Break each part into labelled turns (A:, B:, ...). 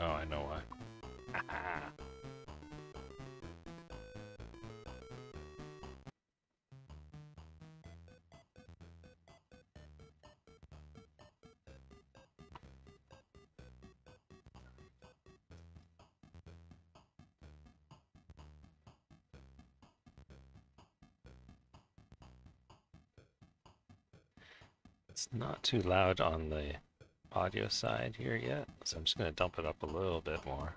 A: Oh, I know why. It's not too loud on the audio side here yet, so I'm just going to dump it up a little bit more.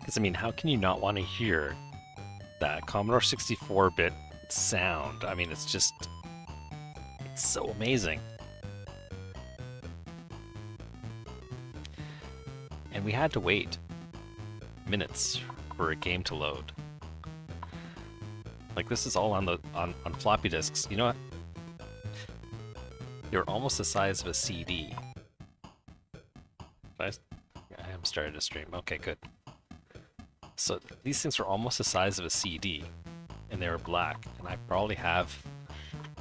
A: Because, I mean, how can you not want to hear that Commodore 64-bit sound? I mean, it's just... It's so amazing. And we had to wait minutes for a game to load. Like this is all on the on, on floppy disks. You know what? They're almost the size of a CD. I, I am starting to stream. Okay, good. So these things are almost the size of a CD, and they were black. And I probably have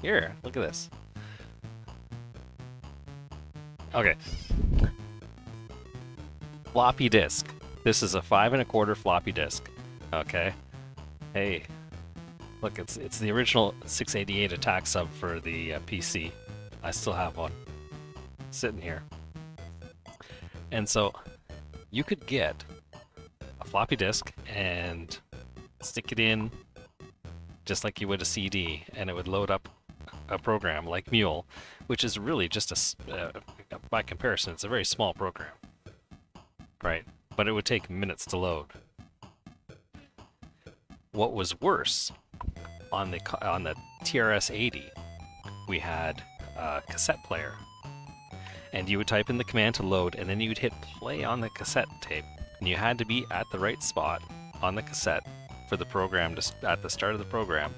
A: here. Look at this. Okay. Floppy disk. This is a five and a quarter floppy disk. Okay. Hey, Look, it's it's the original 688 attack sub for the uh, PC. I still have one sitting here. And so you could get a floppy disk and stick it in just like you would a CD, and it would load up a program like Mule, which is really just a, uh, by comparison, it's a very small program, right? But it would take minutes to load. What was worse on the on the TRS-80, we had a cassette player, and you would type in the command to load, and then you would hit play on the cassette tape, and you had to be at the right spot on the cassette for the program to at the start of the program.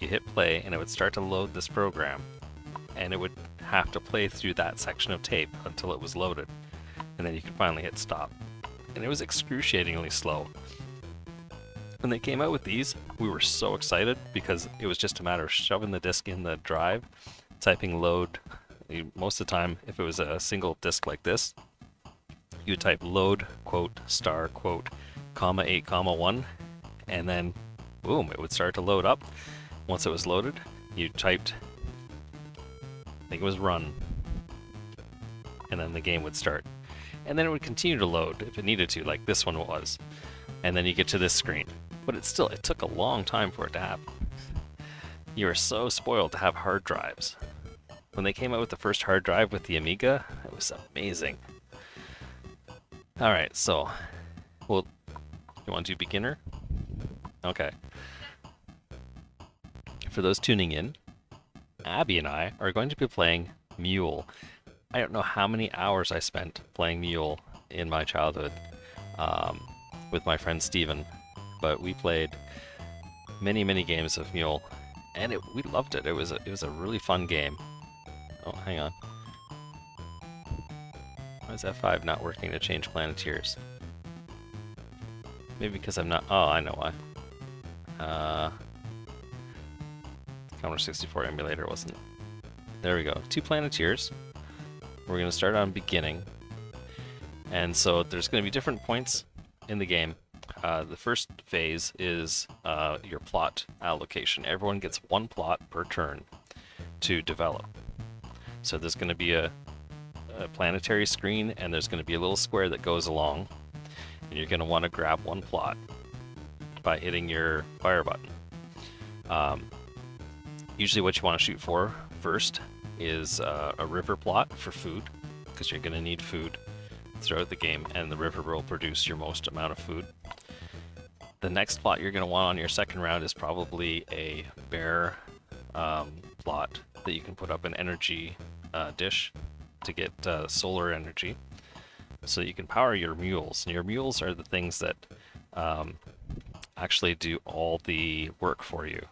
A: You hit play, and it would start to load this program, and it would have to play through that section of tape until it was loaded, and then you could finally hit stop. And it was excruciatingly slow. When they came out with these, we were so excited because it was just a matter of shoving the disk in the drive, typing load. Eh, most of the time, if it was a single disk like this, you type load, quote, star, quote, comma 8, comma 1, and then boom, it would start to load up. Once it was loaded, you typed, I think it was run, and then the game would start. And then it would continue to load if it needed to, like this one was. And then you get to this screen. But it still, it took a long time for it to happen. You are so spoiled to have hard drives. When they came out with the first hard drive with the Amiga, it was amazing. Alright, so, well, you want to do beginner? Okay. For those tuning in, Abby and I are going to be playing Mule. I don't know how many hours I spent playing Mule in my childhood um, with my friend Steven but we played many, many games of Mule, and it, we loved it. It was a, it was a really fun game. Oh, hang on. Why is F5 not working to change Planeteers? Maybe because I'm not... Oh, I know why. Uh, Commodore 64 emulator wasn't... There we go. Two Planeteers. We're going to start on beginning. And so there's going to be different points in the game uh, the first phase is uh, your plot allocation. Everyone gets one plot per turn to develop. So there's going to be a, a planetary screen and there's going to be a little square that goes along. And you're going to want to grab one plot by hitting your fire button. Um, usually what you want to shoot for first is uh, a river plot for food because you're going to need food throughout the game and the river will produce your most amount of food. The next plot you're going to want on your second round is probably a bear um, plot that you can put up an energy uh, dish to get uh, solar energy so you can power your mules. And your mules are the things that um, actually do all the work for you.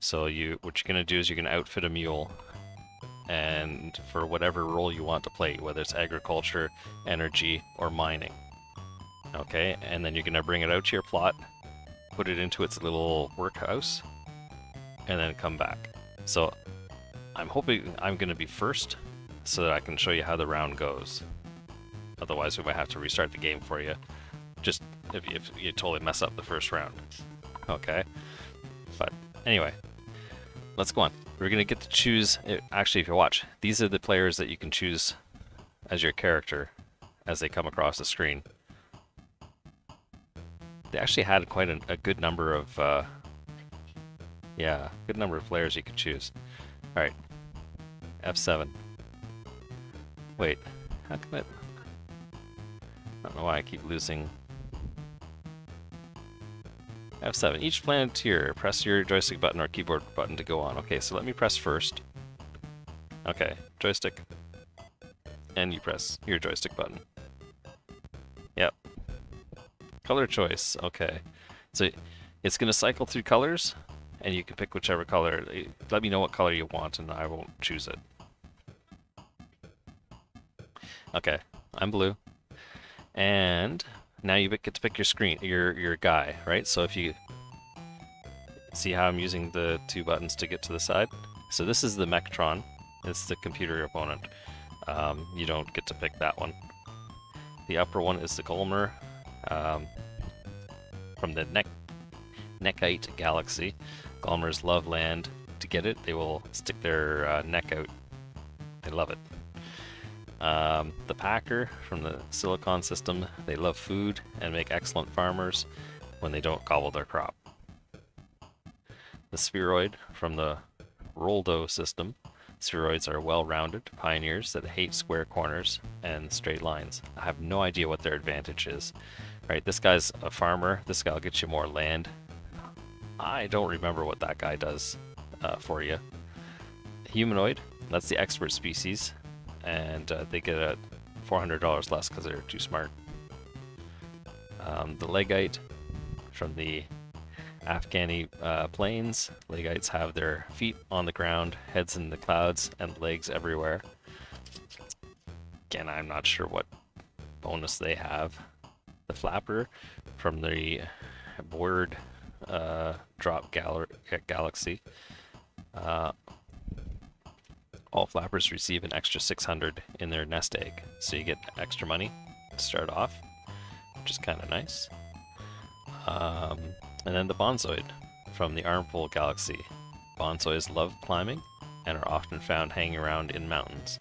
A: So you, what you're going to do is you're going to outfit a mule and for whatever role you want to play, whether it's agriculture, energy, or mining. Okay, and then you're to bring it out to your plot, put it into its little workhouse, and then come back. So I'm hoping I'm to be first so that I can show you how the round goes. Otherwise, we might have to restart the game for you. Just if, if you totally mess up the first round. Okay? But anyway, let's go on. We're to get to choose... Eh, actually, if you watch, these are the players that you can choose as your character as they come across the screen. They actually had quite a, a good number of... Uh, yeah, good number of players you could choose. Alright. F7. Wait, how come it... I don't know why I keep losing... F7. Each planeteer, press your joystick button or keyboard button to go on. Okay, so let me press first. Okay, joystick. And you press your joystick button. Color choice, okay. So it's going to cycle through colors, and you can pick whichever color. Let me know what color you want, and I won't choose it. Okay, I'm blue. And now you get to pick your screen, your your guy, right? So if you see how I'm using the two buttons to get to the side. So this is the Mechtron. It's the computer opponent. Um, you don't get to pick that one. The upper one is the Gollumer um, from the ne Nekite Galaxy. Gollumers love land. To get it, they will stick their uh, neck out. They love it. Um, the Packer from the Silicon system, they love food and make excellent farmers when they don't gobble their crop. The Spheroid from the Roldo system, spheroids are well-rounded pioneers that hate square corners and straight lines. I have no idea what their advantage is. Right, this guy's a farmer, this guy will get you more land. I don't remember what that guy does uh, for you. Humanoid, that's the expert species and uh, they get a $400 less because they're too smart. Um, the Leggite from the Afghani uh, plains. Leggites have their feet on the ground, heads in the clouds, and legs everywhere. Again, I'm not sure what bonus they have. The Flapper from the board uh, Drop gal Galaxy. Uh, all flappers receive an extra 600 in their nest egg. So you get extra money to start off, which is kind of nice. Um, and then the Bonzoid from the Armful Galaxy. Bonzoids love climbing and are often found hanging around in mountains.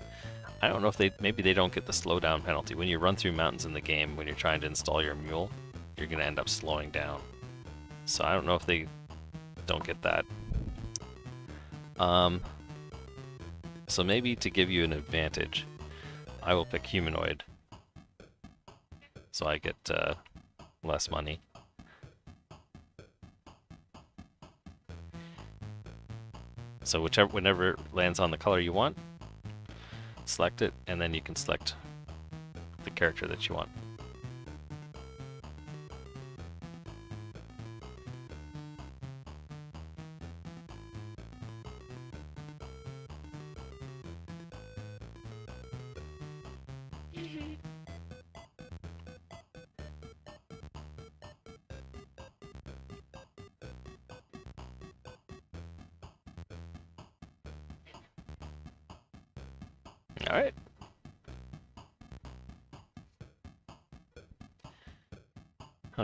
A: I don't know if they, maybe they don't get the slowdown penalty. When you run through mountains in the game, when you're trying to install your mule, you're going to end up slowing down. So I don't know if they don't get that. Um, so maybe to give you an advantage, I will pick humanoid. So I get uh, less money. So whichever, whenever it lands on the color you want, select it, and then you can select the character that you want.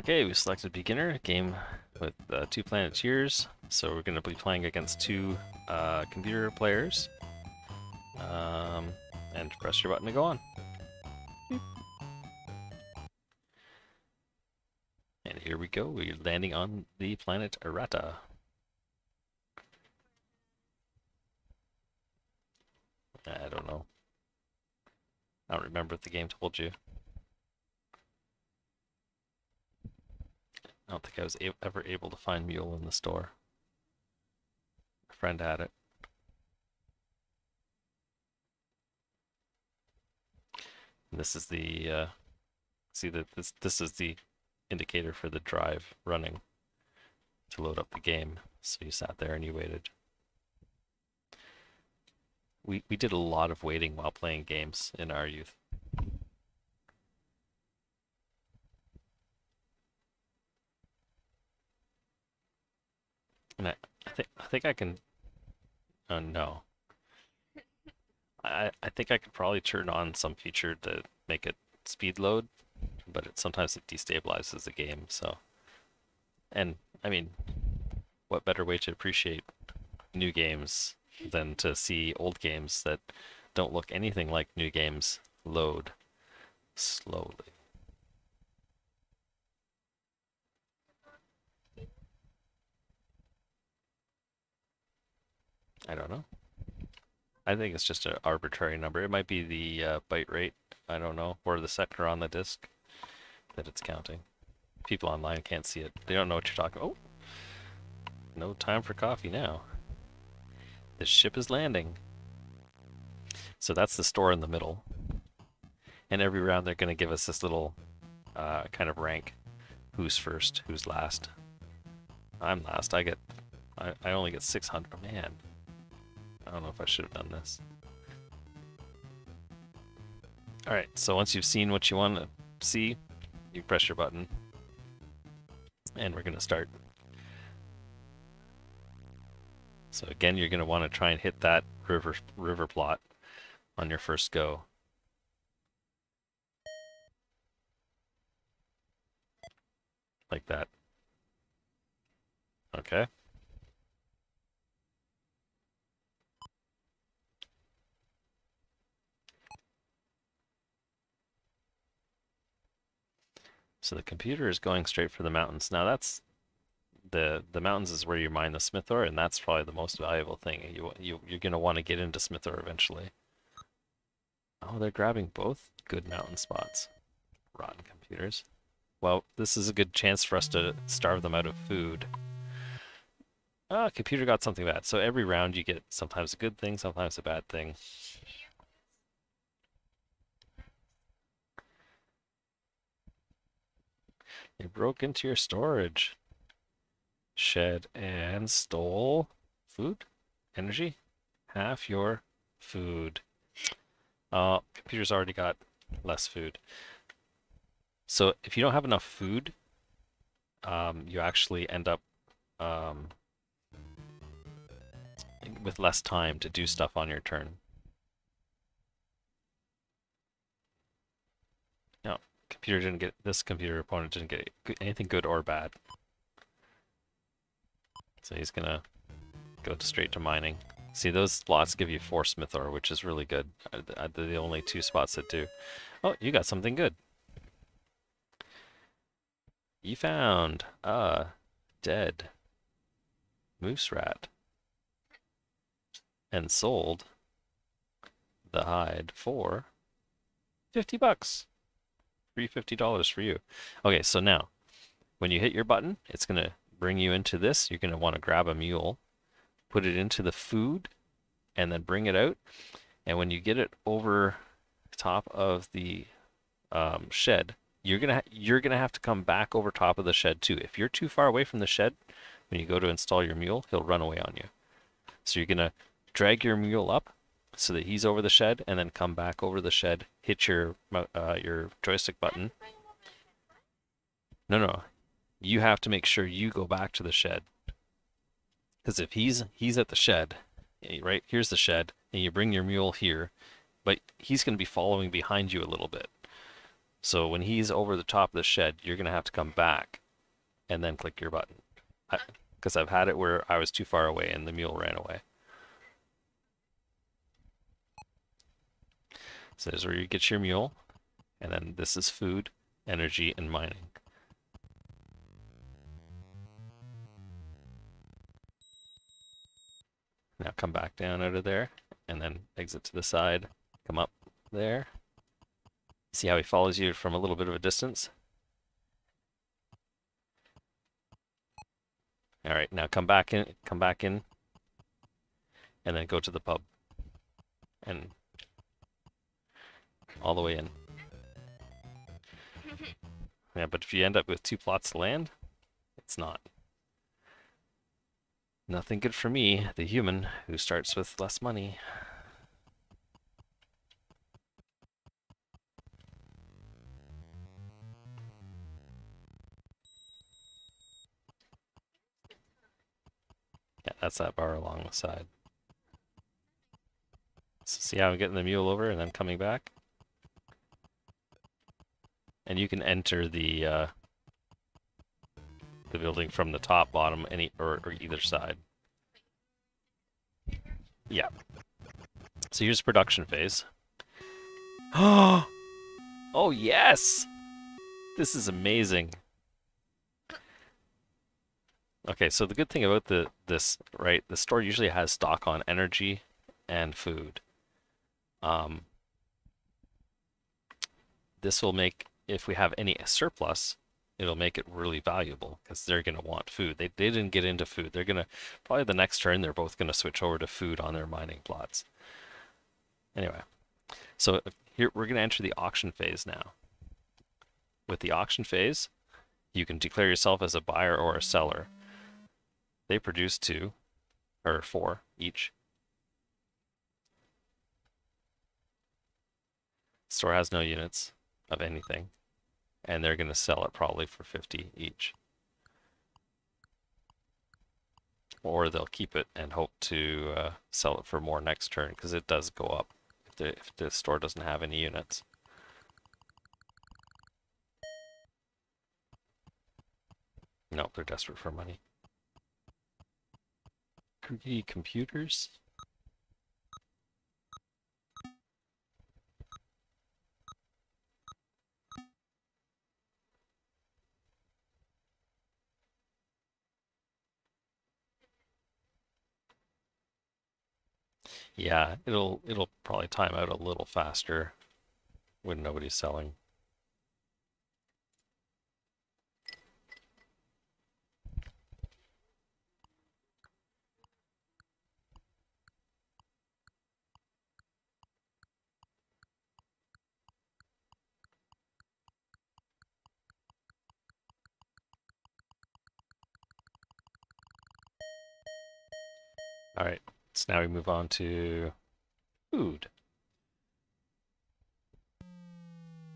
A: Okay, we selected beginner, game with uh, two Planeteers, so we're going to be playing against two uh, computer players. Um, and press your button to go on. And here we go, we're landing on the planet Irata. I don't know. I don't remember what the game told you. I don't think I was ever able to find Mule in the store. A friend had it. And this is the, uh, see that this, this is the indicator for the drive running to load up the game. So you sat there and you waited. We, we did a lot of waiting while playing games in our youth. And I, I think I think I can. Oh no, I, I think I could probably turn on some feature to make it speed load, but it sometimes it destabilizes the game, so. And, I mean, what better way to appreciate new games than to see old games that don't look anything like new games load slowly. I don't know. I think it's just an arbitrary number. It might be the uh, byte rate, I don't know, or the sector on the disk that it's counting. People online can't see it. They don't know what you're talking. Oh! No time for coffee now. The ship is landing. So that's the store in the middle. And every round they're going to give us this little uh, kind of rank. Who's first, who's last. I'm last. I get, I, I only get 600. Man, I don't know if I should have done this. Alright, so once you've seen what you want to see, you press your button. And we're going to start. So again, you're going to want to try and hit that river river plot on your first go. Like that. Okay. So the computer is going straight for the mountains. Now that's the the mountains is where you mine the smithore, and that's probably the most valuable thing. You you you're gonna want to get into smithore eventually. Oh, they're grabbing both good mountain spots. Rotten computers. Well, this is a good chance for us to starve them out of food. Ah, computer got something bad. So every round you get sometimes a good thing, sometimes a bad thing. You broke into your storage shed and stole food, energy, half your food. Uh, computer's already got less food. So if you don't have enough food, um, you actually end up um, with less time to do stuff on your turn. Computer didn't get this computer opponent didn't get anything good or bad. So he's gonna go straight to mining. See, those slots give you four smithore, which is really good. Uh, uh, they're the only two spots that do. Oh, you got something good. You found a dead moose rat and sold the hide for 50 bucks. $350 for you. Okay, so now, when you hit your button, it's going to bring you into this. You're going to want to grab a mule, put it into the food, and then bring it out. And when you get it over top of the um, shed, you're gonna you're gonna have to come back over top of the shed too. If you're too far away from the shed, when you go to install your mule, he'll run away on you. So you're gonna drag your mule up, so that he's over the shed and then come back over the shed, hit your uh, your joystick button. No, no. You have to make sure you go back to the shed. Because if he's he's at the shed, eh, right, here's the shed, and you bring your mule here, but he's going to be following behind you a little bit. So when he's over the top of the shed, you're going to have to come back and then click your button. Because I've had it where I was too far away and the mule ran away. So this is where you get your mule, and then this is food, energy, and mining. Now come back down out of there, and then exit to the side, come up there. See how he follows you from a little bit of a distance? All right, now come back in, come back in, and then go to the pub, and all the way in. Yeah, but if you end up with two plots of land, it's not. Nothing good for me, the human, who starts with less money. Yeah, that's that bar along the side. So see how I'm getting the mule over and then coming back? And you can enter the uh, the building from the top, bottom, any or, or either side. Yeah. So here's production phase. oh yes! This is amazing. Okay, so the good thing about the this, right, the store usually has stock on energy and food. Um, this will make, if we have any surplus, it'll make it really valuable because they're going to want food. They, they didn't get into food. They're going to, probably the next turn, they're both going to switch over to food on their mining plots. Anyway, so here we're going to enter the auction phase now. With the auction phase, you can declare yourself as a buyer or a seller. They produce two, or four each. Store has no units of anything, and they're going to sell it probably for 50 each. Or they'll keep it and hope to uh, sell it for more next turn, because it does go up if the, if the store doesn't have any units. Nope, they're desperate for money. Computers? Yeah, it'll it'll probably time out a little faster when nobody's selling. All right, so now we move on to food.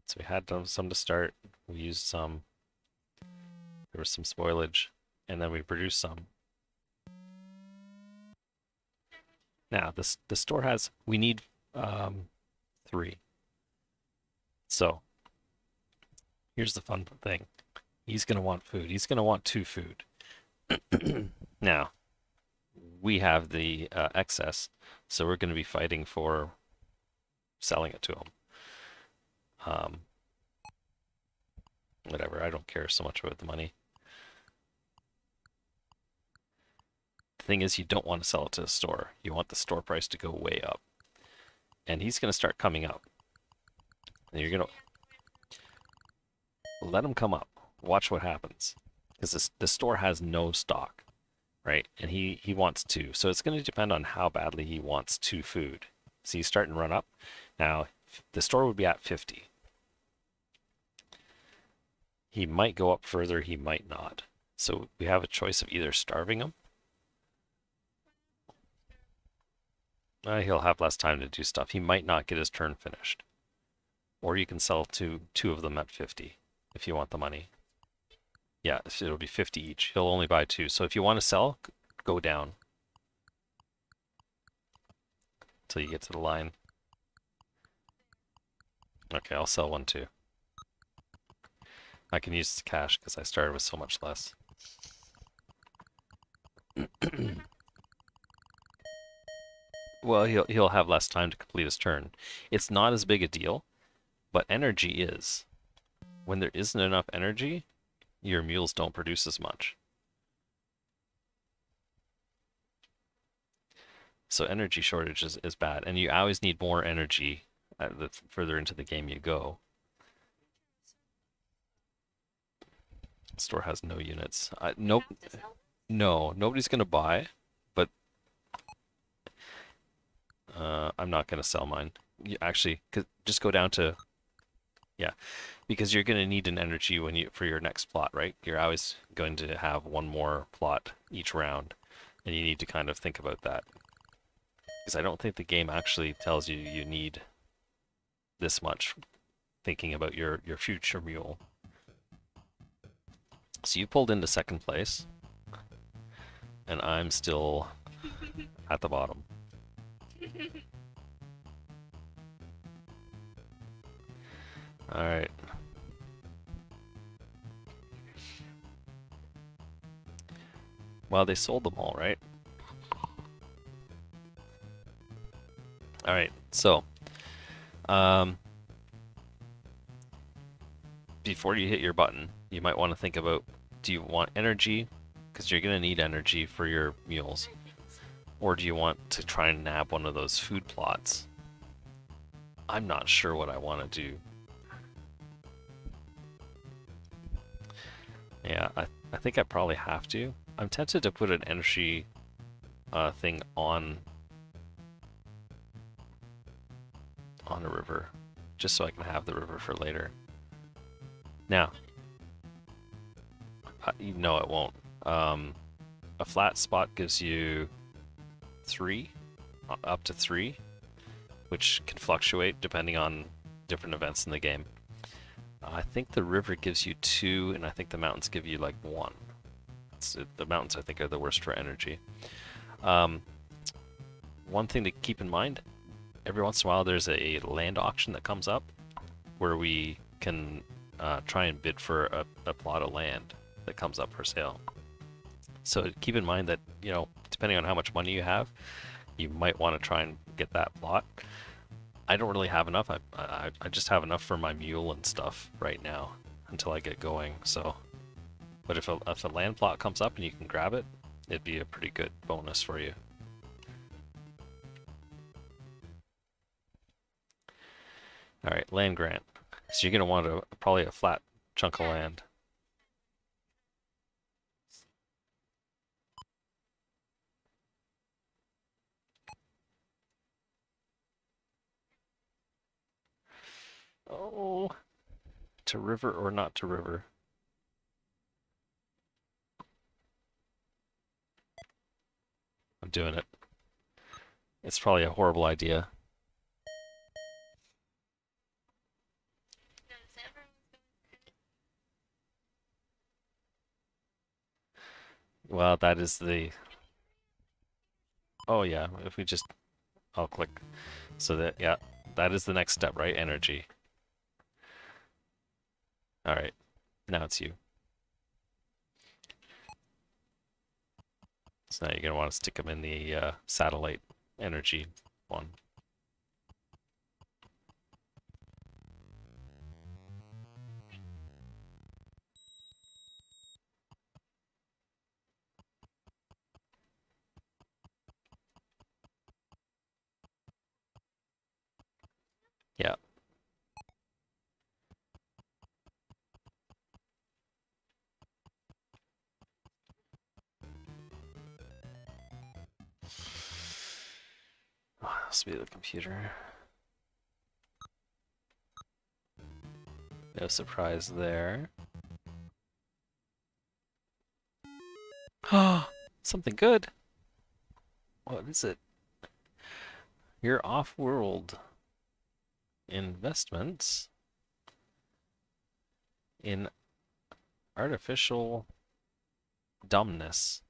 A: So we had some to start, we used some, there was some spoilage, and then we produced some. Now, this the store has, we need um, three. So, here's the fun thing. He's going to want food. He's going to want two food. now, we have the uh, excess, so we're going to be fighting for selling it to them. Um, whatever, I don't care so much about the money. The thing is, you don't want to sell it to the store. You want the store price to go way up. And he's going to start coming up. And you're going to let him come up. Watch what happens. Because the store has no stock right? And he, he wants two. So it's going to depend on how badly he wants two food. So he's starting to run up. Now, the store would be at 50. He might go up further, he might not. So we have a choice of either starving him. Uh, he'll have less time to do stuff. He might not get his turn finished. Or you can sell two, two of them at 50 if you want the money. Yeah, it'll be 50 each. He'll only buy two. So if you want to sell, go down. Until you get to the line. Okay, I'll sell one too. I can use cash because I started with so much less. well, he'll, he'll have less time to complete his turn. It's not as big a deal, but energy is. When there isn't enough energy, your mules don't produce as much. So energy shortage is, is bad, and you always need more energy the further into the game you go. Store has no units. Uh, nope. No, nobody's gonna buy, but uh, I'm not gonna sell mine. You actually, just go down to, yeah, because you're going to need an energy when you for your next plot, right? You're always going to have one more plot each round, and you need to kind of think about that. Because I don't think the game actually tells you you need this much thinking about your, your future mule. So you pulled into second place, and I'm still at the bottom. Alright. Well, they sold them all, right? Alright, so. Um, before you hit your button, you might want to think about, do you want energy? Because you're going to need energy for your mules. Or do you want to try and nab one of those food plots? I'm not sure what I want to do. Yeah, I, I think I probably have to. I'm tempted to put an energy uh, thing on on a river, just so I can have the river for later. Now, uh, no, it won't. Um, a flat spot gives you three, uh, up to three, which can fluctuate depending on different events in the game. I think the river gives you two, and I think the mountains give you like one. The mountains, I think, are the worst for energy. Um, one thing to keep in mind, every once in a while there's a land auction that comes up where we can uh, try and bid for a, a plot of land that comes up for sale. So keep in mind that, you know, depending on how much money you have, you might want to try and get that plot. I don't really have enough. I, I, I just have enough for my mule and stuff right now until I get going. So, but if a, if a land plot comes up and you can grab it, it'd be a pretty good bonus for you. All right, land grant. So you're gonna want a probably a flat chunk of land. Oh, to river or not to river? I'm doing it. It's probably a horrible idea. Well, that is the... Oh yeah, if we just... I'll click. So that, yeah, that is the next step, right? Energy. Alright, now it's you. So now you're going to want to stick them in the uh, satellite energy one. This be the computer. No surprise there. Oh, something good. What is it? You're off-world investments in artificial dumbness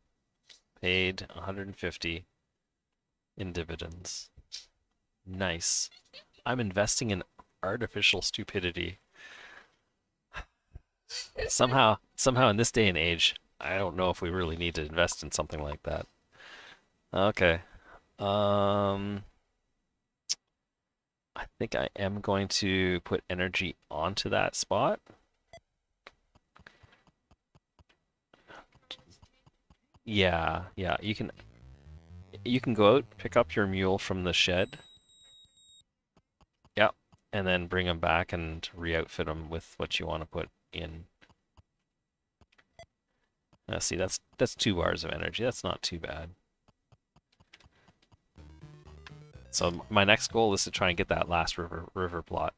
A: paid 150 in dividends. Nice. I'm investing in artificial stupidity. somehow, somehow in this day and age, I don't know if we really need to invest in something like that. Okay. Um, I think I am going to put energy onto that spot. Yeah, yeah, you can you can go out, pick up your mule from the shed. And then bring them back and re-outfit them with what you want to put in. Now see, that's that's two bars of energy. That's not too bad. So my next goal is to try and get that last river river plot.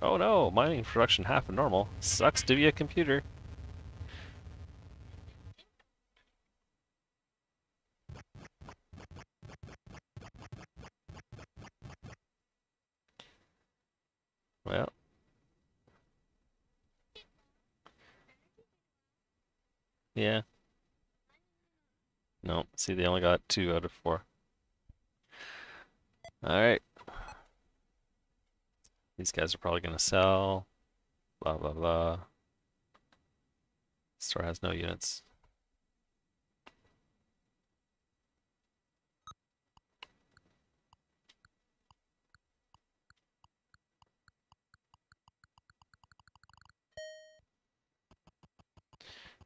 A: Oh no, mining production half of normal. Sucks to be a computer. Well. Yeah. No, see they only got two out of four. Alright. These guys are probably going to sell. Blah, blah, blah. Store has no units.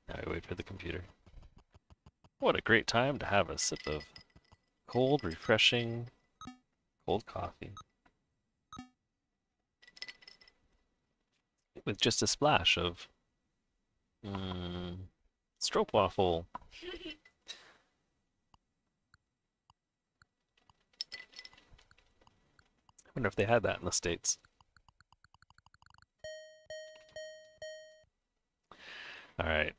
A: Now we wait for the computer. What a great time to have a sip of cold, refreshing, cold coffee. With just a splash of mm, stroopwafel. I wonder if they had that in the States. Alright.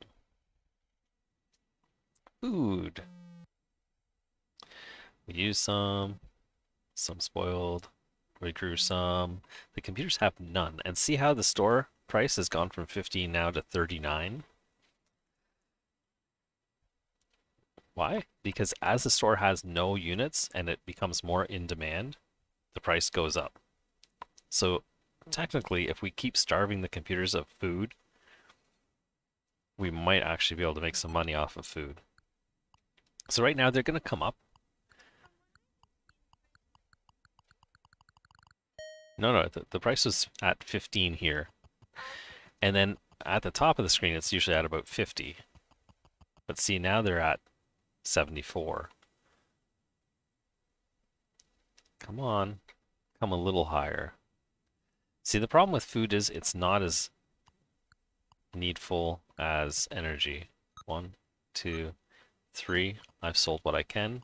A: Food. We use some, some spoiled, we grew some. The computers have none. And see how the store price has gone from 15 now to 39? Why? Because as the store has no units and it becomes more in demand, the price goes up. So technically, if we keep starving the computers of food, we might actually be able to make some money off of food. So right now they're going to come up. No, no, the, the price was at 15 here. And then at the top of the screen, it's usually at about 50. But see, now they're at 74. Come on. Come a little higher. See, the problem with food is it's not as needful as energy. One, two, three. I've sold what I can.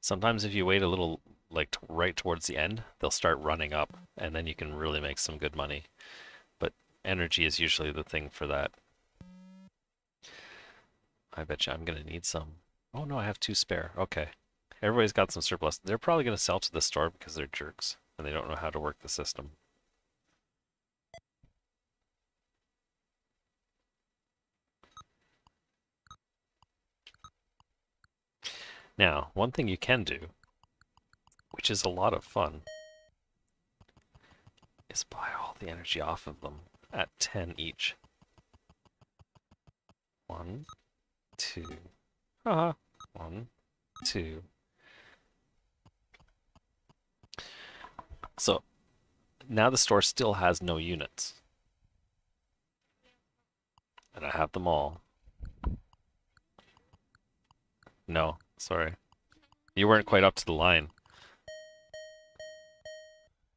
A: Sometimes if you wait a little, like right towards the end, they'll start running up, and then you can really make some good money. But energy is usually the thing for that. I bet you I'm going to need some. Oh no, I have two spare. Okay. Everybody's got some surplus. They're probably going to sell to the store because they're jerks and they don't know how to work the system. Now, one thing you can do, which is a lot of fun, is buy all the energy off of them at 10 each. One, two, haha, one, two, So now the store still has no units. And I have them all. No, sorry. You weren't quite up to the line.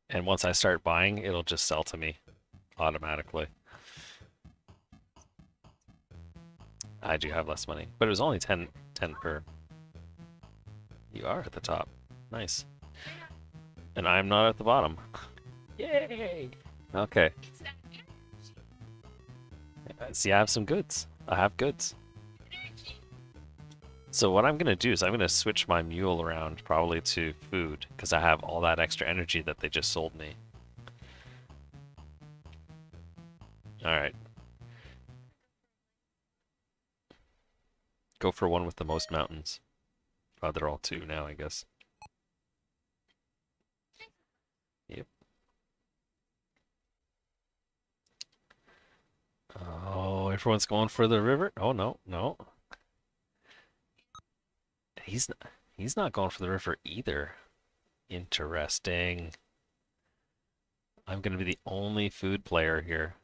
A: And once I start buying, it'll just sell to me automatically. I do have less money, but it was only 10, 10 per. You are at the top. Nice. And I'm not at the bottom. Yay! Okay. Uh, see, I have some goods. I have goods. So what I'm going to do is I'm going to switch my mule around probably to food because I have all that extra energy that they just sold me. Alright. Go for one with the most mountains. Oh, they're all two now, I guess. Oh, everyone's going for the river? Oh, no, no. He's not, he's not going for the river either. Interesting. I'm going to be the only food player here.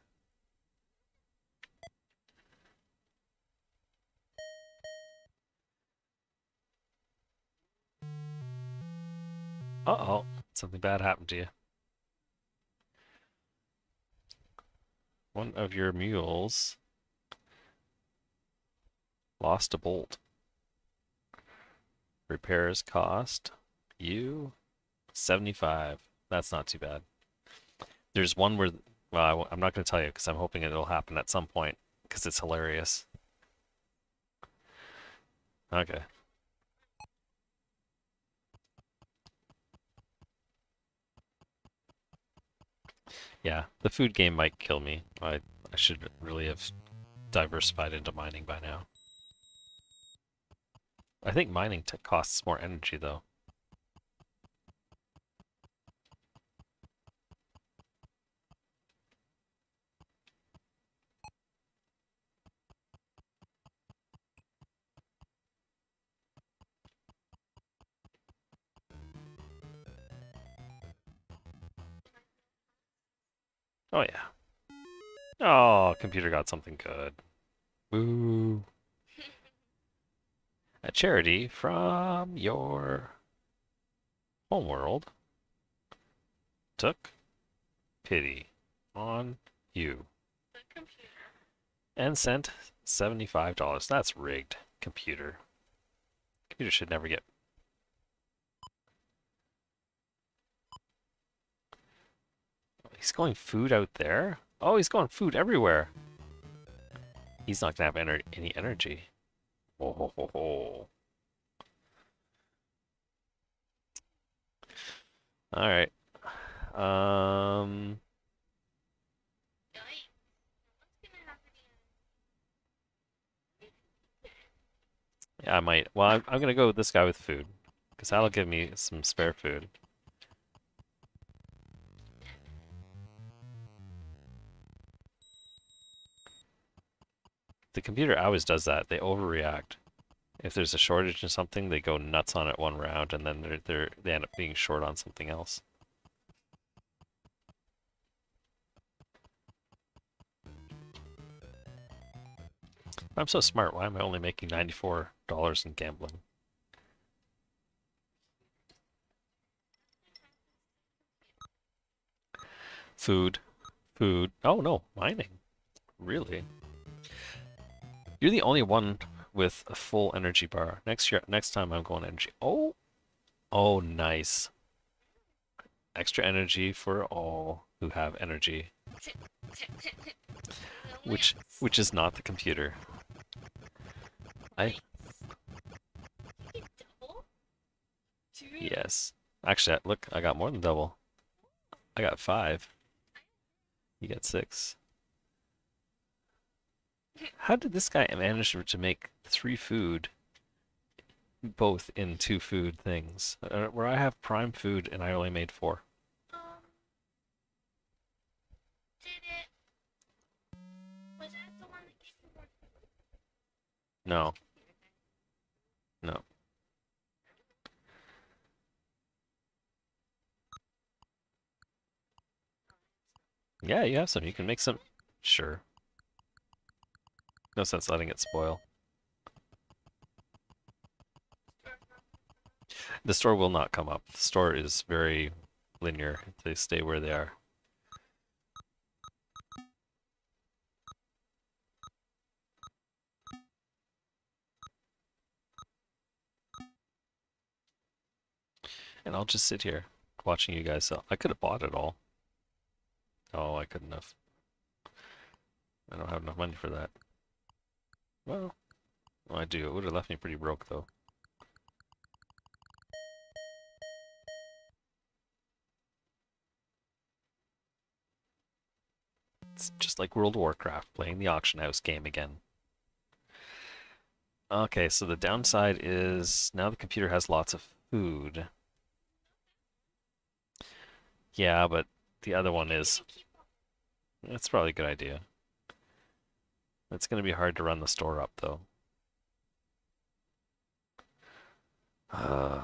A: Uh-oh, something bad happened to you. One of your mules lost a bolt. Repairs cost you 75. That's not too bad. There's one where, well, I'm not going to tell you because I'm hoping it'll happen at some point because it's hilarious. Okay. Yeah, the food game might kill me. I, I should really have diversified into mining by now. I think mining costs more energy, though. Oh yeah. Oh, computer got something good. Woo. A charity from your homeworld took pity on you and sent $75. That's rigged, computer. Computer should never get He's going food out there? Oh, he's going food everywhere. He's not going to have ener any energy. Oh, ho, ho, ho. All right. Um... Yeah, I might. Well, I'm, I'm going to go with this guy with food. Because that'll give me some spare food. The computer always does that. They overreact. If there's a shortage in something, they go nuts on it one round, and then they're, they're they end up being short on something else. I'm so smart. Why am I only making $94 in gambling? Food. Food. Oh no, mining. Really? You're the only one with a full energy bar. Next year, next time I'm going energy. Oh, oh, nice. Extra energy for all who have energy. Which, which is not the computer. I. Yes. Actually, look, I got more than double. I got five. You got six. How did this guy manage to make three food both in two food things? Uh, where I have prime food and I only made four. No. No. Yeah, you have some. You can make some. Sure. No sense letting it spoil. The store will not come up. The store is very linear. They stay where they are. And I'll just sit here watching you guys sell. I could have bought it all. Oh, I couldn't have. I don't have enough money for that. Well, I do. It would have left me pretty broke, though. It's just like World of Warcraft, playing the auction house game again. Okay, so the downside is now the computer has lots of food. Yeah, but the other one is... That's probably a good idea. It's going to be hard to run the store up, though. Uh,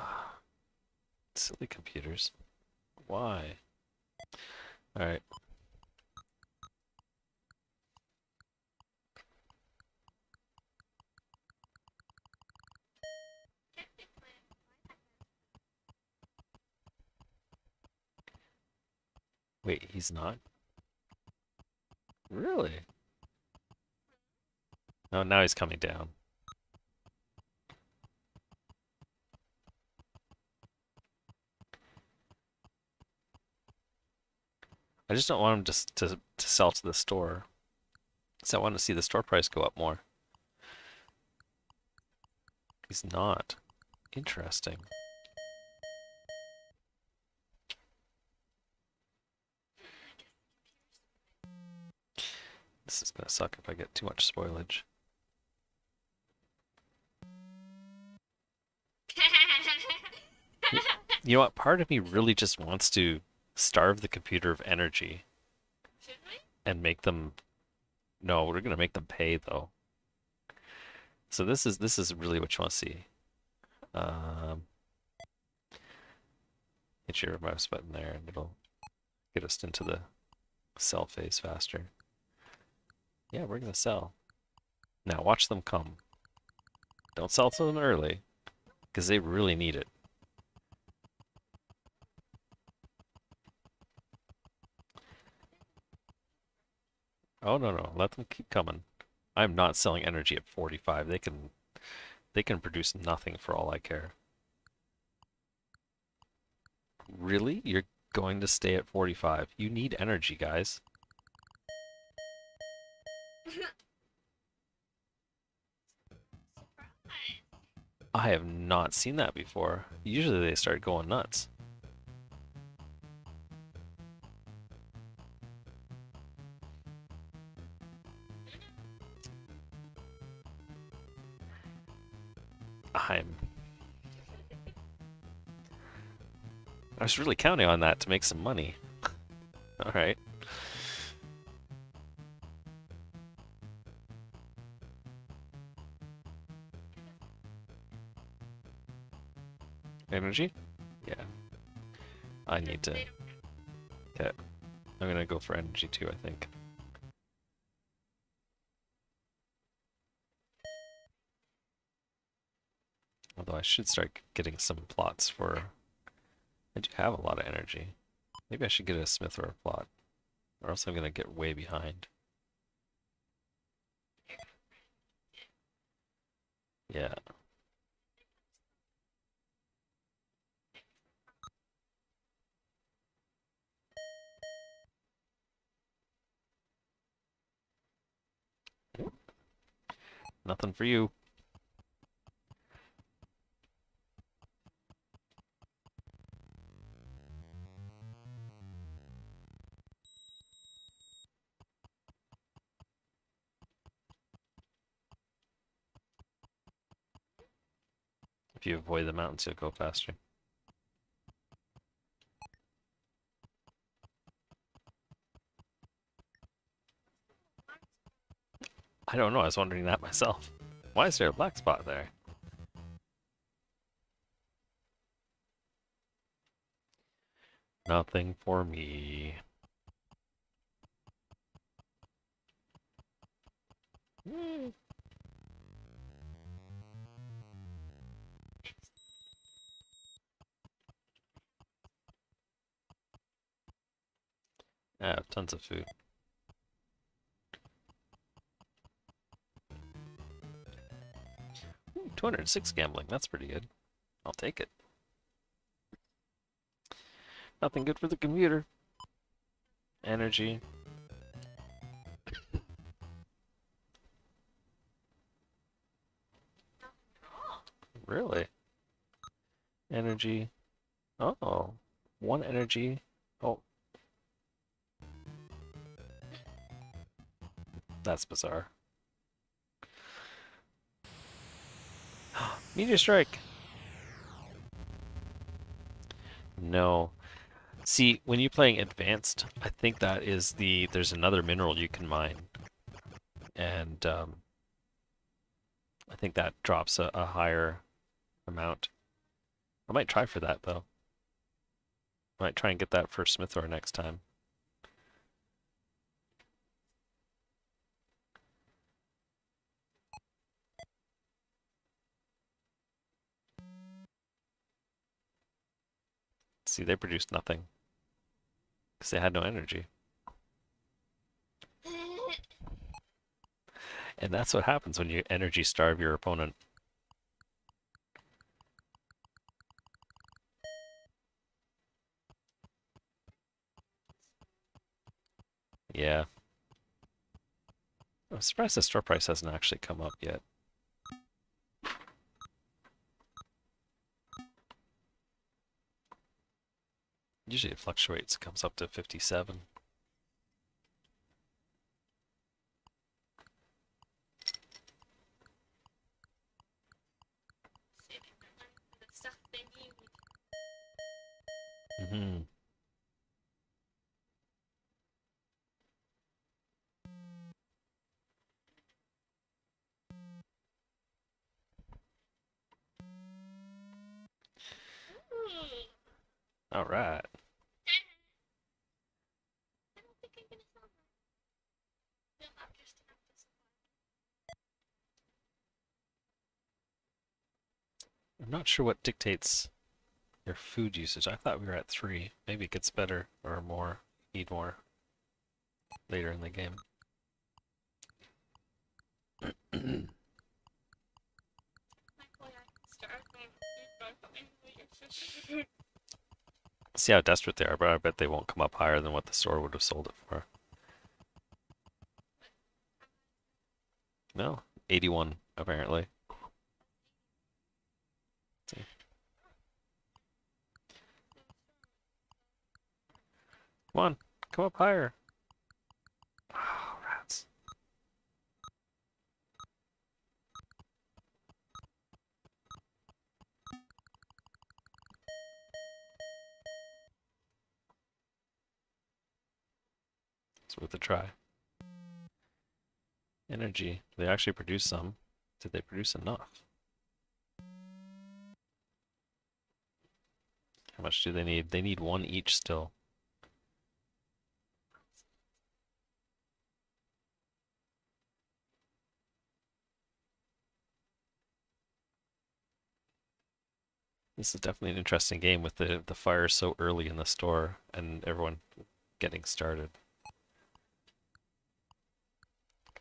A: silly computers. Why? Alright. Wait, he's not? Really? Oh, now he's coming down. I just don't want him to, to, to sell to the store. Because I want to see the store price go up more. He's not. Interesting. This is gonna suck if I get too much spoilage. You know what? Part of me really just wants to starve the computer of energy
B: Should we?
A: and make them. No, we're gonna make them pay though. So this is this is really what you want to see. Um, hit your mouse button there, and it'll get us into the sell phase faster. Yeah, we're gonna sell. Now watch them come. Don't sell to them early, because they really need it. Oh no no, let them keep coming. I'm not selling energy at 45. They can they can produce nothing for all I care. Really? You're going to stay at 45? You need energy, guys. I have not seen that before. Usually they start going nuts. I'm. I was really counting on that to make some money. Alright. Energy? Yeah. I need to. Okay. I'm gonna go for energy too, I think. I should start getting some plots for. I do have a lot of energy. Maybe I should get a smithore a plot. Or else I'm gonna get way behind. Yeah. Nothing for you. Avoid the mountains, you'll go faster. I don't know, I was wondering that myself. Why is there a black spot there? Nothing for me. Tons of food. Ooh, 206 gambling, that's pretty good. I'll take it. Nothing good for the computer. Energy. Really? Energy. Oh, one energy. Oh. That's bizarre. Meteor strike. No. See, when you're playing advanced, I think that is the there's another mineral you can mine. And um I think that drops a, a higher amount. I might try for that though. I might try and get that for smithore next time. See, they produced nothing. Because they had no energy. And that's what happens when you energy starve your opponent. Yeah. I'm surprised the store price hasn't actually come up yet. Usually it fluctuates, comes up to 57.
B: saving my money for the stuff they need.
A: Mm-hmm. All right.
B: I don't think I'm gonna sell that. Build up just enough to survive.
A: I'm not sure what dictates your food usage. I thought we were at three. Maybe it gets better or more. Need more later in the game. See how desperate they are, but I bet they won't come up higher than what the store would have sold it for. No, 81 apparently. Come on, come up higher. Oh, rats. It's worth a try. Energy. Do They actually produce some. Did they produce enough? How much do they need? They need one each still. This is definitely an interesting game with the the fire so early in the store and everyone getting started.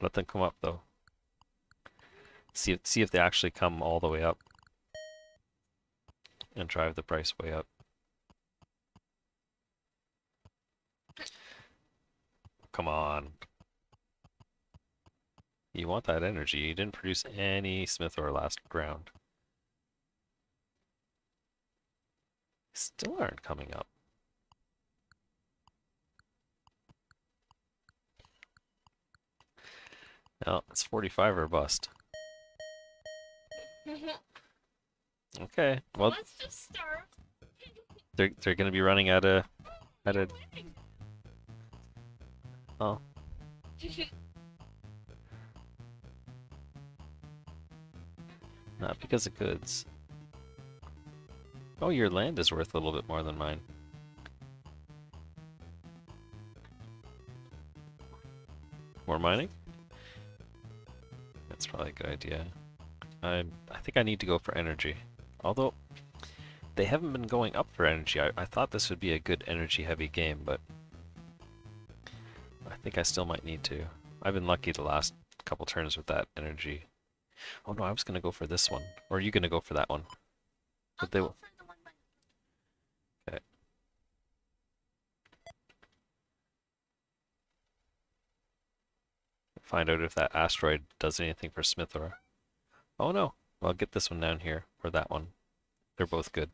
A: Let them come up though. See if, see if they actually come all the way up and drive the price way up. Come on. You want that energy. You didn't produce any smithore last round. Still aren't coming up. No, it's 45 or bust. Okay, well,
B: Let's just start.
A: they're they're gonna be running out of out of. Oh. not because of goods. Oh, your land is worth a little bit more than mine. More mining? That's probably a good idea. I I think I need to go for energy. Although they haven't been going up for energy. I, I thought this would be a good energy heavy game, but I think I still might need to. I've been lucky the last couple turns with that energy. Oh no, I was gonna go for this one. Or are you gonna go for that one?
B: I'll
A: But they
B: go
A: will-
B: for the one by
A: Find out if that asteroid does anything for smithore. Oh no. I'll get this one down here, or that one. They're both good.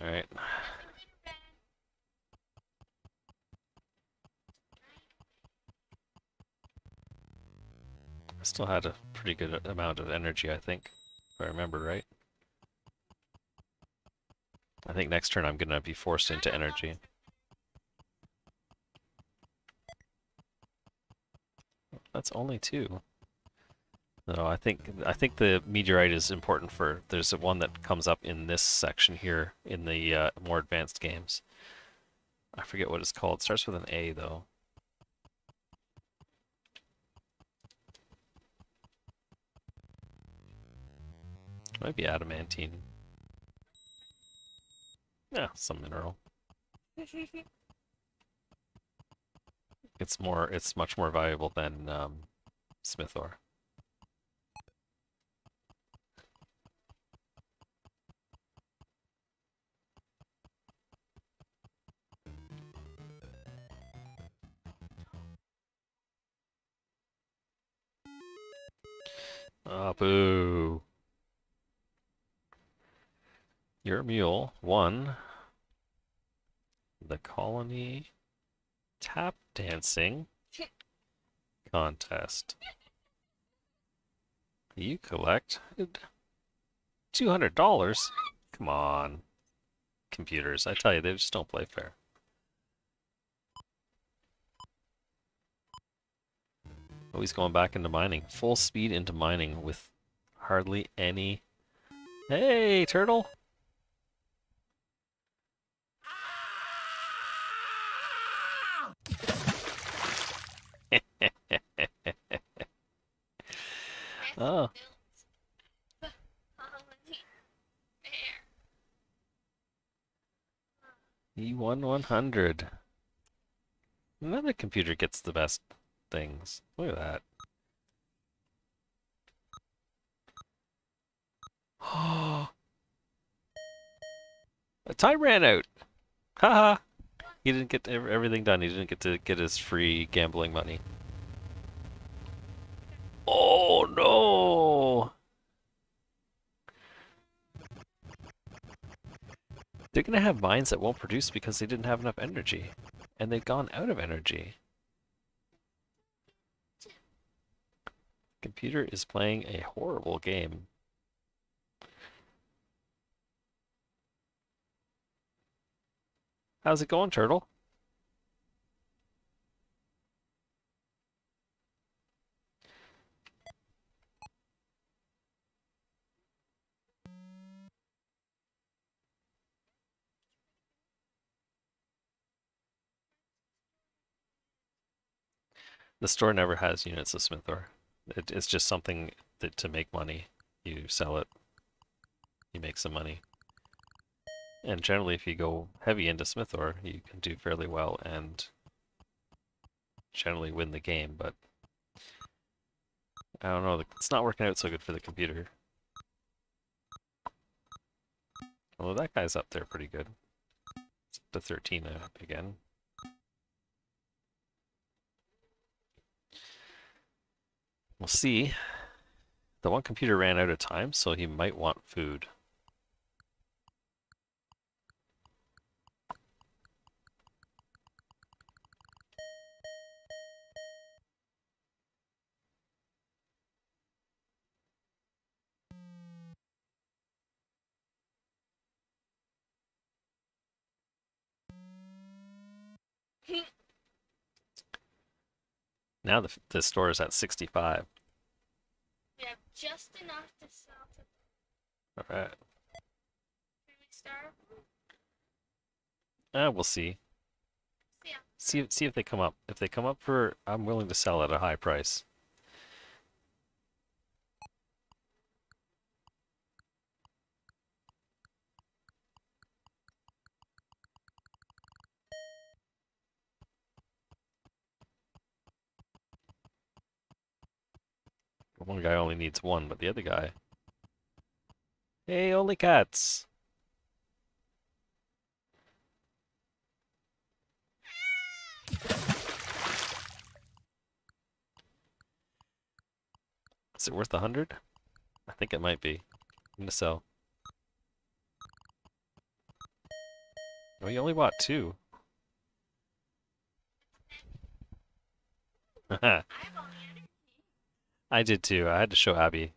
A: Alright. Still had a pretty good amount of energy, I think, if I remember right. I think next turn I'm gonna be forced into energy. That's only two. No, I think I think the meteorite is important for. There's one that comes up in this section here in the uh, more advanced games. I forget what it's called. It starts with an A though. Might be adamantine. Yeah, some mineral. It's more. It's much more valuable than um, smithore. Ah, boo. Your mule won the colony tap Dancing contest. You collect two hundred dollars. Come on, computers! I tell you, they just don't play fair. Oh, he's going back into mining. Full speed into mining with hardly any... Hey, turtle! Oh, he won 100. Another computer gets the best things. Look at that. Oh, time ran out. Haha. he didn't get everything done. He didn't get to get his free gambling money. No! They're gonna have mines that won't produce because they didn't have enough energy. And they've gone out of energy. Computer is playing a horrible game. How's it going, Turtle? The store never has units of smithore. It, it's just something that to make money. You sell it, you make some money. And generally, if you go heavy into smithore, you can do fairly well and generally win the game, but I don't know, it's not working out so good for the computer. Although that guy's up there pretty good. It's up to 13 uh, again. We'll see. The one computer ran out of time, so he might want food. Now the, the store is at 65.
B: Just enough to sell to
A: Alright.
B: Can we start?
A: Uh, we'll see.
B: Yeah.
A: See see if they come up. If they come up for, I'm willing to sell at a high price. One guy only needs one, but the other guy. Hey, only cats. Is it worth a hundred? I think it might be. I'm gonna sell. Oh, you only bought two.
B: I have all the energy.
A: I did too. I had to show Abby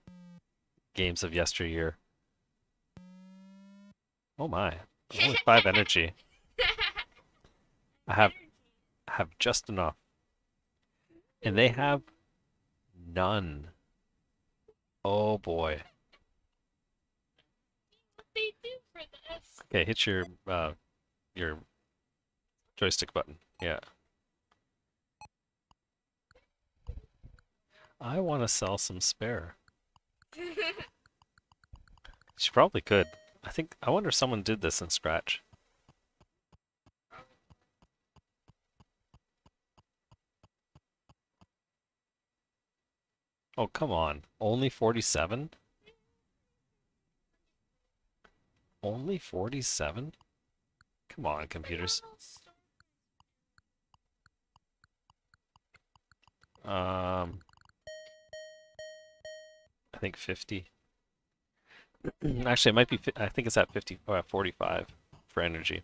A: games of yesteryear. Oh my. Only five energy. I have I have just enough. And they have none. Oh boy.
B: What they do for this?
A: Okay, hit your uh your joystick button. Yeah. I want to sell some spare. She probably could. I think I wonder if someone did this in Scratch. Oh, come on. Only 47? Only 47? Come on, computers. Um, I think 50. Actually, it might be, I think it's at 50, uh, 45 for energy.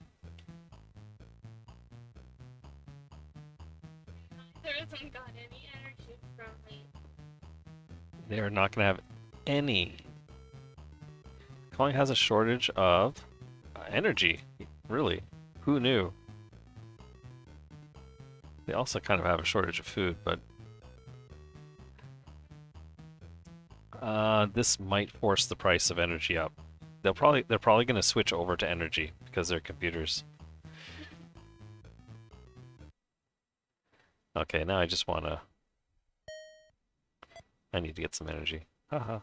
A: They're not going to have any. Kong has a shortage of uh, energy, really. Who knew? They also kind of have a shortage of food, but uh, this might force the price of energy up. They'll probably they're probably going to switch over to energy because they're computers. Okay, now I just want to. I need to get some energy. Haha.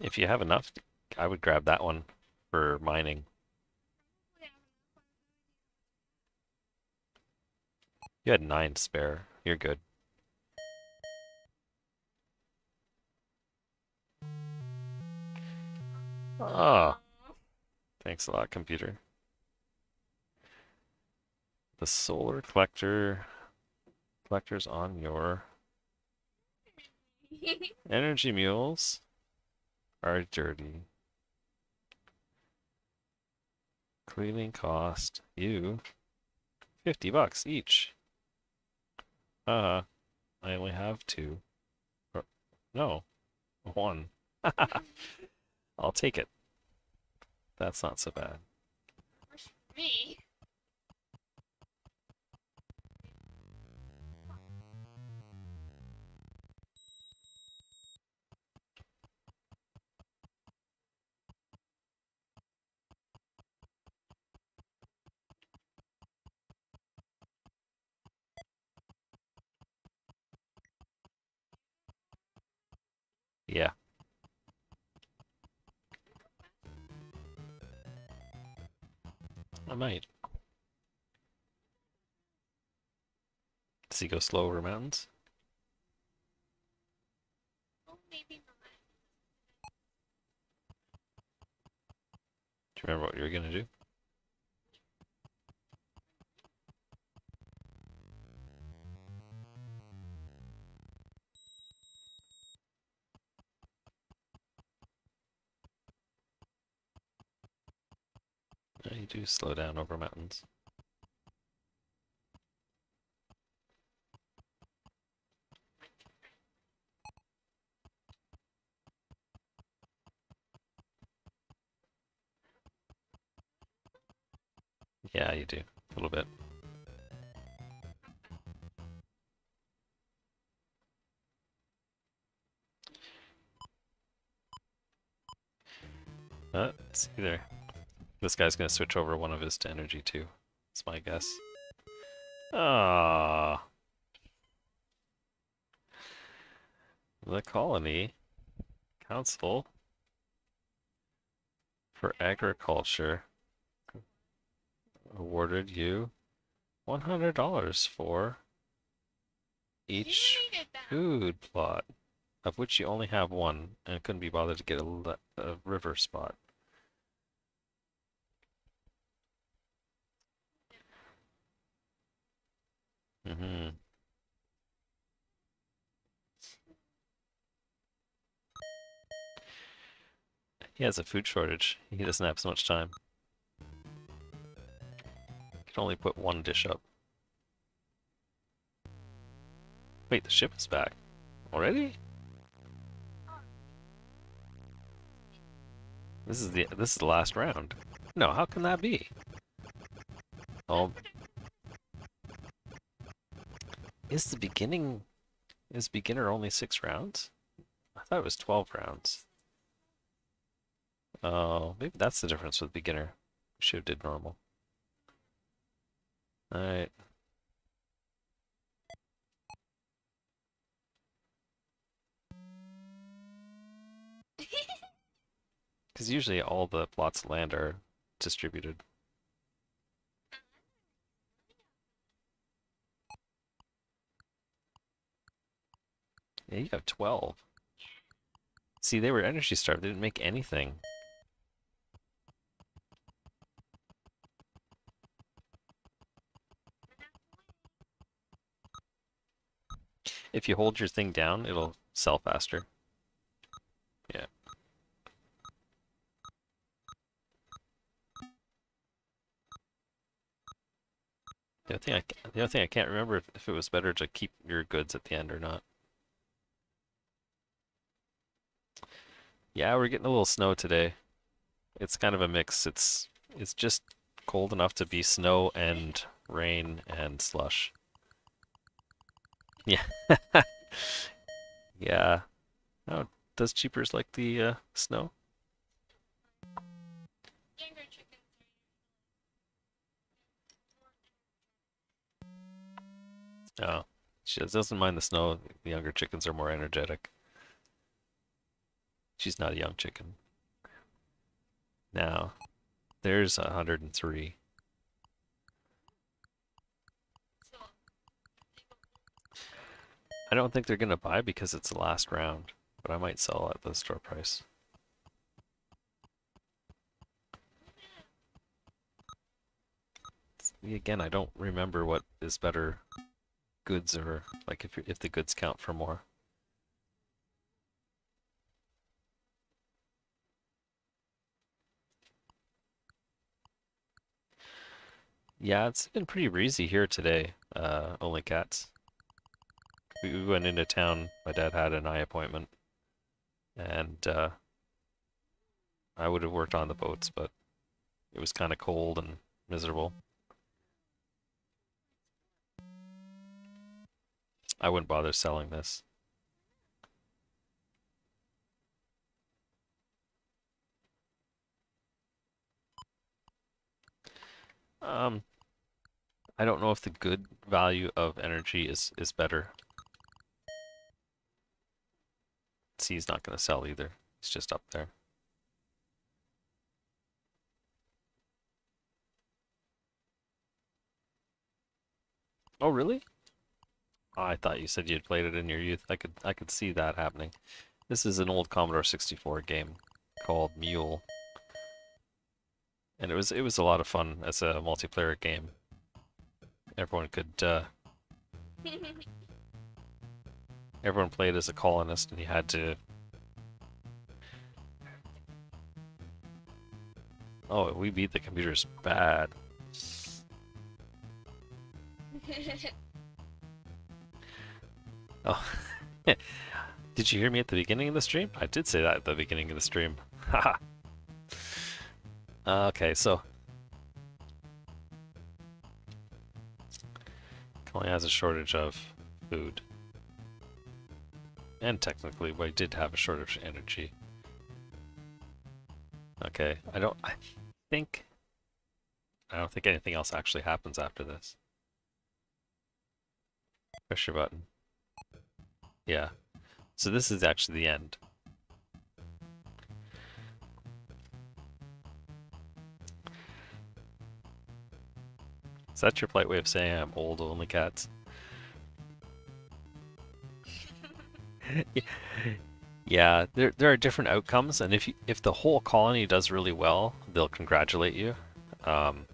A: If you have enough, I would grab that one for mining. You had nine spare. You're good. Ah, thanks a lot, computer. The solar collector collectors on your energy mules are dirty. Cleaning cost you 50 bucks each. Uh, I only have two. Or, no, one. I'll take it. That's not so bad.
B: Me.
A: Yeah. I might. Does he go slow over mountains? Do you remember what you were gonna do? You do slow down over mountains. Yeah, you do. A little bit. Uh, see there. This guy's gonna switch over one of his to energy too. That's my guess. Ah. The colony council for agriculture awarded you $100 for each
B: You needed that.
A: food plot, of which you only have one, and couldn't be bothered to get a, a river spot. Mm-hmm. He has a food shortage. He doesn't have so much time. Can only put one dish up. Wait, the ship is back. Already? This is the this is the last round. No, how can that be? Oh, is the beginning is beginner only six rounds? I thought it was twelve rounds. Oh, maybe that's the difference with beginner. Should have did normal. Alright. Because usually all the plots of land are distributed. Yeah, you have 12. See, they were energy starved. They didn't make anything. If you hold your thing down, it'll sell faster. Yeah. The other thing I, the other thing I can't remember if, if it was better to keep your goods at the end or not. Yeah, we're getting a little snow today. It's kind of a mix. It's it's just cold enough to be snow and rain and slush. Yeah. yeah. Oh, does Cheapers like the uh, snow? Oh, she doesn't mind the snow. The younger chickens are more energetic. She's not a young chicken. Now, there's 103. I don't think they're gonna buy because it's the last round, but I might sell at the store price. Again, I don't remember what is better, goods or like if if the goods count for more. Yeah, it's been pretty breezy here today. Uh, only cats. We, we went into town. My dad had an eye appointment, and uh, I would have worked on the boats, but it was kind of cold and miserable. I wouldn't bother selling this. Um, I don't know if the good value of energy is is better. See, he's not going to sell either. He's just up there. Oh, really? Oh, I thought you said you had played it in your youth. I could I could see that happening. This is an old Commodore 64 game called Mule. And it was it was a lot of fun as a multiplayer game. Everyone could uh, everyone played as a colonist and you had to Oh, we beat the computers bad. Oh. did you hear me at the beginning of the stream? I did say that at the beginning of the stream. Haha. Uh, okay, so Colony has a shortage of food. And technically, we did have a shortage of energy. Okay, I don't I think I don't think anything else actually happens after this. Push your button. Yeah. So this is actually the end. Is that your polite way of saying I'm old only cats? Yeah, there there are different outcomes, and if you, if the whole colony does really well, they'll congratulate you. Um,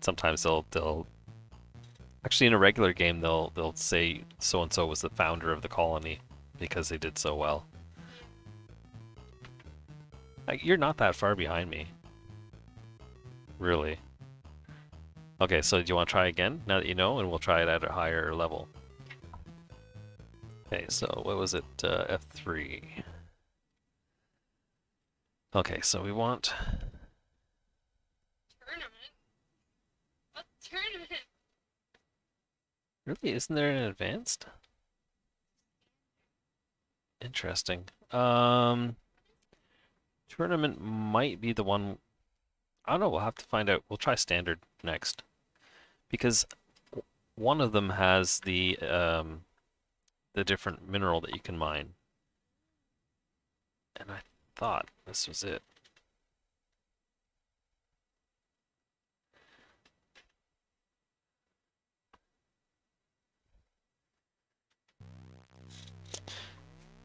A: sometimes they'll they'll actually in a regular game they'll they'll say so and so was the founder of the colony because they did so well. You're not that far behind me. Really. Okay, so do you want to try again now that you know, and we'll try it at a higher level. Okay, so what was it? Uh, F3. Okay, so we want.
B: tournament? What tournament?
A: Really, isn't there an advanced? Interesting. Um, tournament might be the one. I don't know. We'll have to find out. We'll try standard next, because one of them has the um, the different mineral that you can mine, and I thought this was it.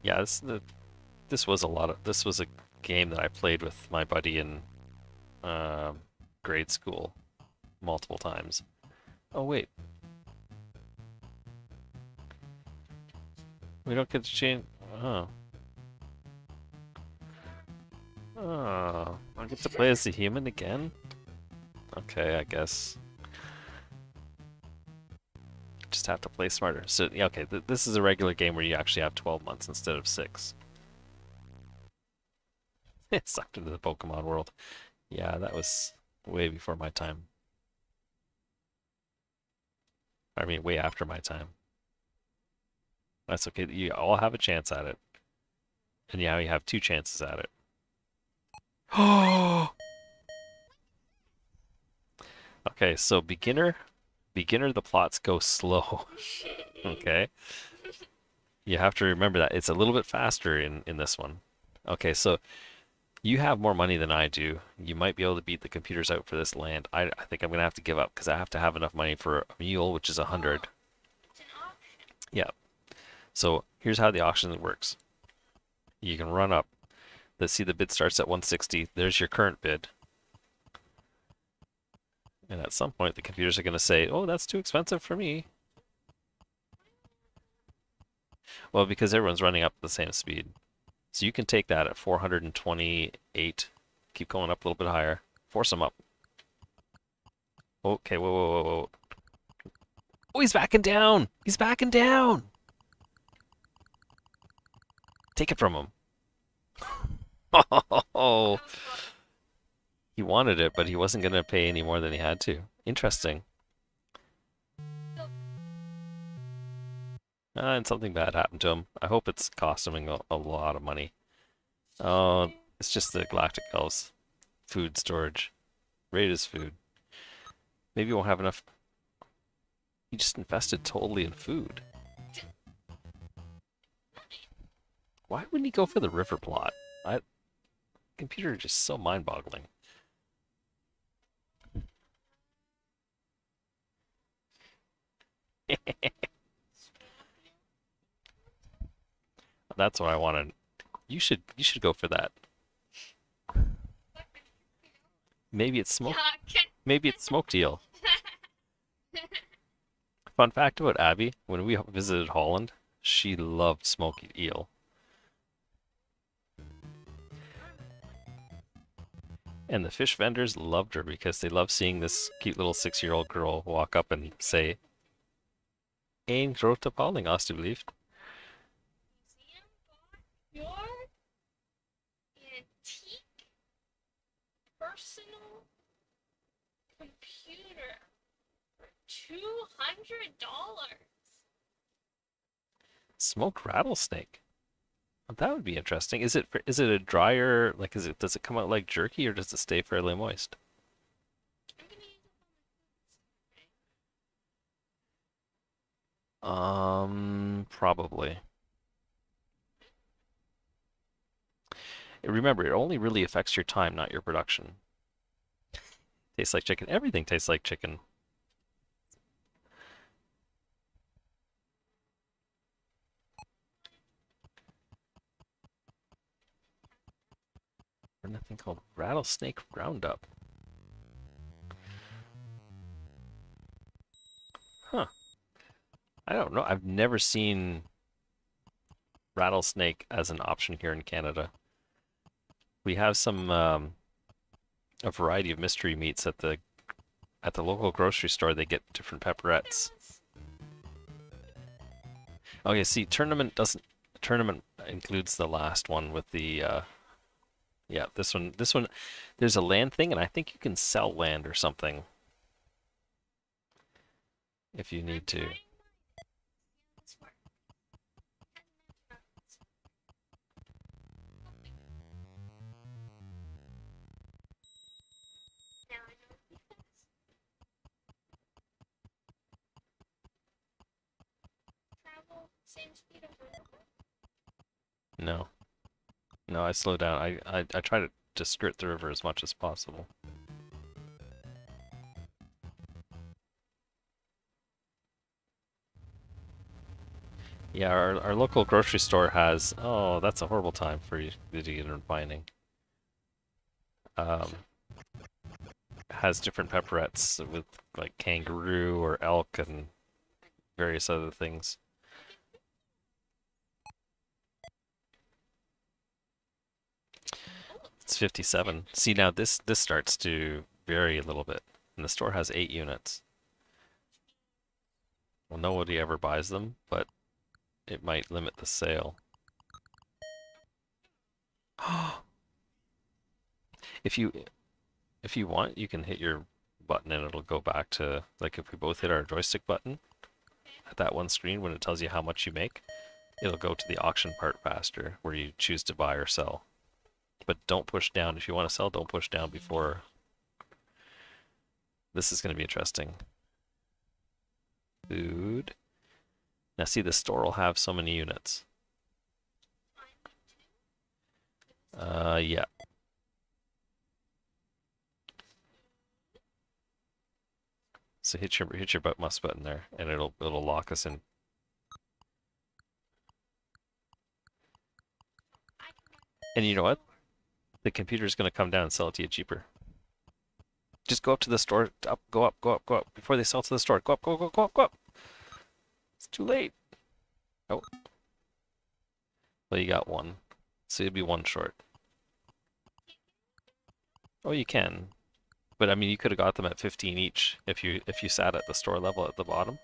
A: Yeah, this the this was a lot of this was a game that I played with my buddy in um grade school multiple times. Oh wait, we don't get to change. Oh, oh, I get to play as a human again. Okay, I guess. Just have to play smarter. So, yeah, okay, th this is a regular game where you actually have 12 months instead of 6. It sucked into the Pokemon world. Yeah, that was way before my time. I mean, way after my time. That's okay. You all have a chance at it. And now you have two chances at it. Oh! okay, so beginner, beginner, the plots go slow. okay? You have to remember that. It's a little bit faster in, in this one. Okay, so you have more money than I do. You might be able to beat the computers out for this land. I, I think I'm going to have to give up because I have to have enough money for a mule, which is a 100.
B: It's.
A: Yeah. So here's how the auction works. You can run up. Let's see the bid starts at 160. There's your current bid. And at some point the computers are going to say, oh, that's too expensive for me. Well, because everyone's running up at the same speed. So you can take that at 428. Keep going up a little bit higher. Force him up. Okay, whoa, whoa, whoa, whoa. Oh, he's backing down! He's backing down! Take it from him. Oh, he wanted it, but he wasn't going to pay any more than he had to. Interesting. Uh, and something bad happened to him. I hope it's costing him a, a lot of money. Oh, it's just the Galactic Elves food storage. Rate his food. Maybe we won't have enough. He just invested totally in food. Why wouldn't he go for the river plot? I computer is just so mind-boggling. That's what I wanted. You should you should go for that. Maybe it's smoke. Maybe it's smoked eel. Fun fact about Abby: when we visited Holland, she loved smoked eel. And the fish vendors loved her because they love seeing this cute little six-year-old girl walk up and say, "Een grote paling, alstublieft."
B: museum bought your antique personal computer for two hundred dollars.
A: Smoked rattlesnake. That would be interesting. Is it is it a drier like is it does it come out like jerky or does it stay fairly moist? Um, probably. Remember, it only really affects your time, not your production. Tastes like chicken. Everything tastes like chicken. Or nothing called rattlesnake roundup. Huh. I don't know. I've never seen rattlesnake as an option here in Canada. We have some um, a variety of mystery meats at the at the local grocery store. They get different pepperettes. Okay, see, tournament doesn't. Tournament includes the last one with the. Uh, yeah, this one. This one. There's a land thing, and I think you can sell land or something if you need to. No. No, I slow down. I, I, I try to, to skirt the river as much as possible. Yeah, our, our local grocery store has... Oh, that's a horrible time for you to get in binding. Um, has different pepperettes with like kangaroo or elk and various other things. It's 57. See now this this starts to vary a little bit. And the store has eight units. Well, nobody ever buys them, but it might limit the sale. if you if you want, you can hit your button and it'll go back to like if we both hit our joystick button at that one screen when it tells you how much you make, it'll go to the auction part faster where you choose to buy or sell. But don't push down if you want to sell, don't push down before this is going to be interesting. Food. Now see, the store will have so many units. Uh, yeah. So hit your hit your butt mouse button there, and it'll it'll lock us in. And you know what? The computer's gonna come down and sell it to you cheaper. Just go up to the store. Up, go up, go up, go up. Before they sell to the store, go up, go, go, go up, go up. It's too late. Oh. Well, you got one. So you'll be one short. Oh, you can. But I mean, you could have got them at 15 each if you if you sat at the store level at the bottom.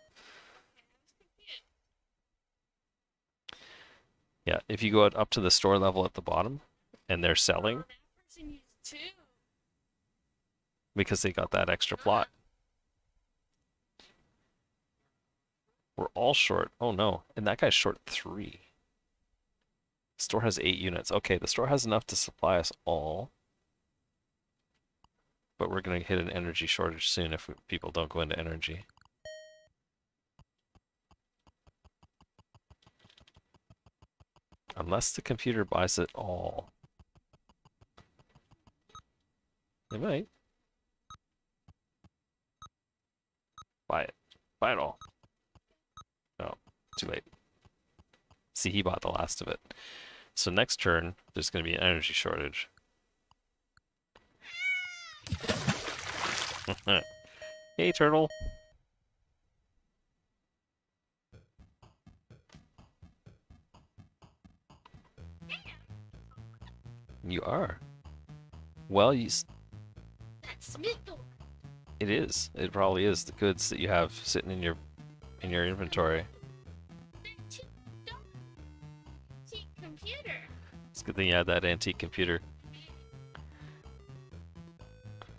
A: Yeah, if you go up to the store level at the bottom and they're selling because they got that extra plot. We're all short. Oh no, and that guy's short three. Store has eight units. Okay, the store has enough to supply us all. But we're going to hit an energy shortage soon if we- people don't go into energy. Unless the computer buys it all. They might. Buy it. Buy it all. No, too late. See, he bought the last of it. So next turn, there's going to be an energy shortage. hey, turtle. You are. Well, you. It is. It probably is the goods that you have sitting in your in your inventory. It's a good thing you had that antique computer.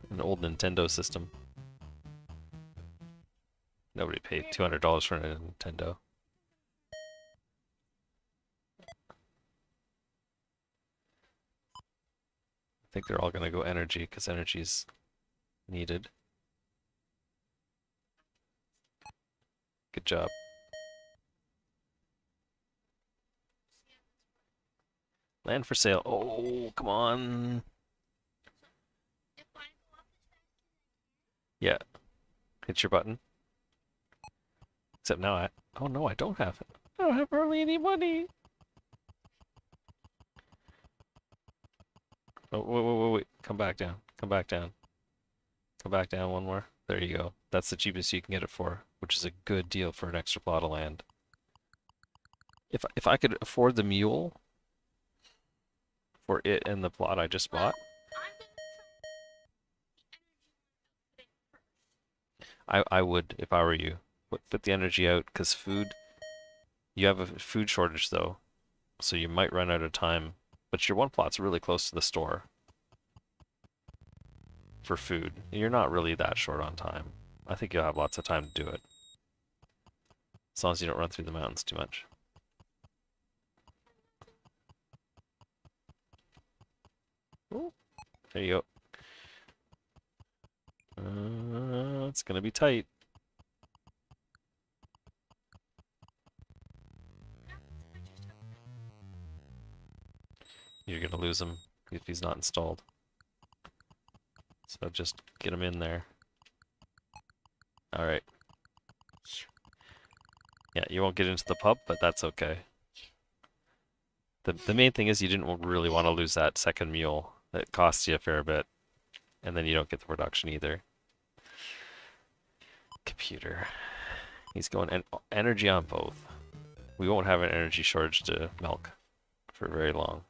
A: An old Nintendo system. Nobody paid $200 for a Nintendo. I think they're all going to go energy because energy's needed. Good job. Land for sale. Oh, come on. Yeah. Hit your button. Except now I... Oh no, I don't have it. I don't have hardly any money. Oh, wait, wait, wait, wait. Come back down. Come back down. Come back down one more. There you go. That's the cheapest you can get it for, which is a good deal for an extra plot of land. If if I could afford the mule for it and the plot I just bought. I, I would if I were you. Put, put the energy out because food. You have a food shortage though, so you might run out of time. But your one plot's really close to the store for food. You're not really that short on time. I think you'll have lots of time to do it. As long as you don't run through the mountains too much. Ooh, there you go. Uh, it's gonna be tight. You're gonna lose him if he's not installed. So just get them in there. Alright. Yeah, you won't get into the pub, but that's okay. The, the main thing is you didn't really want to lose that second mule. That costs you a fair bit. And then you don't get the production either. Computer. He's going en energy on both. We won't have an energy shortage to milk for very long.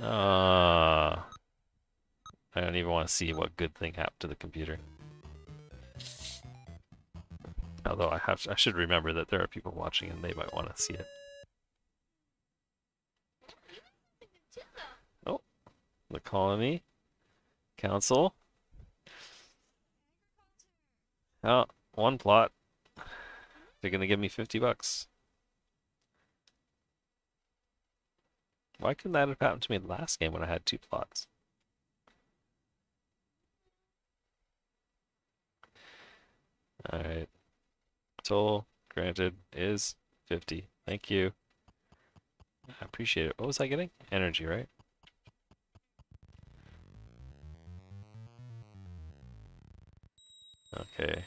A: Ah. I don't even want to see what good thing happened to the computer. Although I have, I should remember that there are people watching and they might want to see it. Oh, the colony, council. Oh, one plot. They're gonna give me fifty bucks. Why couldn't that have happened to me last game when I had two plots? Alright. Toll granted is 50. Thank you. I appreciate it. What was I getting? Energy, right? Okay.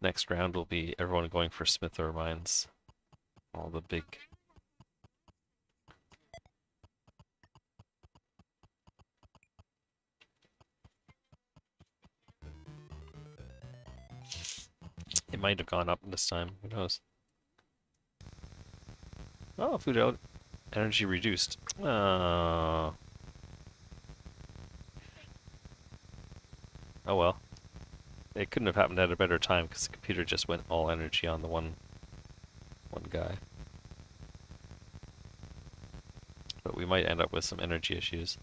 A: Next round will be everyone going for Smith mines. All the big It might have gone up this time. Who knows? Oh, food out. Energy reduced. Oh. Oh well. It couldn't have happened at a better time because the computer just went all energy on the one one guy. But we might end up with some energy issues.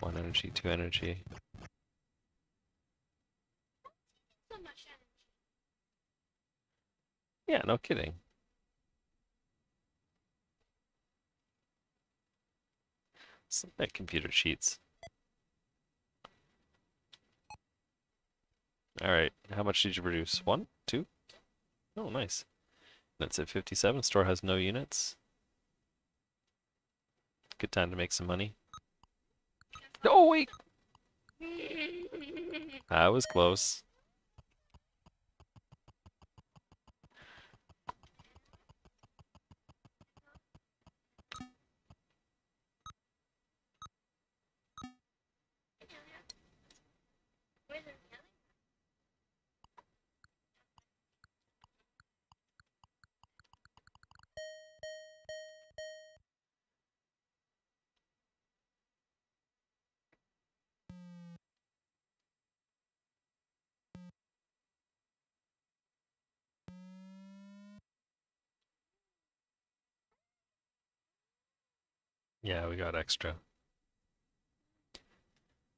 A: One energy, two energy.
B: So much energy.
A: Yeah, no kidding. Submit computer cheats. Alright, how much did you produce? One? Two? Oh, nice. That's at 57. Store has no units. Good time to make some money. Oh, wait! I was close. Yeah, we got extra.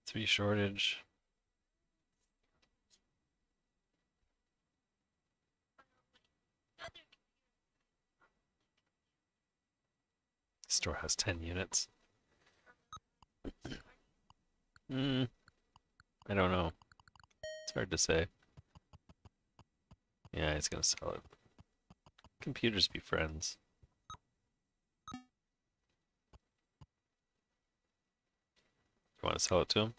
A: Three shortage. Store has 10 units. Hmm. I don't know. It's hard to say. Yeah, he's gonna sell it. Computers be friends. You want to sell it to him?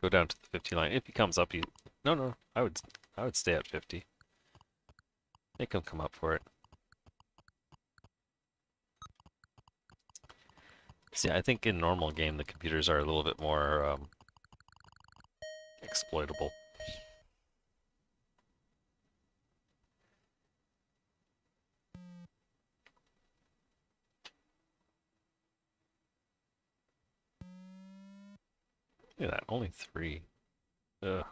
A: Go down to the 50 line. If he comes up, you... No, no, I would, I would stay at 50. Make him come up for it. See, I think in normal game the computers are a little bit more um, exploitable. Look at that, only three. Ugh.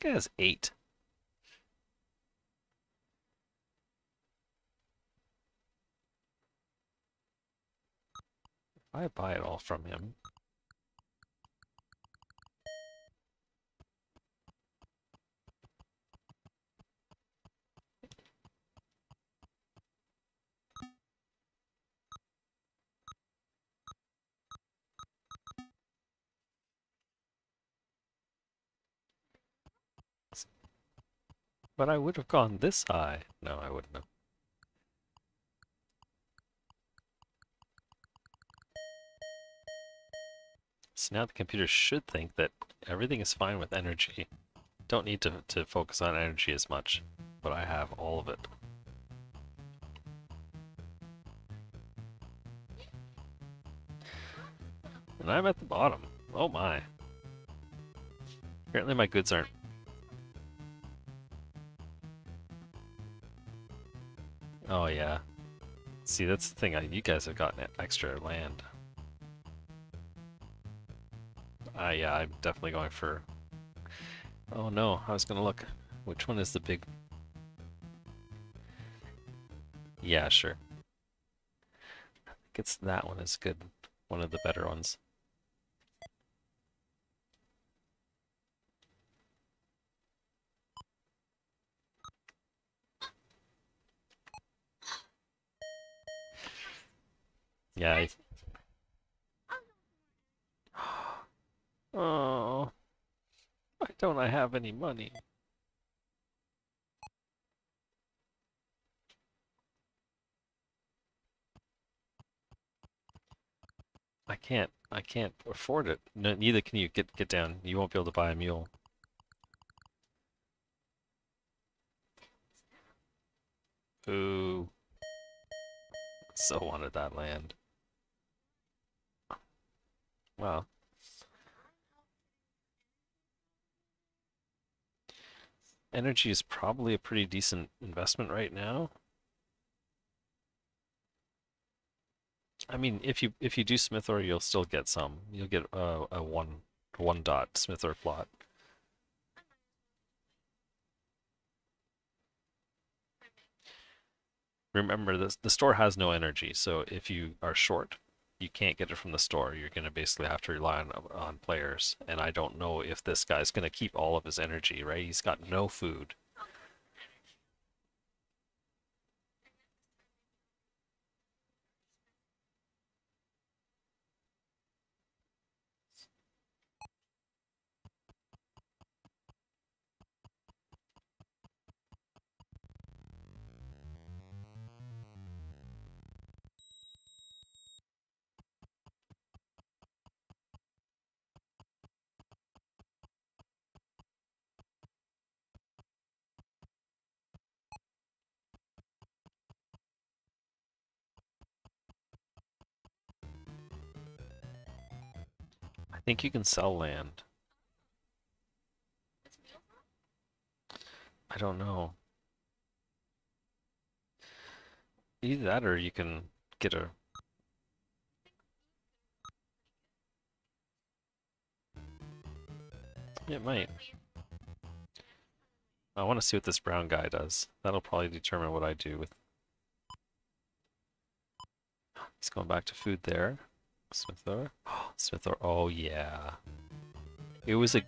A: Guy has eight. If I buy it all from him. But I would have gone this high. No, I wouldn't have. So now the computer should think that everything is fine with energy. Don't need to, to focus on energy as much, but I have all of it. And I'm at the bottom. Oh my. Apparently my goods aren't Oh yeah. See, that's the thing. You guys have gotten extra land. Uh, yeah, I'm definitely going for... Oh no, I was gonna look. Which one is the big... Yeah, sure. I think it's that one is good. One of the better ones. Yeah, I, Oh, why don't I have any money? I can't. I can't afford it. No, neither can you. Get get down. You won't be able to buy a mule. Who so wanted that land? Well, energy is probably a pretty decent investment right now. I mean, if you if you do Smithore, you'll still get some. You'll get a, a one one dot Smithore plot. Remember, this the store has no energy, so if you are short, you can't get it from the store. You're going to basically have to rely on on players, and I don't know if this guy's going to keep all of his energy. Right? He's got no food. Think you can sell land. I don't know. Either that or you can get a It might. I want to see what this brown guy does. That'll probably determine what I do with. He's going back to food there. Smithore. Smithore. Oh yeah. It was a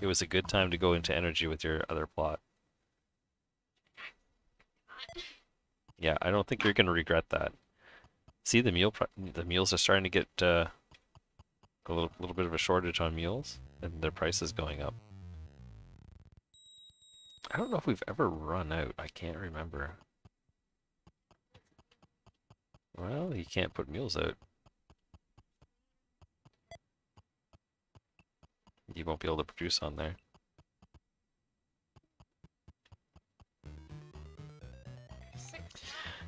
A: it was a good time to go into energy with your other plot. Yeah, I don't think you're gonna regret that. See the mule the mules are starting to get uh, a little little bit of a shortage on mules, and their price is going up. I don't know if we've ever run out. I can't remember. Well, you can't put mules out. You won't be able to produce on there.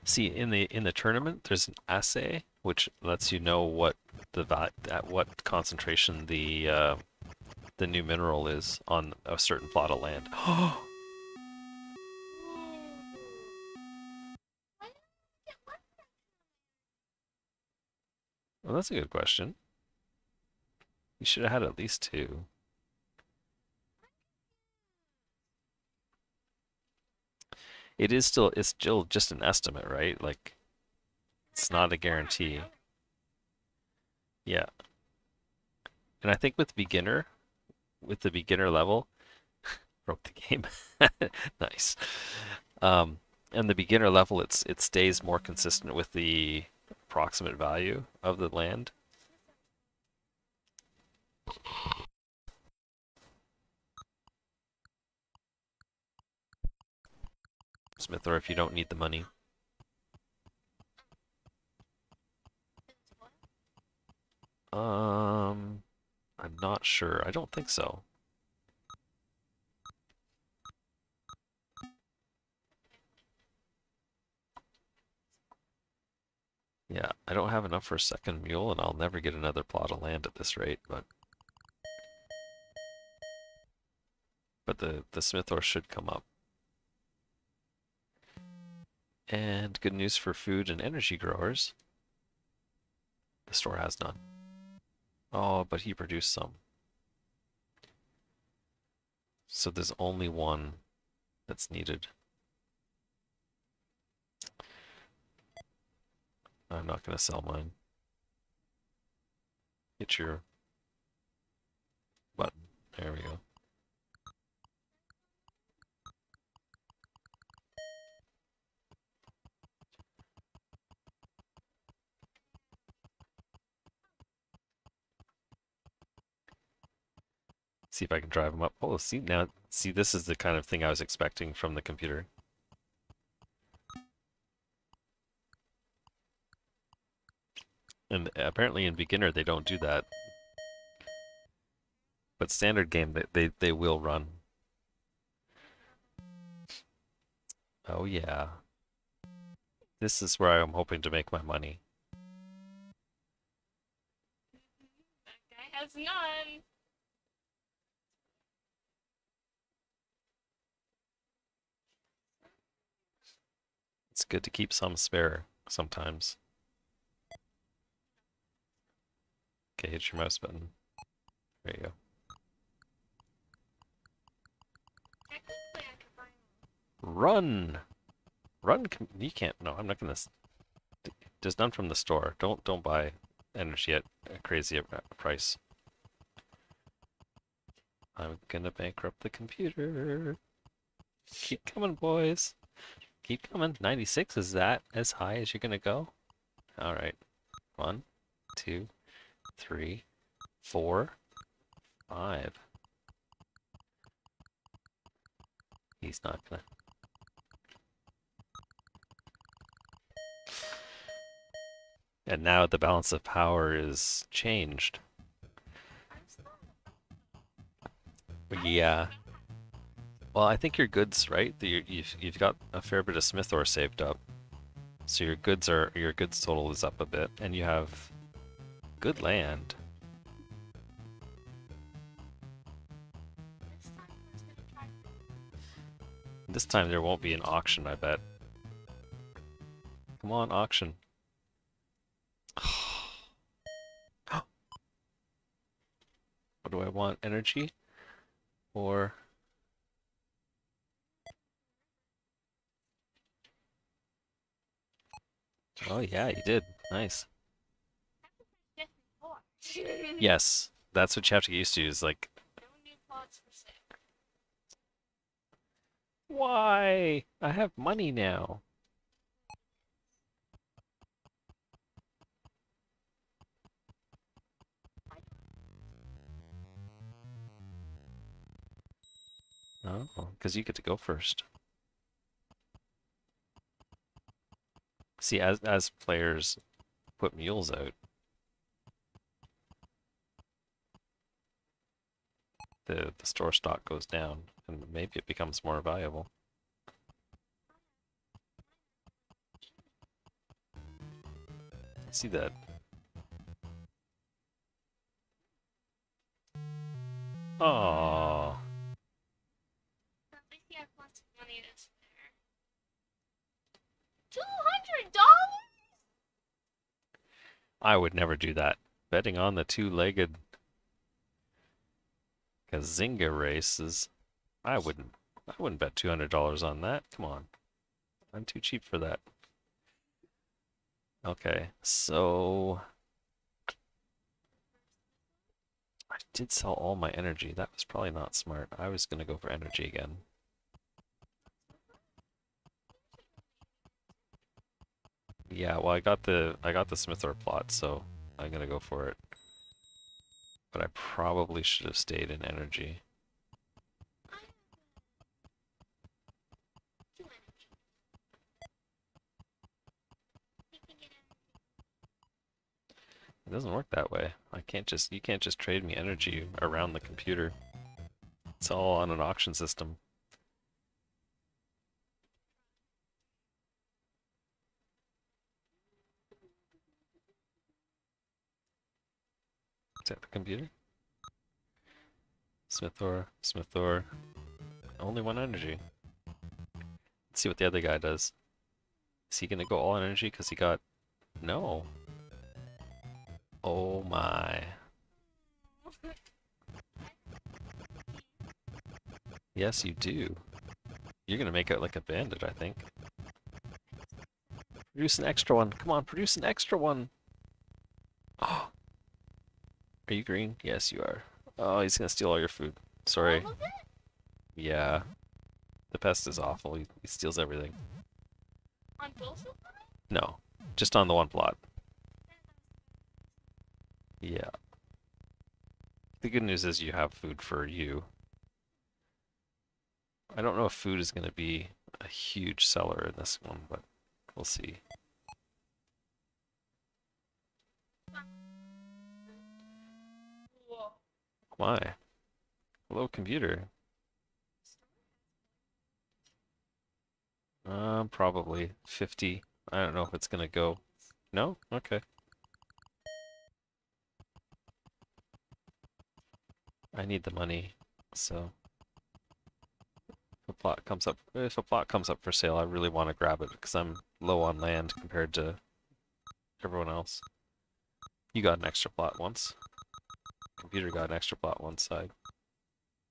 A: See, in the in the tournament, there's an assay which lets you know what the at what concentration the uh, the new mineral is on a certain plot of land.
B: Section
A: well, that's a good question. You should have had at least two. It is still it's still just an estimate, right? Like it's not a guarantee. Yeah. And I think with beginner, with the beginner level, broke the game. Nice. Um, and the beginner level, it's it stays more consistent with the approximate value of the land. Smith, or if you don't need the money. Um, I'm not sure. I don't think so. Yeah, I don't have enough for a second mule, and I'll never get another plot of land at this rate, but... But the, the Smithore should come up. And good news for food and energy growers. The store has none. Oh, but he produced some. So there's only one that's needed. I'm not going to sell mine. Hit your button. There we go. See if I can drive them up. Oh, see now, see this is the kind of thing I was expecting from the computer. And apparently in beginner they don't do that. But standard game they they, they will run. Oh yeah. This is where I'm hoping to make my money.
B: That guy has none.
A: Good to keep some spare sometimes. Okay, hit your mouse button. There you go. Run! Run! You can't. No, I'm not gonna. There's none from the store. Don't don't buy energy at a crazy price. I'm gonna bankrupt the computer. Keep coming, boys. Keep coming. 96 is that as high as you're gonna go? All right. One, two, three, four, five. He's not gonna. And now the balance of power is changed. Yeah. Well, I think your goods, right? You've you've got a fair bit of smithore saved up, so your goods are your goods total is up a bit, and you have good land.
B: this time I was gonna try.
A: This time there won't be an auction, I bet. Come on, auction. what do I want? Energy? Or Oh yeah, you did. Nice. Yes, that's what you have to get used to. Is like,
B: No new plots for sale.
A: why? I have money now. Oh, because you get to go first. See, as as players put mules out, the the store stock goes down, and maybe it becomes more valuable. See that? Oh,
B: At least he has lots of money to spare. Two hundred dollars?
A: I would never do that. Betting on the two-legged Kazinga races, I wouldn't. I wouldn't bet two hundred dollars on that. Come on, I'm too cheap for that. Okay, so I did sell all my energy. That was probably not smart. I was gonna go for energy again. Yeah, well, I got the I got the Smithore plot, so I'm gonna go for it. But I probably should have stayed in energy. It doesn't work that way. I can't just you can't just trade me energy around the computer. It's all on an auction system. That the computer? Smithore, Smithore. Only one energy. Let's see what the other guy does. Is he gonna go all energy because he got no? Oh my! Yes, you do. You're gonna make out like a bandit, I think. Produce an extra one. Come on, produce an extra one. Oh. Are you green? Yes, you are. Oh, he's gonna steal all your food. Sorry.
B: All of it?
A: Yeah. The pest is awful. He, he steals everything.
B: On both of them?
A: No, just on the one plot. Yeah. The good news is you have food for you. I don't know if food is going to be a huge seller in this one, but we'll see. Why? Hello, computer. Um, probably 50. I don't know if it's going to go. No? Okay. I need the money, so if a plot comes up, if a plot comes up for sale, I really want to grab it because I'm low on land compared to everyone else. You got an extra plot once. Computer got an extra plot one side.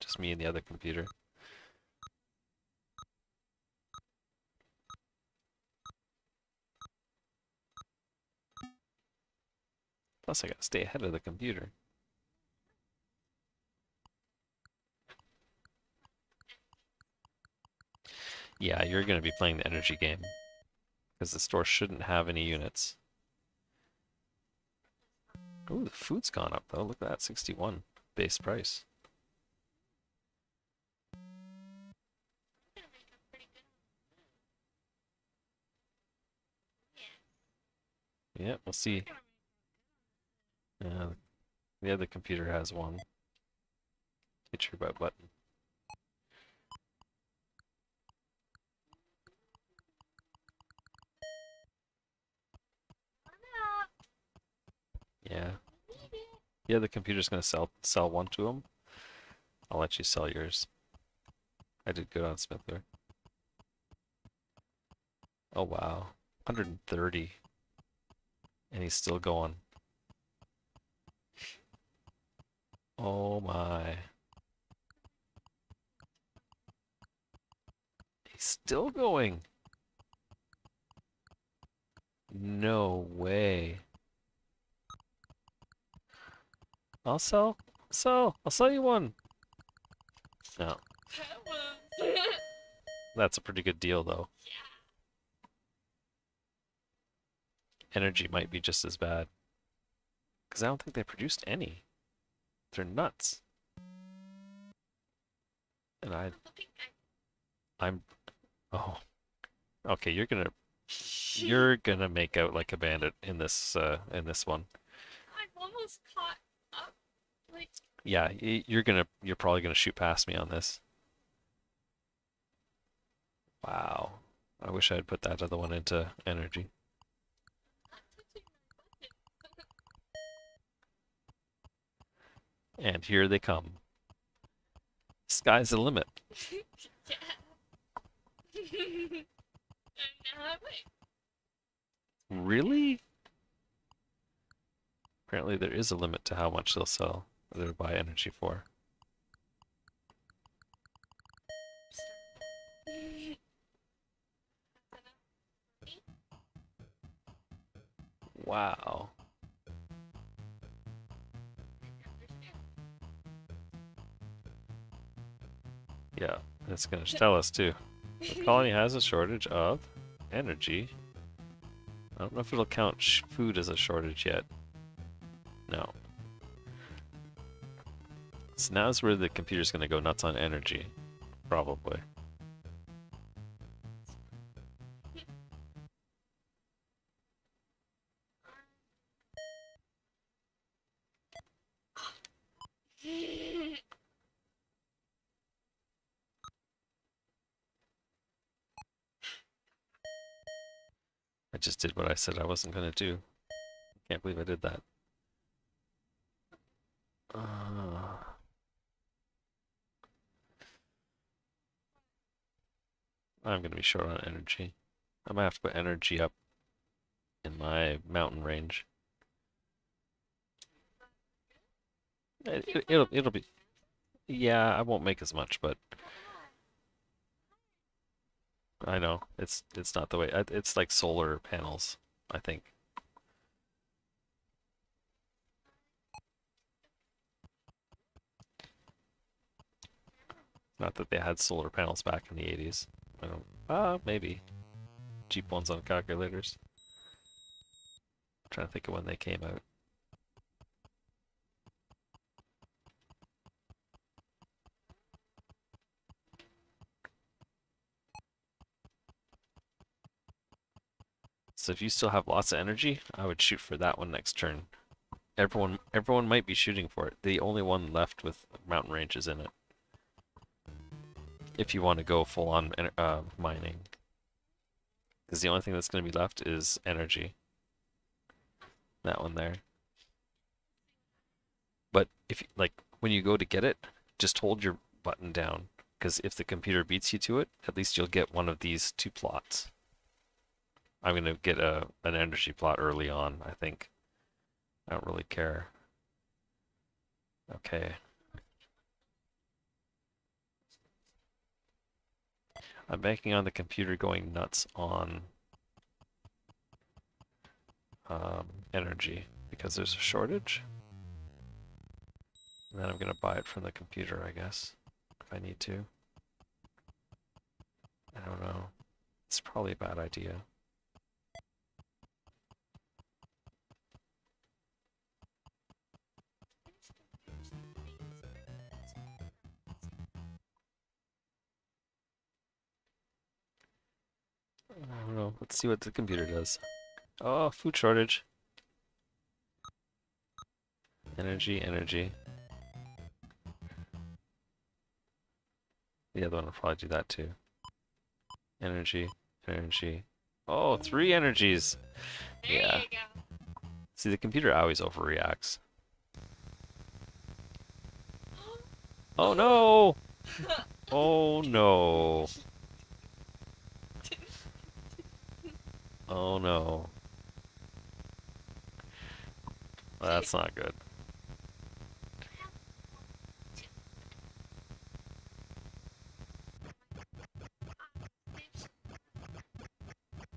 A: Just me and the other computer. Plus, I gotta stay ahead of the computer. Yeah, you're gonna be playing the energy game. Because the store shouldn't have any units. Ooh, the food's gone up though. Look at that, 61 base price.
B: Yeah.
A: We'll see. Yeah, the other computer has one. Hit your butt button. Yeah. Yeah, the computer's gonna sell sell one to him. I'll let you sell yours. I did good on Smithler. Oh wow. 130. And he's still going. Oh my. He's still going. No way. I'll sell. Sell. I'll sell you one. No, that's a pretty good deal though. Energy might be just as bad. Because I don't think they produced any. They're nuts. And I,
B: I'm
A: oh, okay. You're gonna, you're gonna make out like a bandit in this, uh, in this one.
B: I'm almost caught
A: Yeah, you're gonna, you're probably gonna shoot past me on this. Wow. I wish I had put that other one into energy. And here they come. Sky's the limit. Really? Apparently there is a limit to how much they'll sell, they'll buy energy for. Wow. Yeah, it's gonna tell us too. The colony has a shortage of energy. I don't know if it'll count sh food as a shortage yet. No. So now's where the computer's gonna go nuts on energy. Probably. I just did what I said I wasn't gonna do. Can't believe I did that. Uh, I'm gonna be short on energy. I might have to put energy up in my mountain range. It, it, it'll it'll be yeah, I won't make as much, but I know it's it's not the way. It's like solar panels, I think. Not that they had solar panels back in the 80s. I don't. Ah, maybe. Cheap ones on calculators. trying to think of when they came out. So if you still have lots of energy, I would shoot for that one next turn. Everyone everyone might be shooting for it. The only one left with mountain ranges in it. If you want to go full on uh, mining. Because the only thing that's going to be left is energy. That one there. But if like when you go to get it, just hold your button down. Because if the computer beats you to it, at least you'll get one of these two plots. I'm gonna get a an energy plot early on, I think. I don't really care. Okay. I'm banking on the computer going nuts on um, energy because there's a shortage. And then I'm gonna buy it from the computer, I guess, if I need to. I don't know. It's probably a bad idea. I don't know. Let's see what the computer does. Oh, food shortage. Energy, energy. The other one will probably do that too. Energy, energy. Oh, three energies.
B: There
A: Yeah.
B: you go.
A: See, the computer always overreacts. Oh no! Oh no! Oh no. That's not good.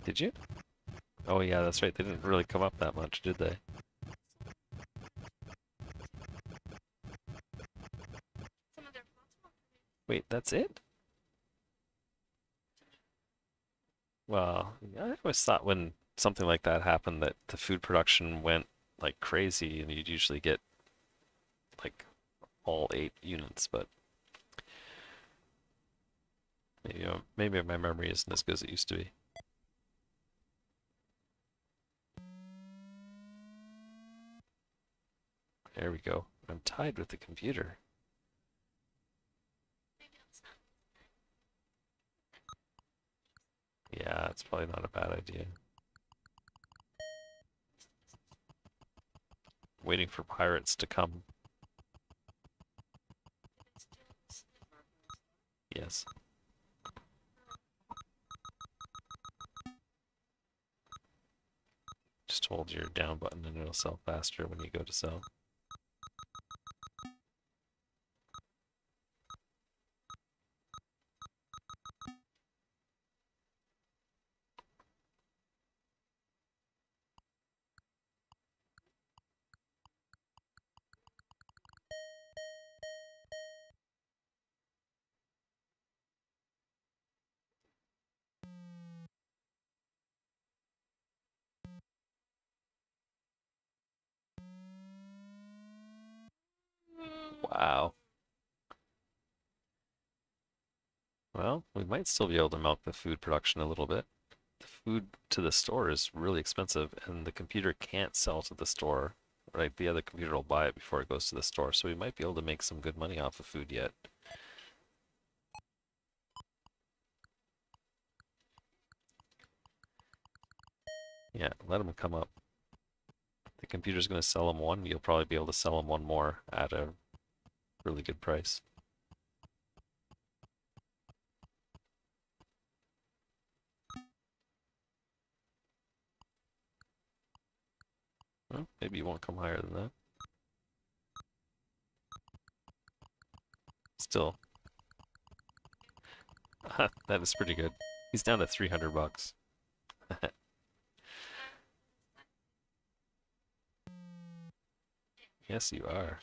A: Did you? Oh yeah, that's right. They didn't really come up that much, did they? Wait, that's it? Well, I always thought when something like that happened that the food production went like crazy and you'd usually get like all eight units, but maybe maybe my memory isn't as good as it used to be. There we go. I'm tied with the computer.
B: maybe I'll stop.
A: Yeah, it's probably not a bad idea. Waiting for pirates to come. Yes. Just hold your down button and it'll sell faster when you go to sell. Might still be able to milk the food production a little bit. The food to the store is really expensive, and the computer can't sell to the store. Right, the other computer will buy it before it goes to the store, so we might be able to make some good money off of food yet. Yeah, let them come up. The computer's going to sell them one. You'll probably be able to sell them one more at a really good price. Well, maybe you won't come higher than that. Still. that is pretty good. He's down to 300 bucks. yes, you are.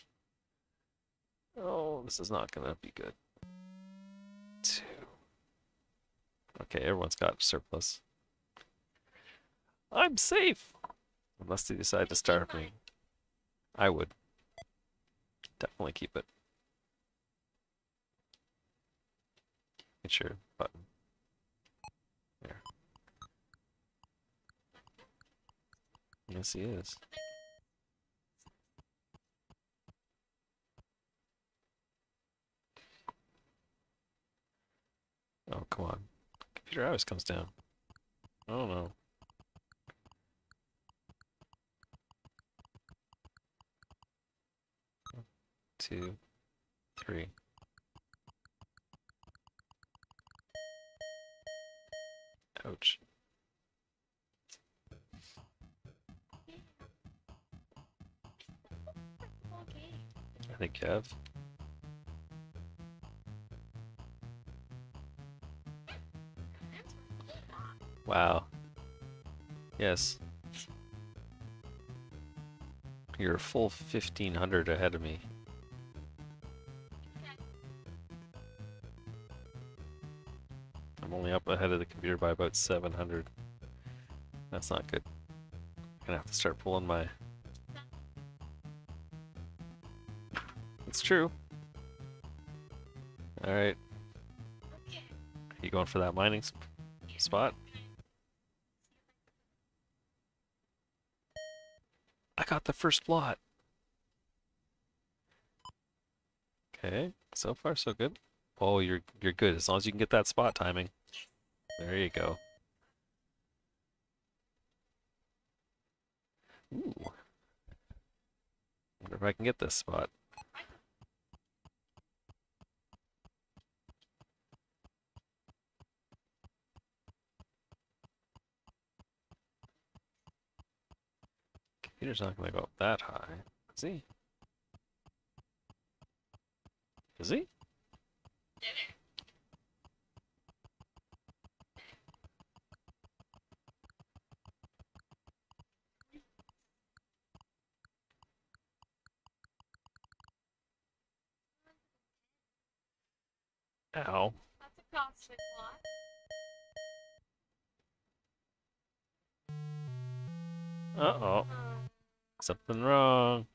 A: Oh, this is not gonna be good. Two. Okay, everyone's got surplus. I'm safe! Unless they decide to starve me. I would. Definitely keep it. Get your button. There. Yes, he is. Oh, come on. Computer always comes down. I don't no. Two, three. Ouch. I think you have. Wow. Yes. You're a full 1500 ahead of me. Ahead of the computer by about 700. That's not good. I'm gonna have to start pulling my... It's true. Alright, you going for that mining sp spot? I got the first lot. Okay, so far so good. Oh, you're you're good as long as you can get that spot timing. There you go. Ooh. Wonder if I can get this spot. Computer's not gonna go up that high. Is he? Is he? Ow.
B: That's a lot.
A: Uh-oh.
B: Um,
A: Something wrong.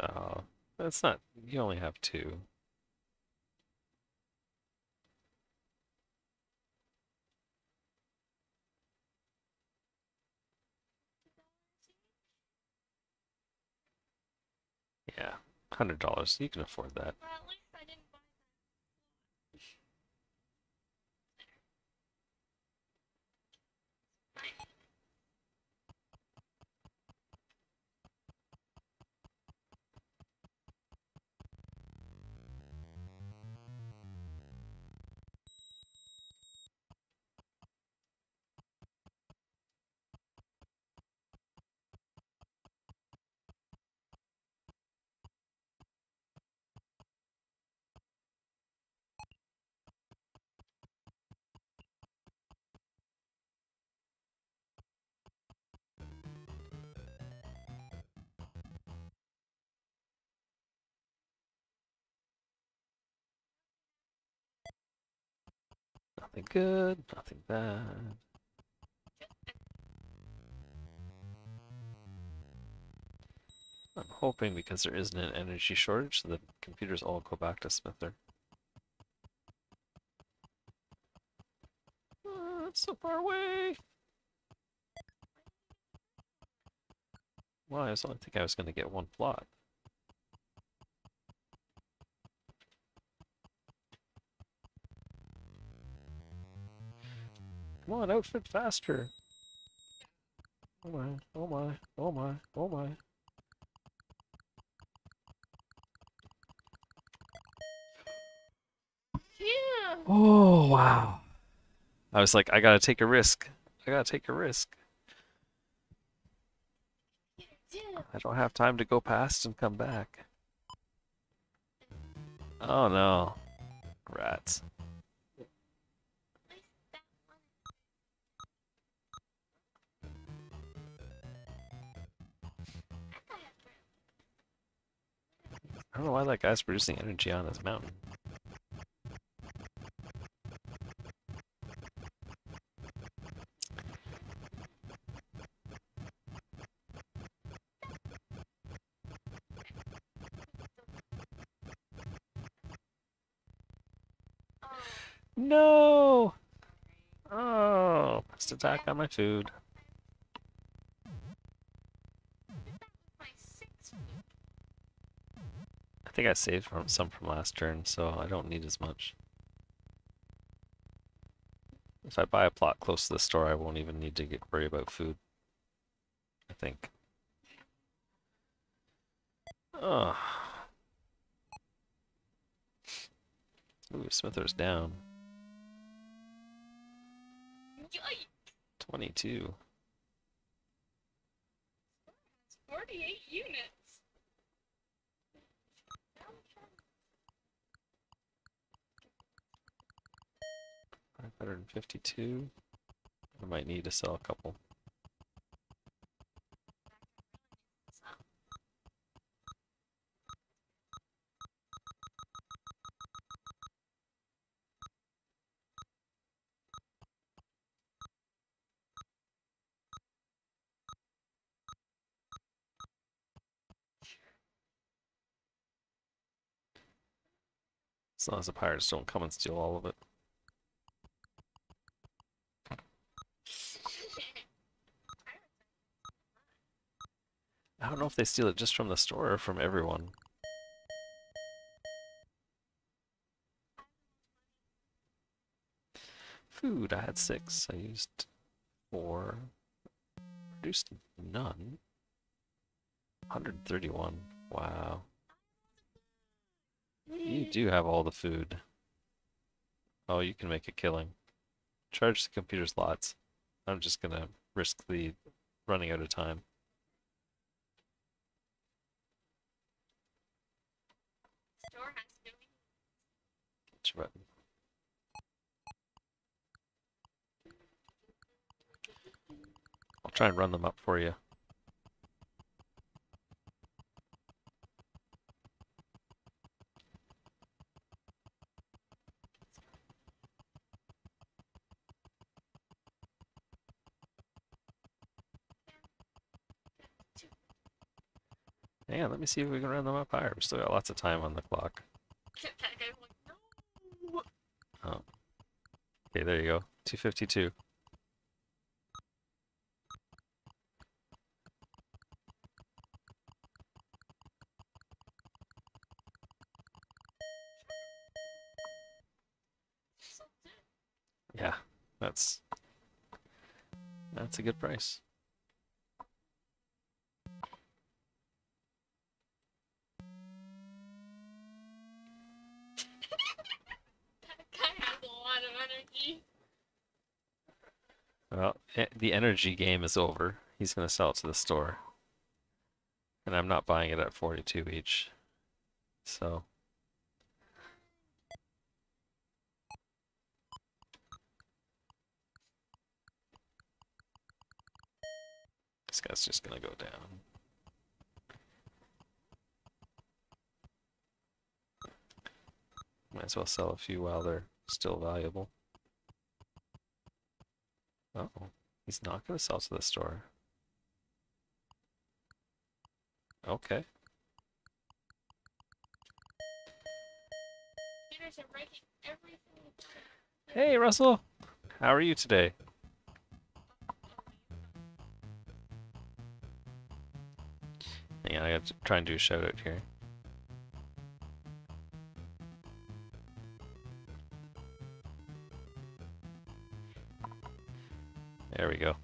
A: Oh, that's not. You only have two. Yeah, hundred dollars. so You can afford that. Good. Nothing bad. I'm hoping because there isn't an energy shortage, the computers all go back to Smithore. Uh, it's so far away. Well, I was only think I was going to get one plot. Come on, outfit faster. Oh my, oh my, oh my, oh my.
B: Yeah.
A: Oh, wow. I was like, I gotta take a risk. I gotta take a risk.
B: Computer.
A: I don't have time to go past and come back. Oh no. Rats. Don't know why that guy's producing energy on his mountain. No! Oh, must attack on my food. Think I saved from some from last turn, so I don't need as much. If I buy a plot close to the store, I won't even need to get worry about food. I think. Oh. Ooh, Smithore's down. 22.
B: 48 units. Now I'm trying-
A: 552. I might need to sell a couple. As long as the pirates don't come and steal all of it. I don't know if they steal it just from the store or from everyone. Food, I had six. I used four. Produced none. 131. Wow. You do have all the food. Oh, you can make a killing. Charge the computer's lots. I'm just gonna risk the running out of time.
B: Store has no
A: I'll try and run them up for you. Hang let me see if we can run them up higher. We still got lots of time on the clock.
B: that guy was like, no.
A: Okay, there you go. 252. Yeah, that's that's a good price.
B: That guy has a lot of energy.
A: Well, the energy game is over. He's going to sell it to the store. And I'm not buying it at 42 each. So, this guy's just going to go down. Might as well sell a few while they're still valuable. Oh, he's not going to sell to the store. Okay. Hey, Russell. How are you today? Hang on, I got to try and do a shout out here. There we go.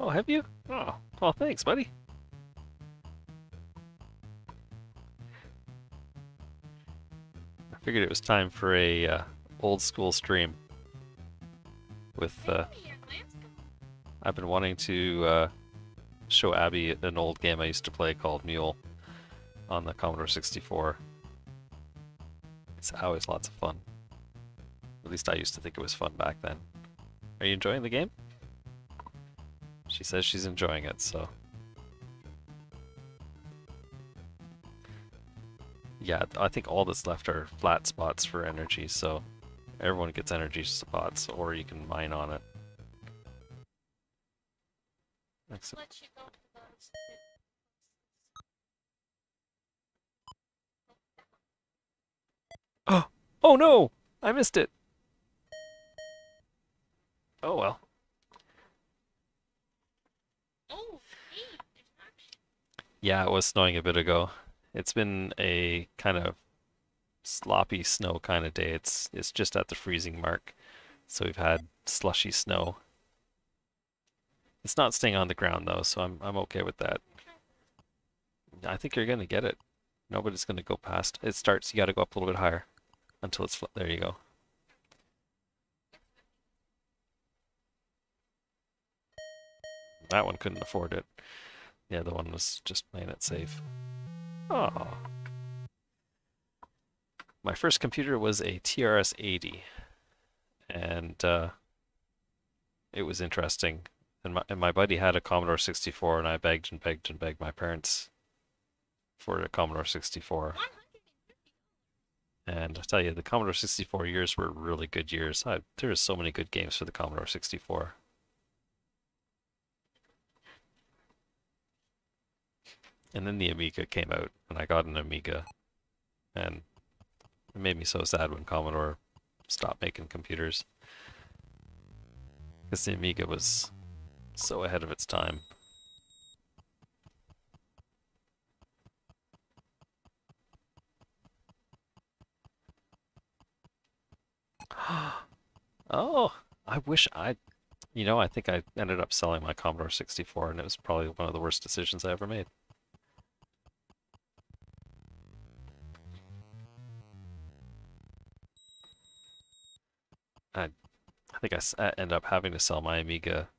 A: Oh, have you? Oh, well, thanks, buddy. I figured it was time for a uh, old school stream. With uh. I've been wanting to uh, show Abby an old game I used to play called Mule on the Commodore 64. It's always lots of fun. At least I used to think it was fun back then. Are you enjoying the game? She says she's enjoying it, so. Yeah, I think all that's left are flat spots for energy, so everyone gets energy spots, or you can mine on it
B: Let you go to those two.
A: Oh no! I missed it! Oh well. Yeah, it was snowing a bit ago. It's been a kind of sloppy snow kind of day. It's it's just at the freezing mark. So we've had slushy snow. It's not staying on the ground though, so I'm I'm okay with that. I think you're gonna get it. Nobody's gonna go past. It starts, you gotta go up a little bit higher until it's fl- there you go. That one couldn't afford it. The other one was just playing it safe. Oh. My first computer was a TRS-80, and uh, it was interesting. And my, and my buddy had a Commodore 64, and I begged and begged and begged my parents for a Commodore 64.
B: 150.
A: And I tell you, the Commodore 64 years were really good years. I, there are so many good games for the Commodore 64. And then the Amiga came out, and I got an Amiga, and it made me so sad when Commodore stopped making computers. Because the Amiga was so ahead of its time. Oh, I wish I, you know, I think I ended up selling my Commodore 64, and it was probably one of the worst decisions I ever made. I, I think I ended up having to sell my Amiga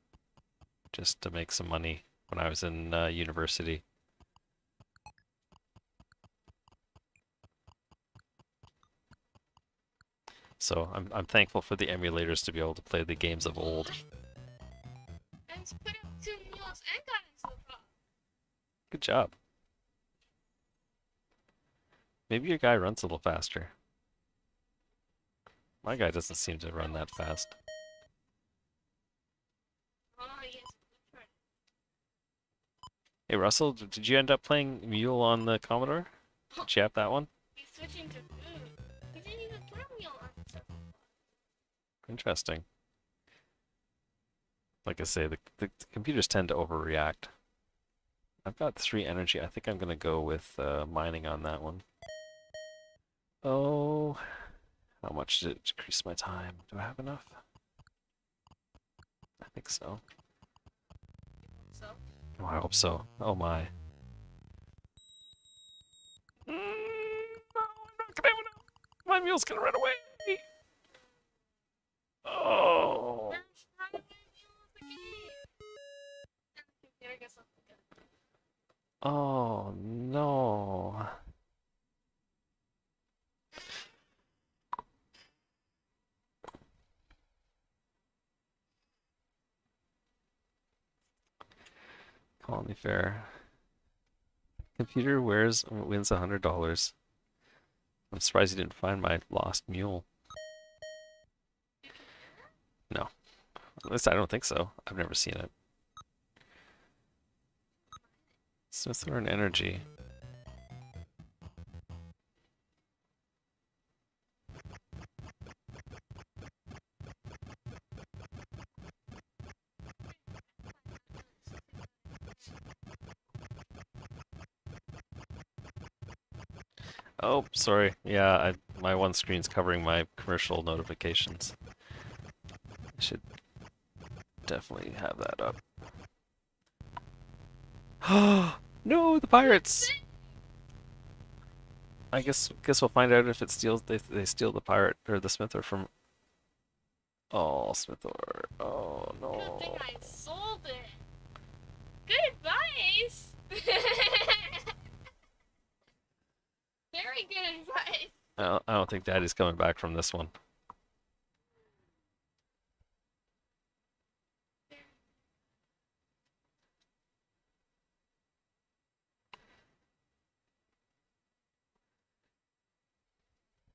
A: just to make some money when I was in uh, university. So I'm I'm thankful for the emulators to be able to play the games of old. Good job. Maybe your guy runs a little faster. My guy doesn't seem to run that fast. Hey Russell, did you end up playing Mule on the Commodore? Did you have that one? Interesting. Like I say, the, the, the computers tend to overreact. I've got three energy. I think I'm gonna go with uh, mining on that one. Oh, how much did it decrease my time? Do I have enough? I think so.
B: So,
A: Oh, I hope so. Oh my. Mm, no. My mule's gonna run away.
B: Again.
A: Oh no. Colony Fair. Computer wears wins a hundred dollars. I'm surprised you didn't find my lost mule. No. At least I don't think so. I've never seen it. Smithorn Energy. Oh, sorry. Yeah, I, my one screen's covering my commercial notifications. I should definitely have that up. no, the pirates! I guess guess we'll find out if it steals they they steal the pirate or the Smithore from. Oh, Smithore. Oh no!
B: Good thing I sold it. Good advice. Very good advice.
A: I don't, I don't think Daddy's coming back from this one.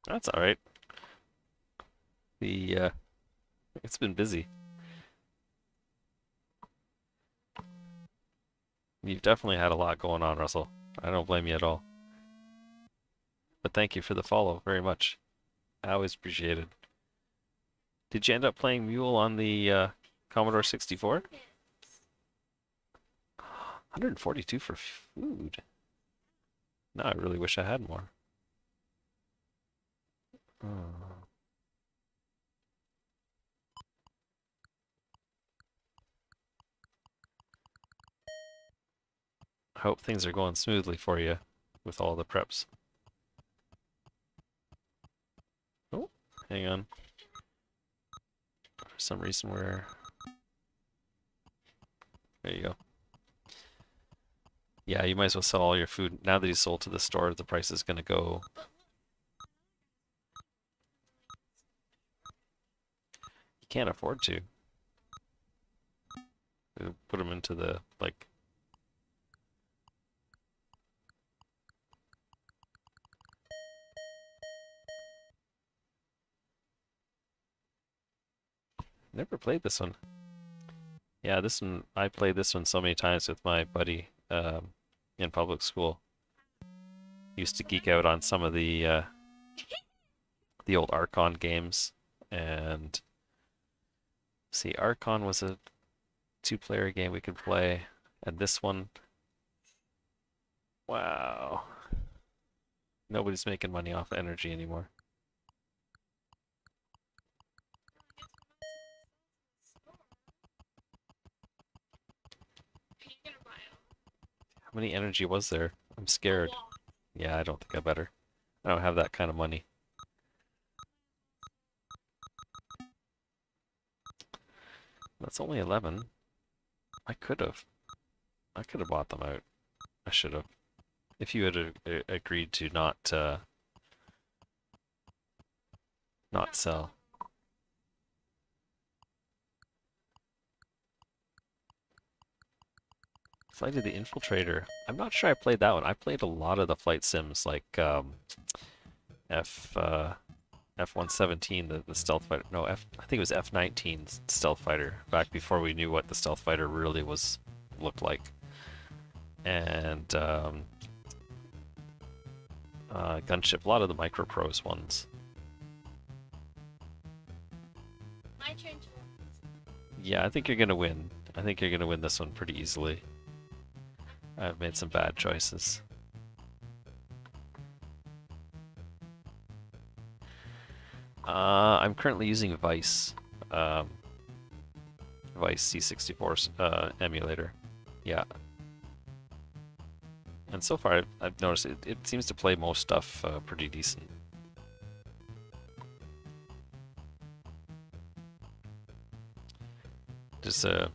A: That's all right. The uh, it's been busy. You've definitely had a lot going on, Russell. I don't blame you at all. But thank you for the follow very much. I always appreciate it. Did you end up playing Mule on the uh, Commodore 64? 142 for food. Now I really wish I had more. I hope things are going smoothly for you with all the preps. Oh, hang on. For some reason we're... There you go. Yeah, you might as well sell all your food. Now that he's sold to the store, the price is going to go You can't afford to. Put them into the, like... Never played this one. Yeah, this one, I played this one so many times with my buddy um, in public school. Used to geek out on some of the uh, the old Archon games, and see, Archon was a two-player game we could play, and this one, wow, nobody's making money off energy anymore. How many energy was there? I'm scared. Yeah, I don't think I better. I don't have that kind of money. That's only 11. I could have. I could have bought them out. I should have. If you had uh, agreed to not uh, not sell. Flight of the Infiltrator. I'm not sure I played that one. I played a lot of the flight sims like um, F uh, F-117, the, the stealth fighter. No, F. I think it was F-19 stealth fighter back before we knew what the stealth fighter really was looked like. And um, uh, gunship. A lot of the microprose ones.
B: My turn
A: Yeah, I think you're gonna win. I think you're gonna win this one pretty easily. I've made some bad choices. Uh, I'm currently using Vice, um, Vice C64 uh, emulator. Yeah. And so far, I've, I've noticed it, it seems to play most stuff uh, pretty decent. Just a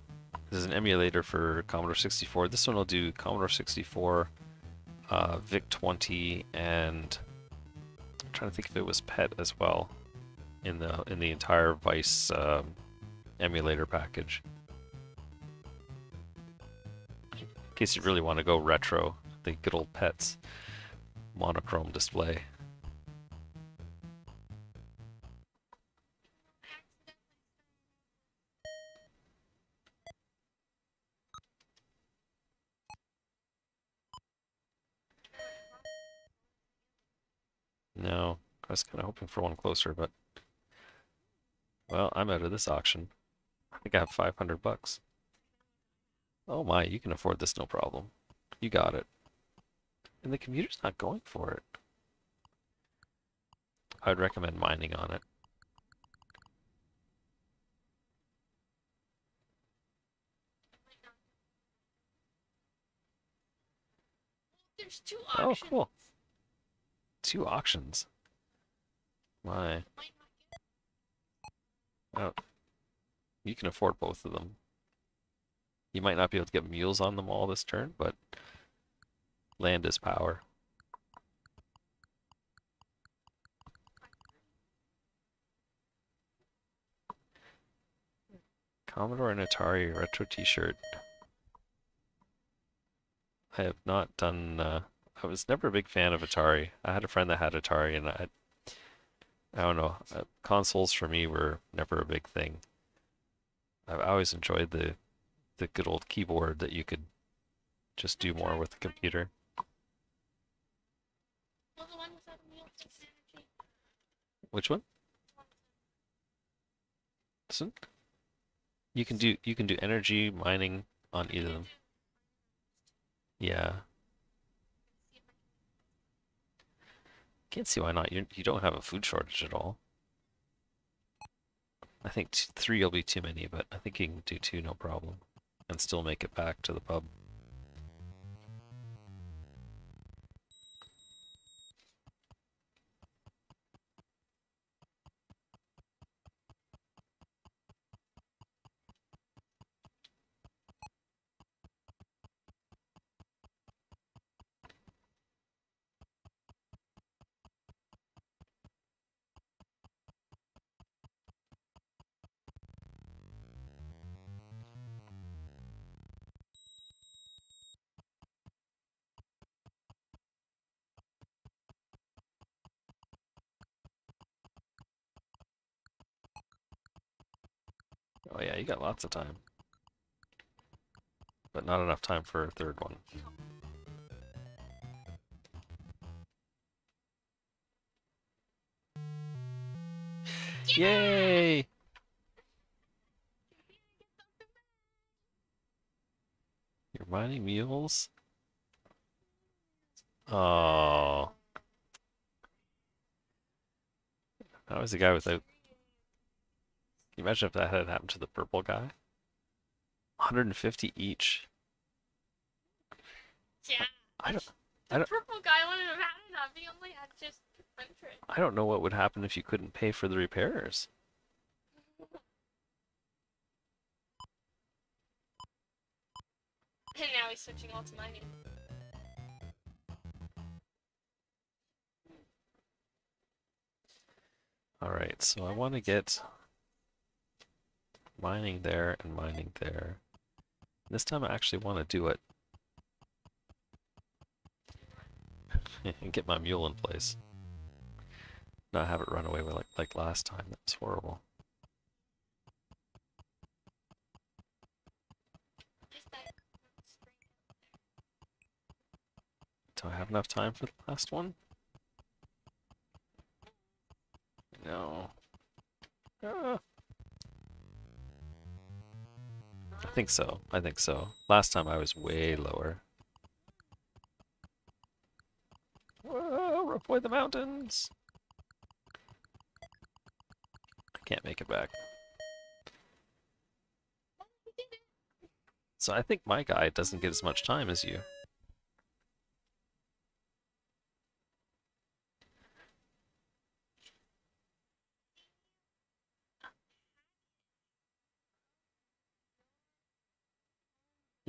A: there's an emulator for Commodore 64. This one will do Commodore 64, uh, VIC-20, and I'm trying to think if it was PET as well in the in the entire Vice um, emulator package. In case you really want to go retro, the good old PETs monochrome display. No, I was kind of hoping for one closer, but well, I'm out of this auction. I think I have 500 bucks. Oh my, you can afford this no problem. You got it. And the computer's not going for it. I'd recommend mining on it.
B: There's two
A: Oh,
B: options.
A: cool. two auctions. My,
B: Get
A: you can afford both of them. You might not be able to get mules on them all this turn, but land is power. Commodore and Atari retro T-shirt. I have not done. Uh, I was never a big fan of Atari. I had a friend that had Atari, and I, I don't know. Uh, consoles for me were never a big thing. I've always enjoyed the, the good old keyboard that you could just do more with the computer. Which one?
B: One?
A: You can do you can do energy mining on either of them. Yeah.
B: See if I can-
A: Can't see why not. You you don't have a food shortage at all. I think three will be too many, but I think you can do two no problem, and still make it back to the pub. Oh yeah, you got lots of time, but not enough time for a third one. Yay! You're mining mules? Oh. That was the guy without. You imagine if that had happened to the purple guy? 150 each.
B: Yeah.
A: I don't. I don't-
B: purple guy wouldn't have had enough. He only had just 100.
A: I don't know what would happen if you couldn't pay for the repairs.
B: And now he's switching all to mining.
A: Alright, so I want to get mining there and mining there. This time I actually want to do it. and get my mule in place. Not have it run away with like, like last time. That was horrible. Do I have enough time for the last one? No. Ah. I think so. I think so. Last time I was way lower. Whoa, avoid the mountains! I can't make it back. So I think my guy doesn't get as much time as you.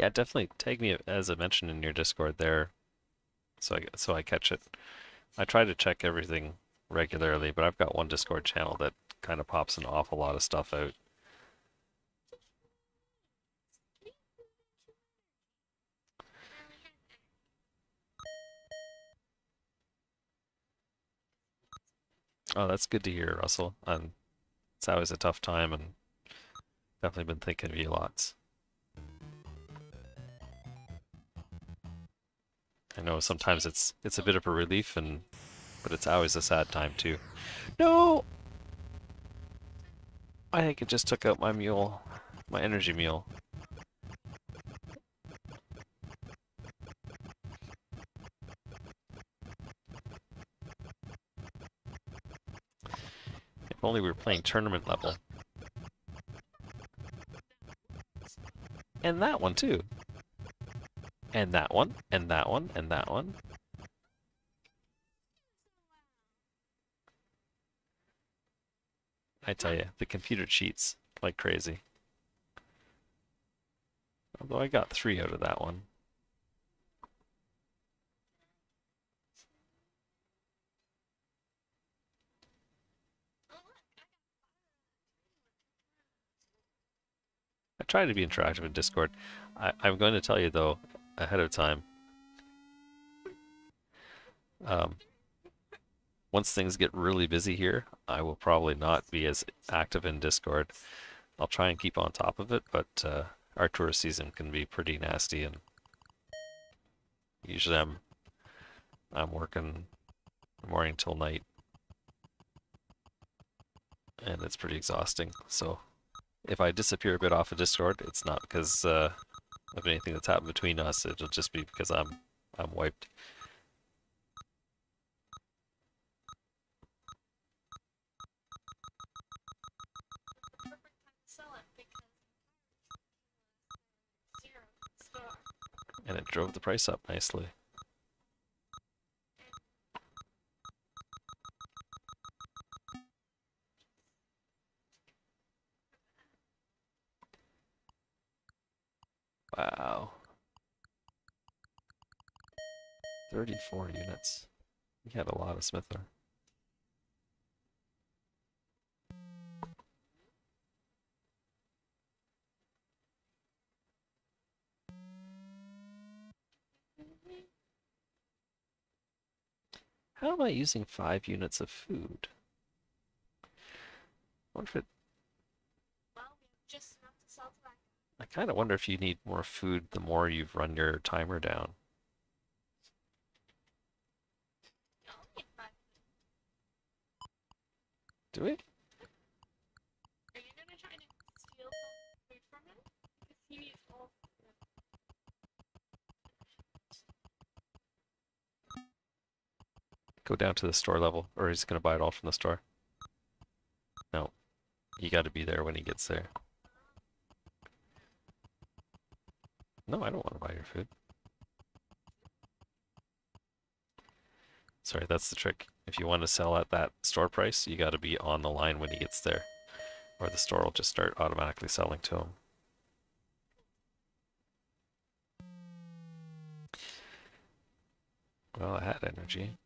A: Yeah, definitely tag me as I mentioned in your Discord there, so I so I catch it. I try to check everything regularly, but I've got one Discord channel that kind of pops an awful lot of stuff out. Oh, that's good to hear, Russell. And it's always a tough time, and definitely been thinking of you lots. I know sometimes it's it's a bit of a relief, and but it's always a sad time too. No, I think it just took out my mule, my energy mule. If only we were playing tournament level. And that one too and that one, and that one, and that one. I tell you, the computer cheats like crazy. Although I got three out of that one.
B: I
A: try to be interactive in Discord. I, am going to tell you though, ahead of time. Um, once things get really busy here, I will probably not be as active in Discord. I'll try and keep on top of it, but uh, our tourist season can be pretty nasty, and usually I'm I'm working morning till night, and it's pretty exhausting. So if I disappear a bit off of Discord, it's not because uh, of anything that's happened between us. It'll just be because I'm I'm wiped. and it drove the price up nicely. Wow. 34 units. We had a lot of Smithore. How am I using five units of food? Wonder if it
B: Well, we just enough to sell tobacco.
A: I kind of wonder if you need more food the more you've run your timer down. Do
B: to food.
A: Go down to the store level, or he's gonna buy it all from the store. No, you got to be there when he gets there. No, I don't want to buy your food. Sorry, that's the trick. If you want to sell at that store price, you got to be on the line when he gets there, or the store will just start automatically selling to him. Well, I had energy.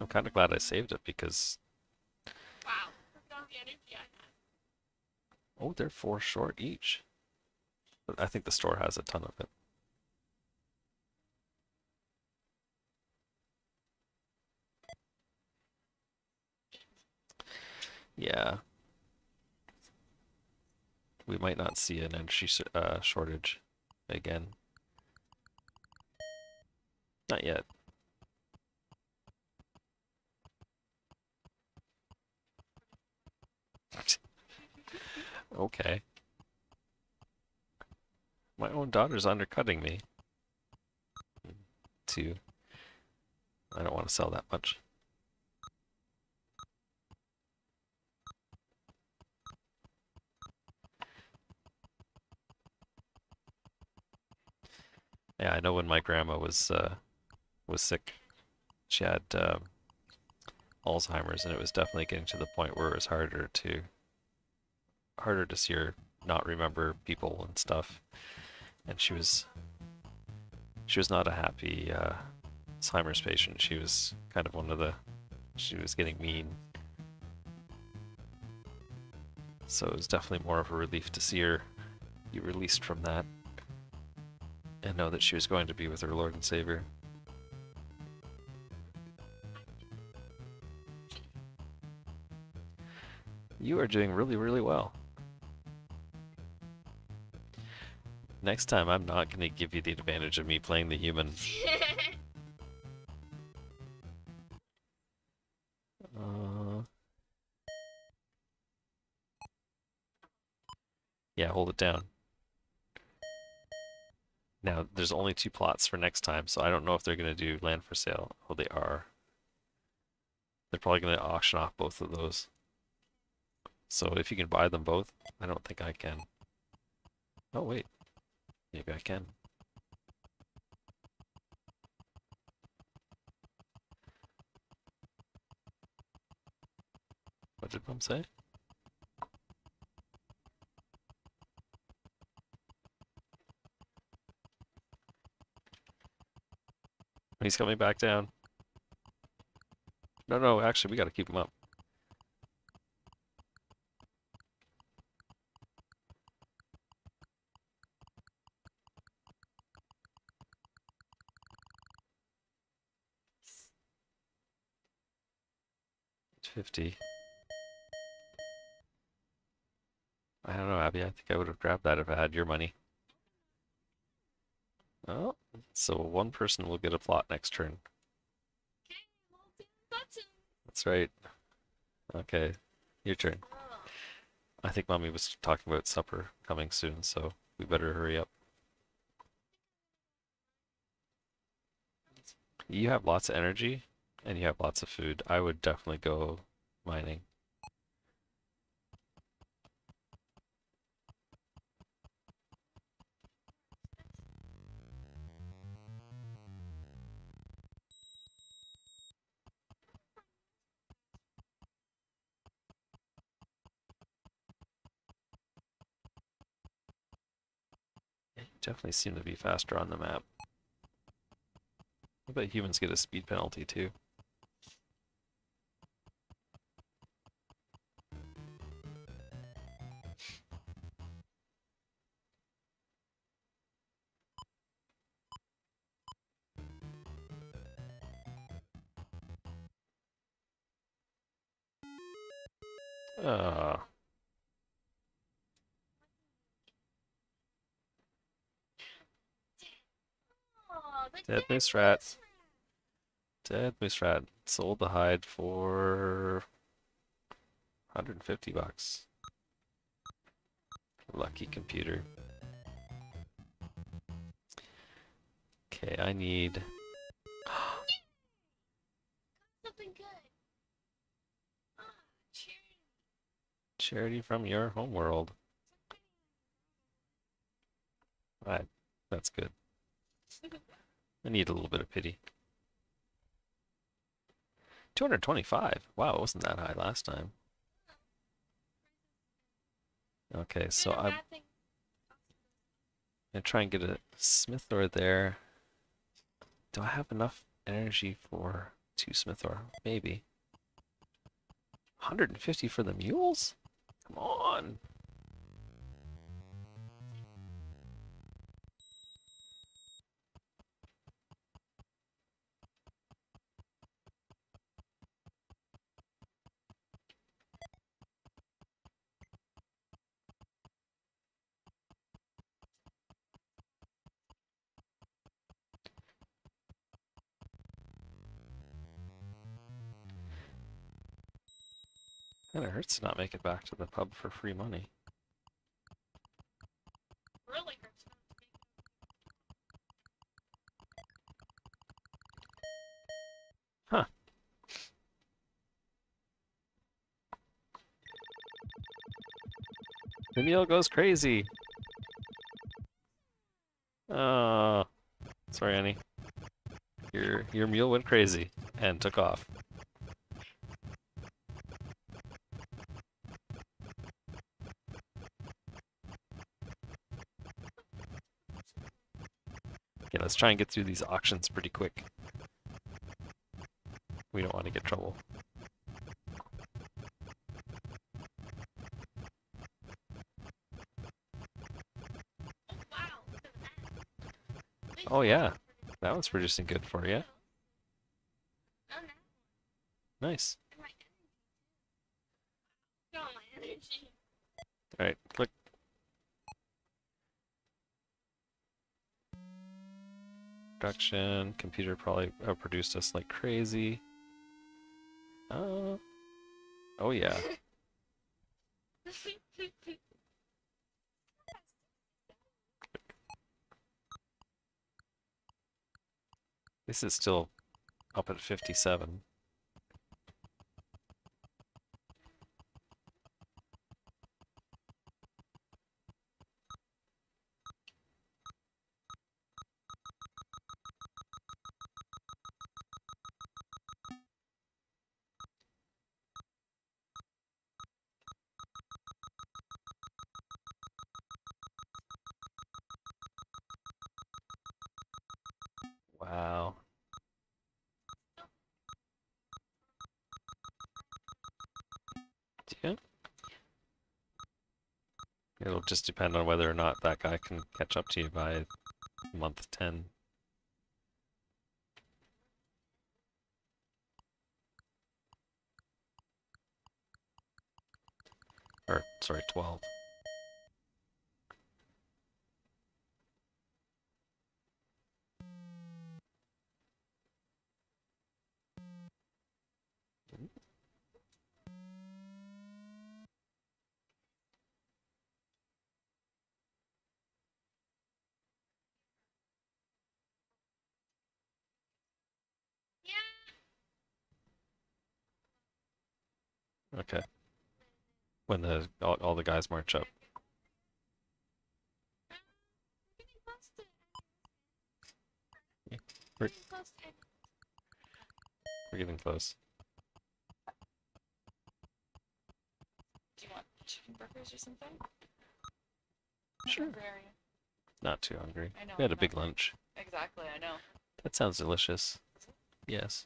A: I'm kind of glad I saved it because
B: Wow. Look at the energy I.
A: oh, they're four short each. But I think the store has a ton of it. Yeah. We might not see an energy uh, shortage again. Not yet. Okay. My own daughter's undercutting me. Two. I don't want to sell that much. Yeah, I know when my grandma was uh, was sick, she had um, Alzheimer's, and it was definitely getting to the point where it was harder to harder to see her not remember people and stuff. And she was she was not a happy uh, Alzheimer's patient. She was kind of one of the she was getting mean. So it was definitely more of a relief to see her be released from that and know that she was going to be with her Lord and Savior. You are doing really, really well. Next time, I'm not going to give you the advantage of me playing the human. Uh, yeah, hold it down. Now, there's only two plots for next time, so I don't know if they're going to do land for sale. Oh, they are. They're probably going to auction off both of those. So if you can buy them both, I don't think I can. Oh, wait. Maybe I can. What did Mum say? He's coming back down. No, no, actually, we gotta keep him up. Fifty. I don't know, Abby. I think I would have grabbed that if I had your money. Oh, so one person will get a plot next turn. That's right. Okay, your turn. I think mommy was talking about supper coming soon, so we better hurry up. You have lots of energy and you have lots of food. I would definitely go mining. Definitely seem to be faster on the map. I bet humans get a speed penalty too. Dead moose rat. dead moose rat. Sold the hide for 150 bucks. Lucky computer. Okay, I need charity from your homeworld. Alright, that's good. I need a little bit of pity. 225. Wow, it wasn't that high last time. Okay, so I'm gonna try and get a smithore there. Do I have enough energy for two smithore? Maybe. 150 for the mules? Come on. And it hurts to not make it back to the pub for free money.
B: Really hurts not to make
A: The meal goes crazy. Oh, sorry, Annie. Your your mule went crazy and took off. Try and get through these auctions pretty quick. We don't want to get trouble.
B: Oh,
A: yeah. That one's producing good for you. Nice.
B: my energy too. Look at all my energy.
A: Alright, click. Production, computer probably outproduced us like crazy. Uh, oh yeah. This is still up at 57. Just depend on whether or not that guy can catch up to you by month 10. Or, sorry, 12.
B: Yeah.
A: Okay. When the all, all the guys march up.
B: We're getting close
A: Yeah,
B: We're
A: we're-
B: getting close to
A: We're getting close.
C: Do you want chicken burgers or something?
A: Sure.
C: Hungry, are you?
A: Not too hungry.
C: I know.
A: We had a big
C: hungry.
A: lunch.
C: Exactly, I know.
A: That sounds delicious. Yes.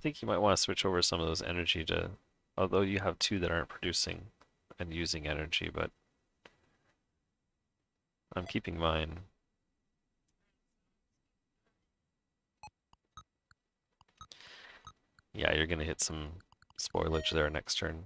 A: Think you might want to switch over some of those energy to, although you have two that aren't producing and using energy, but I'm keeping mine. Yeah, you're gonna hit some spoilage there next turn.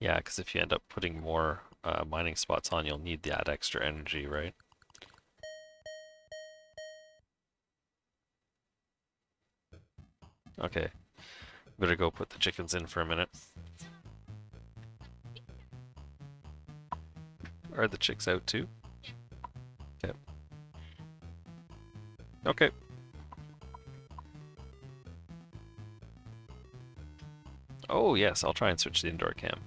A: Yeah, because if you end up putting more uh, mining spots on, you'll need that extra energy, right? Okay. Better go put the chickens in for a minute. Are the chicks out too? Okay. Okay. Oh yes, I'll try and switch the indoor cam.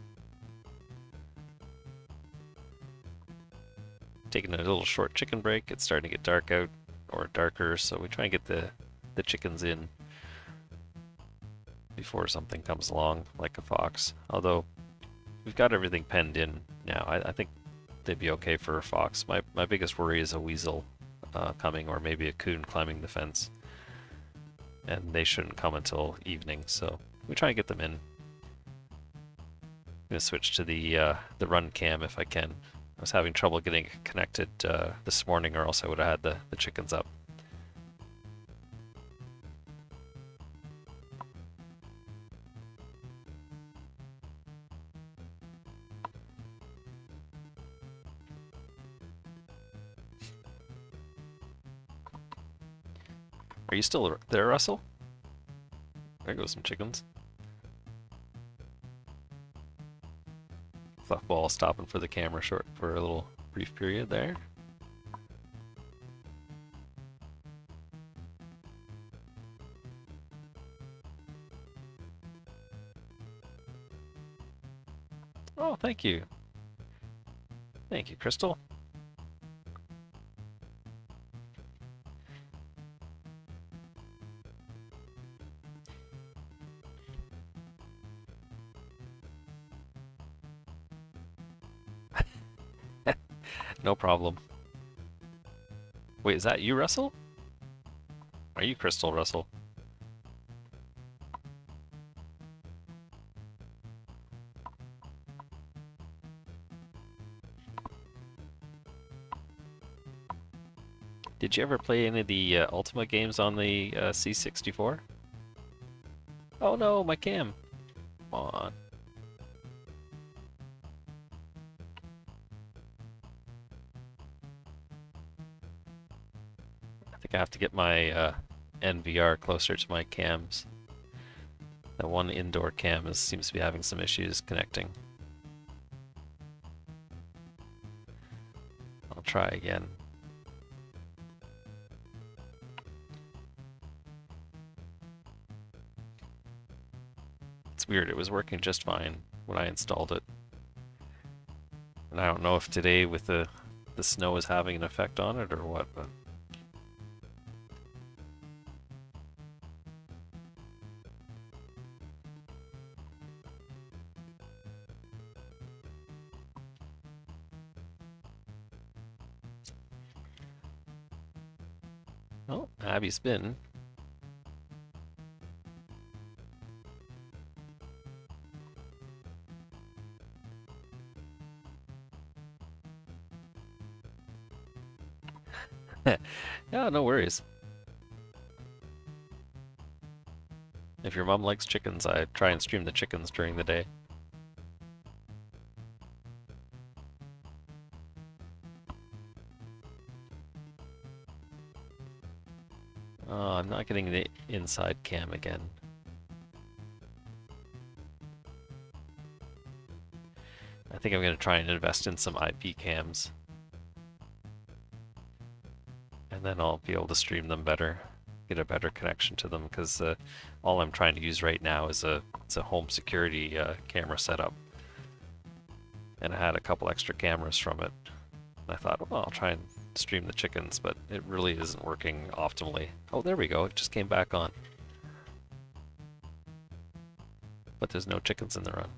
A: Taking a little short chicken break. It's starting to get dark out, or darker, so we try and get the the chickens in before something comes along, like a fox. Although we've got everything penned in now, I, I think they'd be okay for a fox. My my biggest worry is a weasel uh, coming, or maybe a coon climbing the fence, and they shouldn't come until evening. So we try and get them in. I'm gonna switch to the uh, the run cam if I can. Was having trouble getting connected uh, this morning, or else I would have had the, the chickens up. Are you still there, Russell? There goes some chickens. Fluffball stopping for the camera short for a little brief period there. Oh, thank you. Thank you, Crystal. Problem. Wait, is that you, Russell? Are you Crystal Russell? Did you ever play any of the uh, Ultima games on the uh, C64? Oh no, my cam. Come on. Have to get my uh, NVR closer to my cams. That one indoor cam is, seems to be having some issues connecting. I'll try again. It's weird, it was working just fine when I installed it. And I don't know if today with the the snow is having an effect on it or what, but Been. yeah, no worries. If your mom likes chickens, I try and stream the chickens during the day. Getting the inside cam again. I think I'm going to try and invest in some IP cams. And then I'll be able to stream them better, get a better connection to them, because uh, all I'm trying to use right now is a, it's a home security uh, camera setup. And I had a couple extra cameras from it. And I thought, well, I'll try and stream the chickens, but it really isn't working optimally. Oh, there we go. It just came back on. But there's no chickens in the run.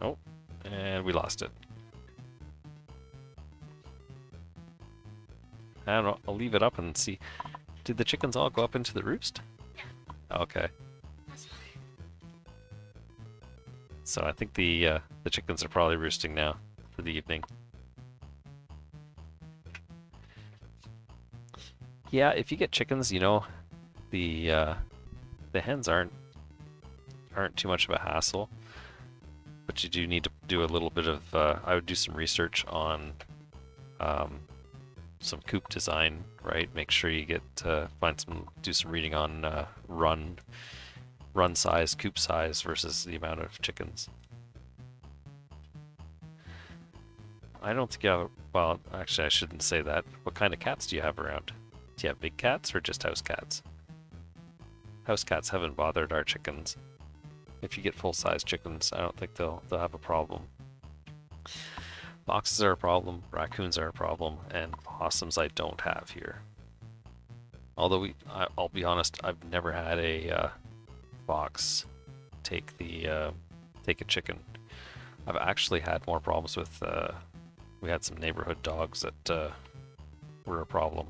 A: Oh, and we lost it. I don't know. I'll leave it up and see. Did the chickens all go up into the roost? Okay. So I think the uh, the chickens are probably roosting now for the evening. Yeah, if you get chickens, you know, the uh, the hens aren't aren't too much of a hassle, but you do need to do a little bit of. Uh, I would do some research on um, some coop design, right? Make sure you get uh, find some do some reading on uh, run run size, coop size versus the amount of chickens. I don't think you have. Well, actually, I shouldn't say that. What kind of cats do you have around? Do you have big cats or just house cats? House cats haven't bothered our chickens. If you get full-size chickens, I don't think they'll they'll have a problem. Foxes are a problem, raccoons are a problem, and possums I don't have here. Although we, I, I'll be honest, I've never had a uh, fox take the uh, take a chicken. I've actually had more problems with. Uh, we had some neighborhood dogs that uh, were a problem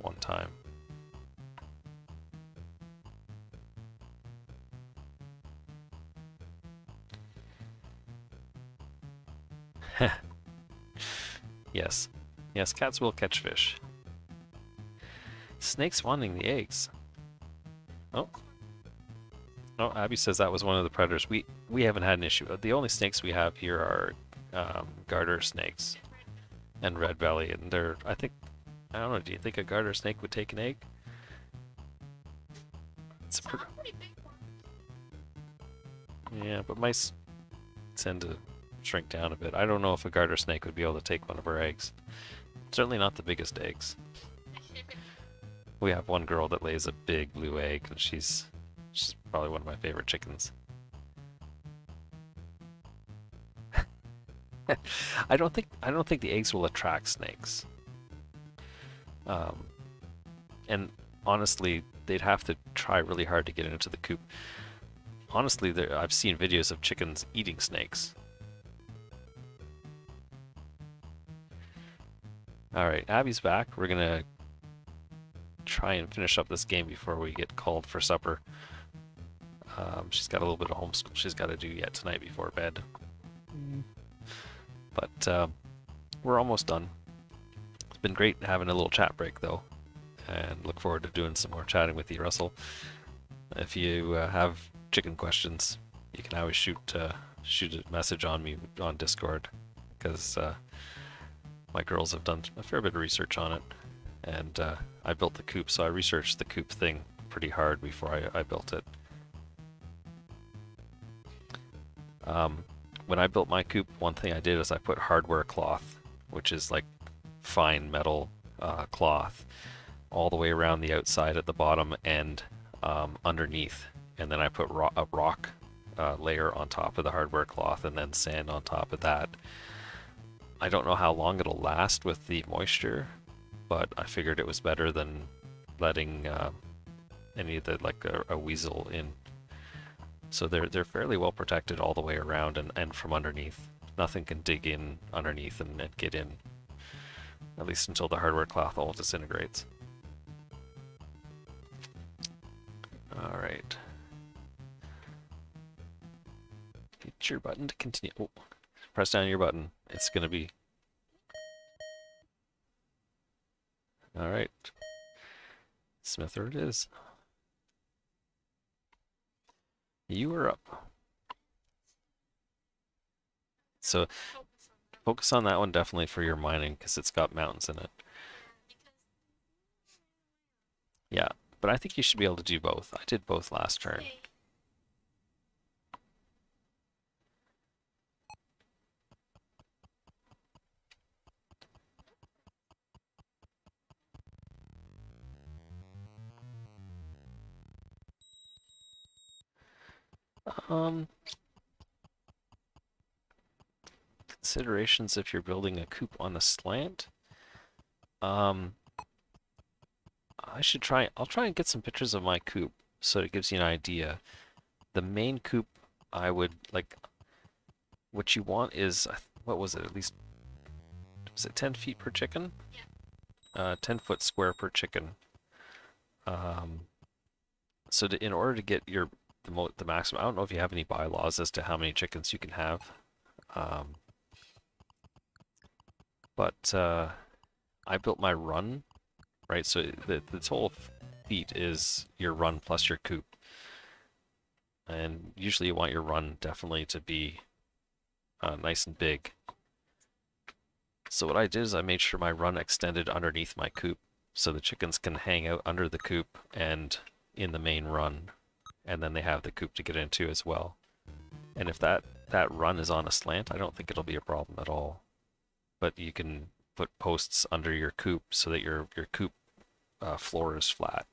A: one time. yes, yes, cats will catch fish. Snakes wanting the eggs. Oh, Oh, Abby says that was one of the predators. We we haven't had an issue. The only snakes we have here are um, garter snakes and red belly, and they're. I think. I don't know. Do you think a garter snake would take an egg? It's a
B: Some
A: pr-
B: are pretty
A: yeah, but mice tend to shrink down a bit. I don't know if a garter snake would be able to take one of our eggs. Certainly not the biggest eggs. We have one girl that lays a big blue egg, and she's she's probably one of my favorite chickens. I don't think I don't think the eggs will attract snakes. Um, and honestly, they'd have to try really hard to get into the coop. Honestly, there, I've seen videos of chickens eating snakes. All right, Abby's back. We're gonna try and finish up this game before we get called for supper. Um, she's got a little bit of homeschool she's got to do yet tonight before bed. But um, we're almost done. It's been great having a little chat break though, and look forward to doing some more chatting with you, Russell. If you uh, have chicken questions, you can always shoot uh, shoot a message on me on Discord because uh, my girls have done a fair bit of research on it, and uh, I built the coop, so I researched the coop thing pretty hard before I, I built it. Um, when I built my coop, one thing I did is I put hardware cloth, which is like fine metal uh, cloth, all the way around the outside at the bottom and um, underneath. And then I put ro a rock uh, layer on top of the hardware cloth and then sand on top of that. I don't know how long it'll last with the moisture, but I figured it was better than letting uh, any of the like a, a weasel in. So they're they're fairly well protected all the way around and, and from underneath. Nothing can dig in underneath and, and get in. At least until the hardware cloth all disintegrates. Alright. Hit your button to continue. Oh, press down your button. It's gonna be... Alright. Smithore it is. You are up. So
B: Focus on that.
A: one definitely for your mining because it's got mountains in it. Yeah, but I think you should be able to do both. I did both last turn. Um, considerations if you're building a coop on a slant. Um, I should try. I'll try and get some pictures of my coop so it gives you an idea. The main coop, I would like. What you want is, what was it? At least was it 10 feet per chicken? Yeah. Uh, 10 foot square per chicken. Um, so to, in order to get your the mo the maximum. I don't know if you have any bylaws as to how many chickens you can have. Um, but uh, I built my run, right? So the the total feet is your run plus your coop. And usually you want your run definitely to be uh, nice and big. So what I did is I made sure my run extended underneath my coop so the chickens can hang out under the coop and in the main run and then they have the coop to get into as well. And if that that run is on a slant, I don't think it'll be a problem at all. But you can put posts under your coop so that your your coop uh, floor is flat.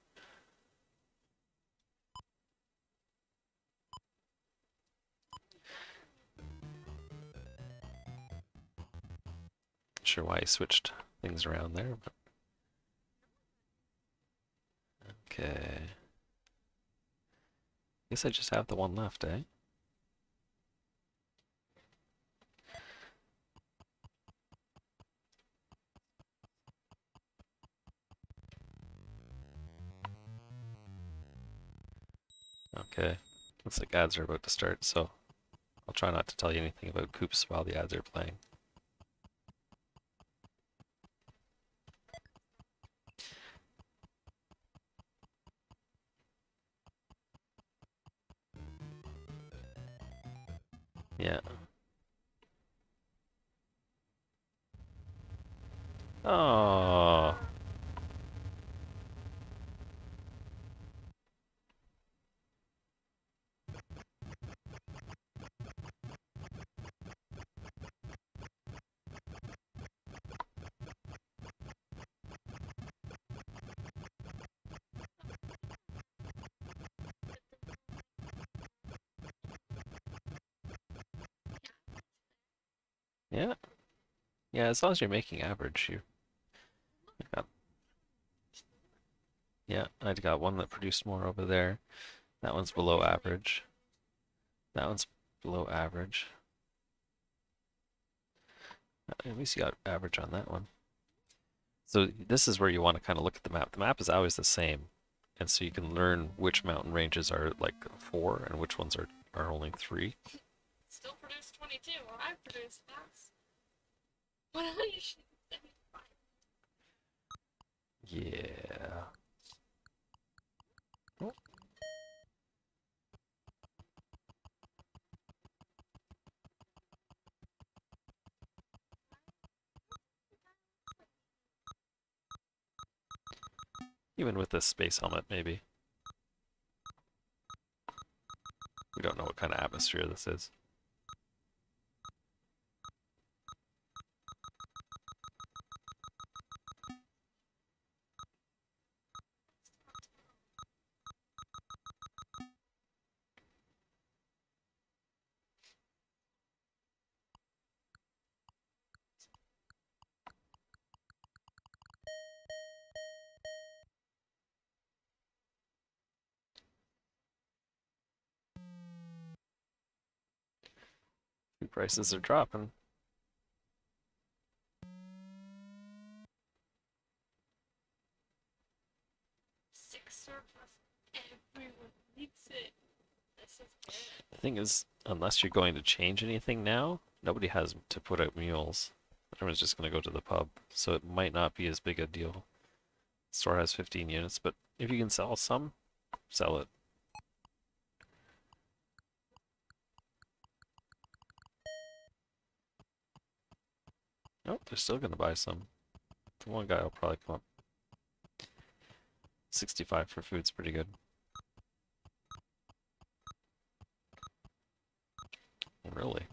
A: Not sure why I switched things around there, but okay. I guess I just have the one left, eh? Okay, looks like ads are about to start, so I'll try not to tell you anything about coops while the ads are playing. Yeah. Oh. Yeah, as long as you're making average, you got Yeah, I got one that produced more over there. That one's below average. That one's below average. Uh, At least you got average on that one. So this is where you want to kind of look at the map. The map is always the same. And so you can learn which mountain ranges are like four and which ones are, are only three.
B: Still produced 22, or I produced. What are you should say?
A: Yeah. Oh. Even with this space helmet, maybe. We don't know what kind of atmosphere this is. Prices are dropping.
B: Six surplus. Everyone needs it. This is good.
A: The thing is, unless you're going to change anything now, nobody has to put out mules. Everyone's just going to go to the pub, so it might not be as big a deal. Store has 15 units, but if you can sell some, sell it. Nope, they're still to buy some. The one guy will probably come up. 65 for food's pretty good. Really?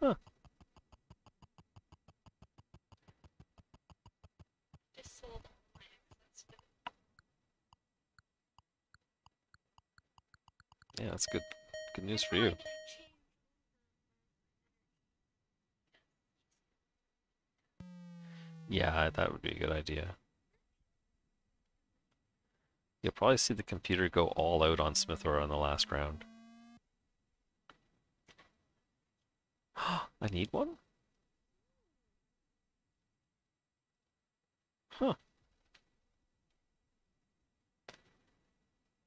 B: Food.
A: Yeah, that's good. Good news for you.
B: can change
A: Yeah, that would be a good idea. You'll probably see the computer go all out on Smithore on the last round. I need one? Huh.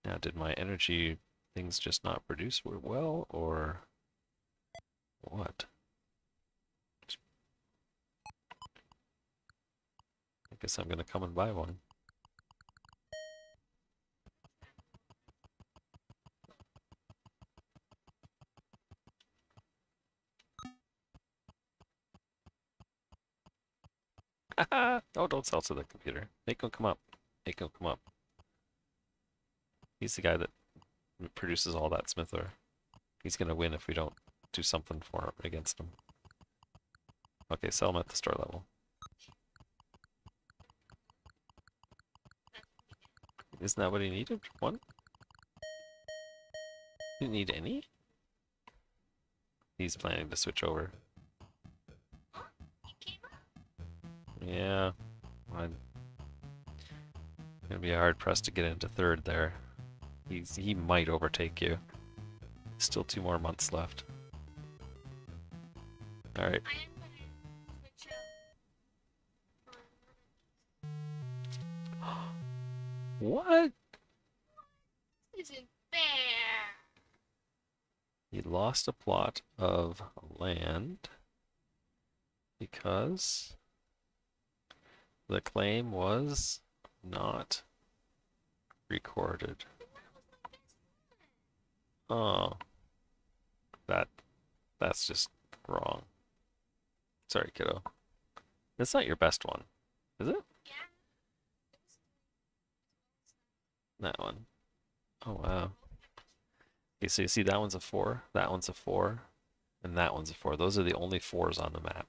A: Now, did my energy things just not produce well, or what? Guess I'm gonna come and buy one. oh, don't sell to the computer. Make him come up. Make him come up. He's the guy that produces all that Smithore. He's gonna win if we don't do something for him against him. Okay, sell him at the store level. Isn't that what he needed? One? Didn't need any? He's planning to switch over. Yeah. I'm gonna be hard pressed to get into third there. He's he might overtake you. Still two more months left. Alright. What?
B: This isn't fair.
A: He lost a plot of land because the claim was not recorded. Oh. That that's just wrong. Sorry, kiddo. It's not your best one, is it?
B: Yeah.
A: That one. Oh wow. Okay, so you see that one's a four, that one's a four, and that one's a four. Those are the only fours on the map.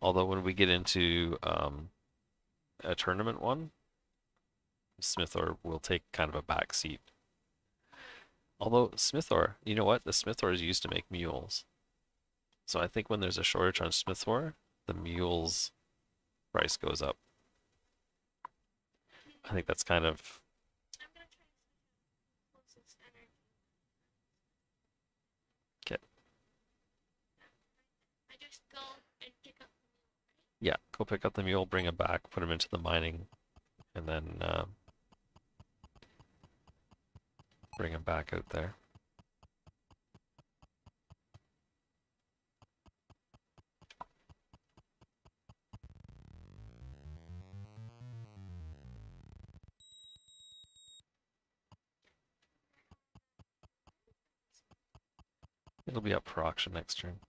A: Although when we get into um, a tournament one, Smithore will take kind of a back seat. Although Smithore, you know what? The Smithore is used to make mules. So I think when there's a shortage on Smithore, the mules price goes up. I think that's kind of? Yeah, go pick up the mule, bring him back, put him into the mining, and then uh, bring him back out there. It'll be up for auction next turn.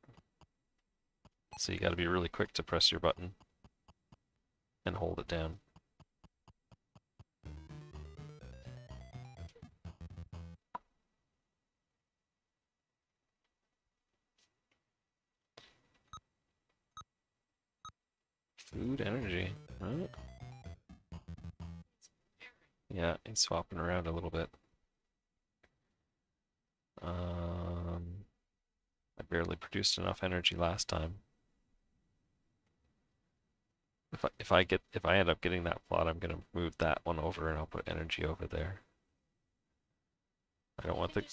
A: So you gotta be really quick to press your button. and hold it down. Food, energy. Right. Yeah, he's swapping around a little bit. I barely produced enough energy last time. If I, if I get if I end up getting that plot, I'm gonna move that one over and I'll put energy over there. I don't want the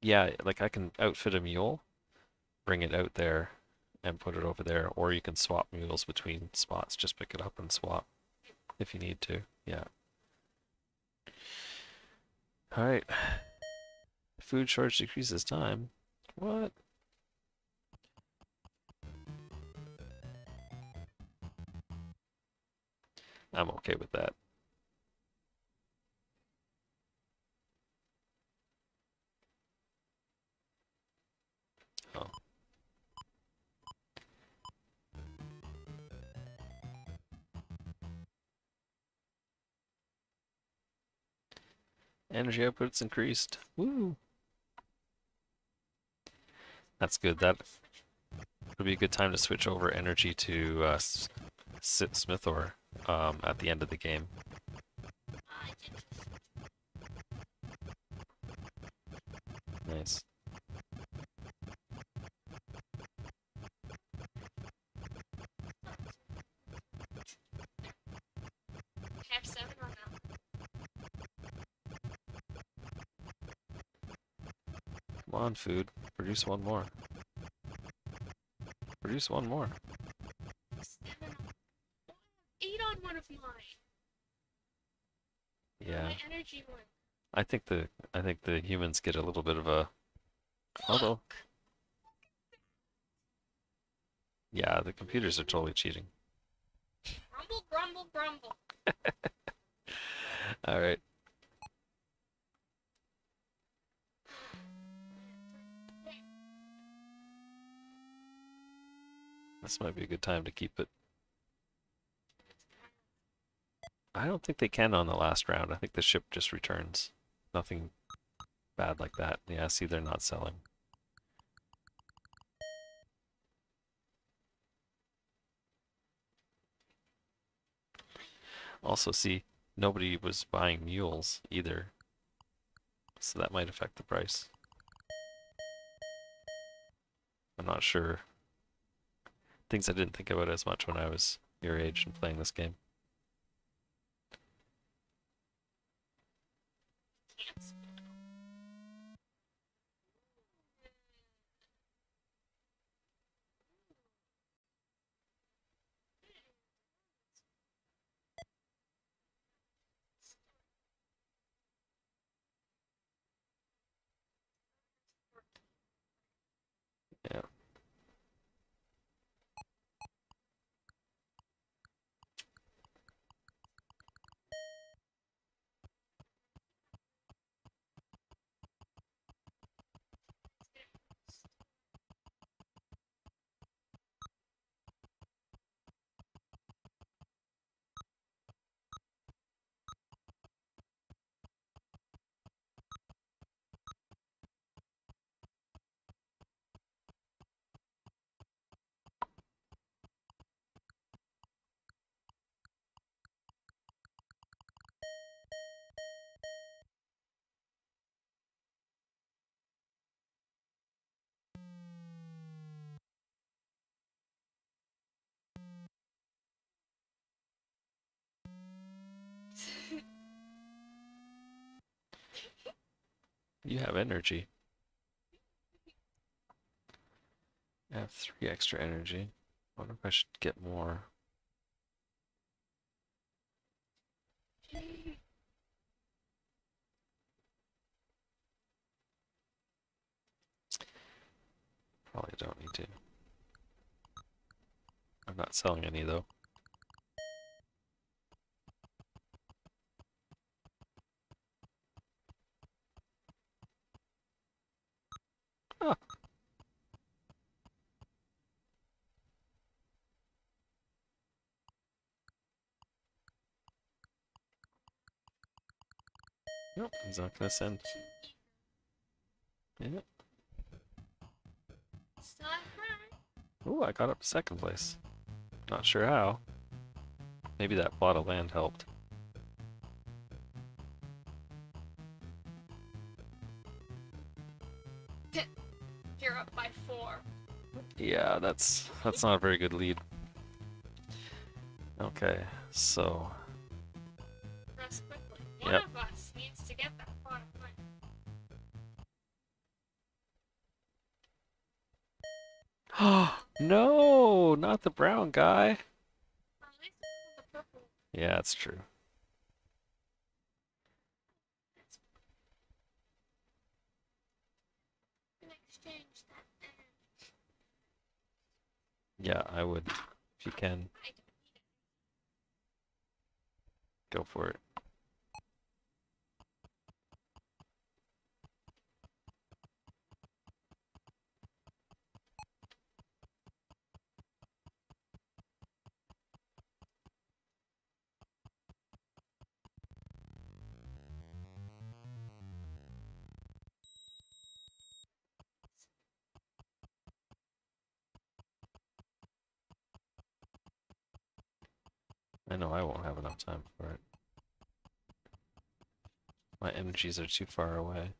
A: yeah, like I can outfit a mule, bring it out there, and put it over there, or you can swap mules between spots. Just pick it up and swap if you need to. Yeah. All right. Food shortage decreases time. What? I'm okay with that. Oh. Energy output's increased. Woo! That's good. That would be a good time to switch over energy to uh, S- S- Smithore um, at the end of the game. Nice. Come on, food. Produce one more. Produce one more.
B: Seven on. I have eight on one of mine.
A: Yeah.
B: My energy one.
A: I think the I think the humans get a little bit of a although yeah, the computers are totally cheating.
B: Grumble, grumble, grumble.
A: All right. This might be a good time to keep it. I don't think they can on the last round. I think the ship just returns. Nothing bad like that. Yeah, see, they're not selling. Also, see, nobody was buying mules either. So that might affect the price. I'm not sure. Things I didn't think about as much when I was your age and playing this game.
B: Can't
A: You have energy. I have three extra energy. I wonder if I should get more. Probably don't need to. I'm not selling any though. Ah. Nope, he's not gonna send. Yeah. Ooh, I got up to second place. Not sure how. Maybe that plot of land helped.
B: You're up by four.
A: Yeah, that's that's not a very good lead. Okay, so
B: Press quickly. One
A: Yep. no, not the brown guy. Yeah, that's true. Yeah, I would if you can go for it. Know I won't have enough time for it. My energies are too far away.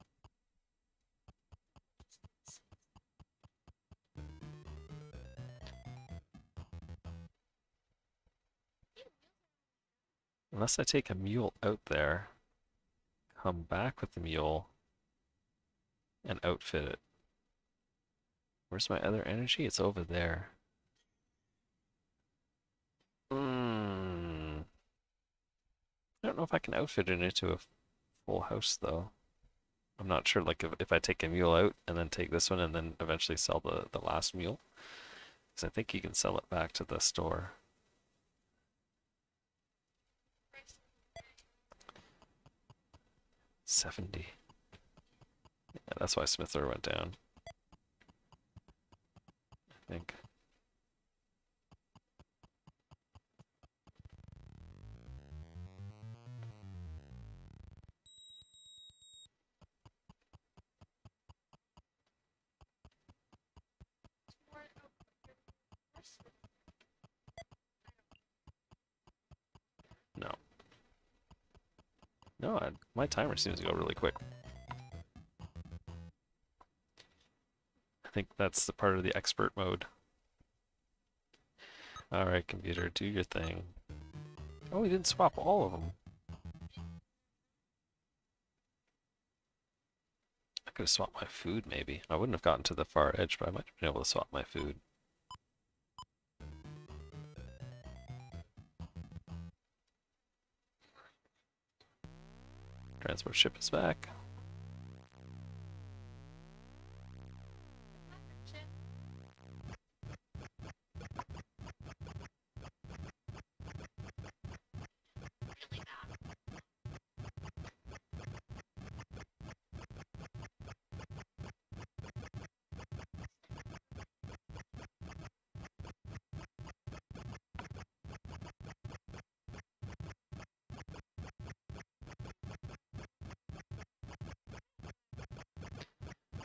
A: Unless I take a mule out there, come back with the mule, and outfit it. Where's my other energy? It's over there. Hmm. I don't know if I can outfit it into a full house though. I'm not sure like if, if I take a mule out and then take this one and then eventually sell the, the last mule. Because I think you can sell it back to the store. Seventy. Yeah, that's why Smithore went down. I think. No, I, my timer seems to go really quick. I think that's the part of the expert mode. Alright, computer, do your thing. Oh, we didn't swap all of them. I could have swapped my food, maybe. I wouldn't have gotten to the far edge, but I might have been able to swap my food. Transport ship is back.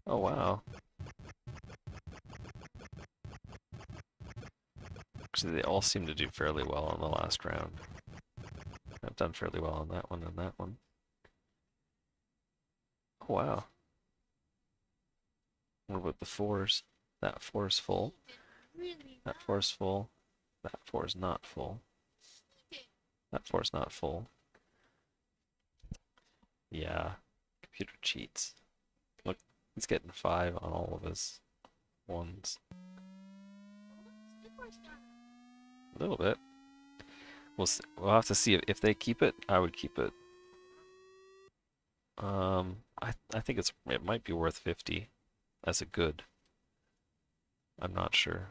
A: Oh, wow. Actually, they all seem to do fairly well on the last round. I've done fairly well on that one and that one. Oh, wow. What about the fours? That four is full. That
B: bad.
A: four is full. That four is not full. That four is not full. Yeah. Computer cheats. He's getting five on all of his ones. A little bit. We'll s we'll have to see if, if they keep it. I would keep it. Um, I I think it's it might be worth fifty as a good. I'm not sure.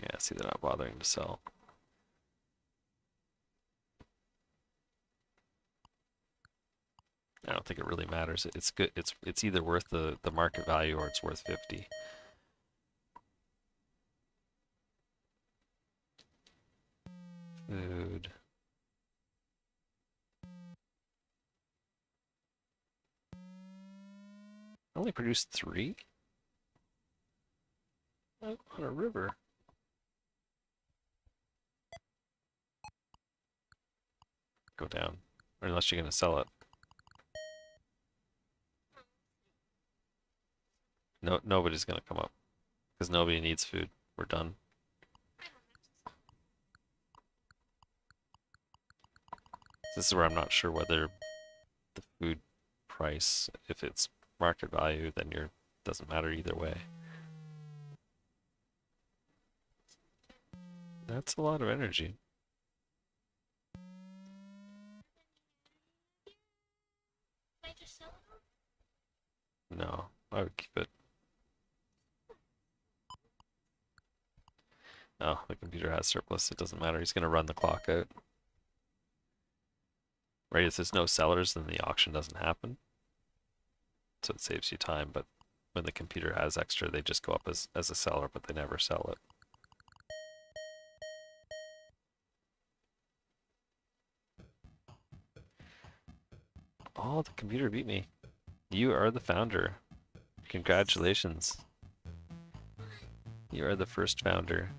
A: Yeah, see, they're not bothering to sell. I don't think it really matters. It's good. It's it's either worth the the market value or it's worth 50. Food. I only produced three? On a river. Go down. Or unless you're gonna sell it. No, nobody's gonna come up. Because nobody needs food. We're done. This is where I'm not sure whether the food price, if it's market value, then you're doesn't matter either way. That's a lot of energy. No, I would keep it. No, the computer has surplus. It doesn't matter. He's going to run the clock out. Right, if there's no sellers, then the auction doesn't happen. So it saves you time, but when the computer has extra, they just go up as, as a seller, but they never sell it. Oh, the computer beat me. You are the founder. Congratulations. You are the first founder.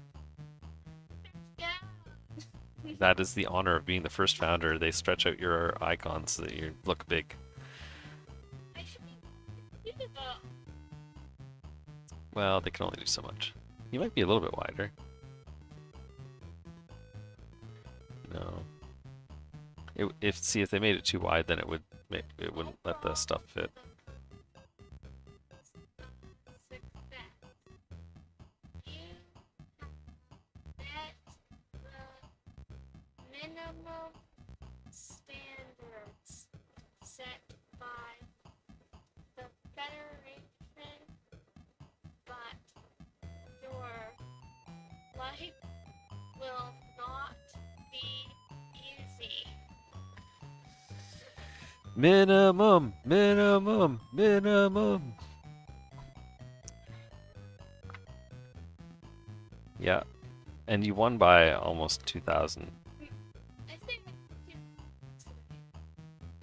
A: That is the honor of being the first founder. They stretch out your icons so that you look big.
B: I should be do the uh,
A: Well, they can only do so much. You might be a little bit wider. No. It, if see if they made it too wide, then it would make it wouldn't let the stuff fit.
B: Minimum,
A: minimum, minimum. Yeah, and you won by almost 2,000.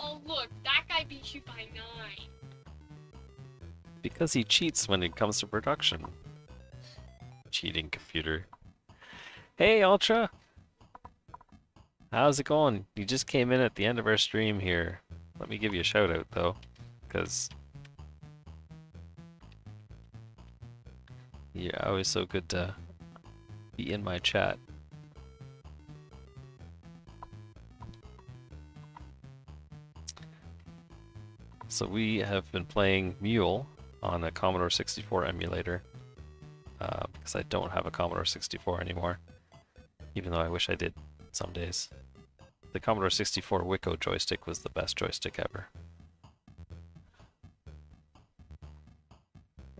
B: Oh look, that guy beat you by nine.
A: Because he cheats when it comes to production. Cheating computer. Hey, Ultra! How's it going? You just came in at the end of our stream here. Let me give you a shout out though, because you're always so good to be in my chat. So we have been playing Mule on a Commodore 64 emulator uh, because I don't have a Commodore 64 anymore, even though I wish I did some days. The Commodore 64 Wico joystick was the best joystick ever.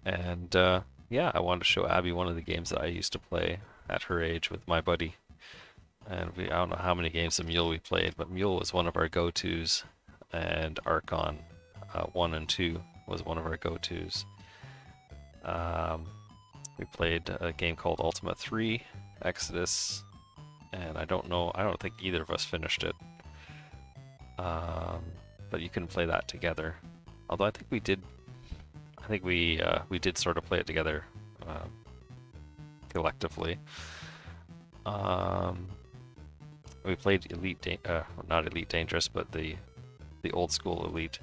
A: And uh, yeah, I wanted to show Abby one of the games that I used to play at her age with my buddy. And we I don't know how many games of Mule we played, but Mule was one of our go-tos, and Archon uh, 1 and 2 was one of our go-tos. Um, we played a game called Ultima 3, Exodus, and I don't know, I don't think either of us finished it. Um, but you can play that together. Although I think we did, I think we uh, we did sort of play it together uh, collectively. Um, we played Elite, da- uh, not Elite Dangerous, but the the old school Elite,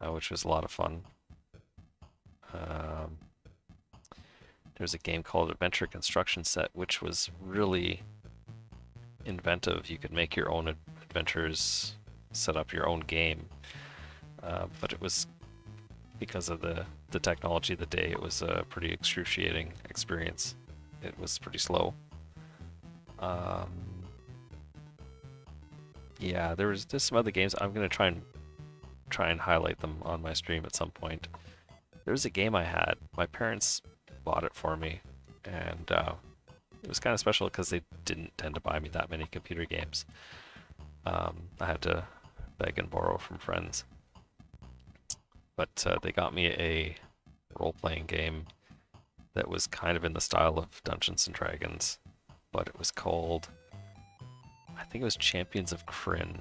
A: uh, which was a lot of fun. Um, there's a game called Adventure Construction Set, which was really inventive. You could make your own adventures, set up your own game. Uh, but it was because of the the technology of the day. It was a pretty excruciating experience. It was pretty slow. Um, yeah, there was just some other games. I'm gonna try and try and highlight them on my stream at some point. There was a game I had. My parents bought it for me, and uh, it was kind of special because they didn't tend to buy me that many computer games. Um, I had to beg and borrow from friends. But uh, they got me a role-playing game that was kind of in the style of Dungeons and Dragons, but it was called I think it was Champions of Krynn,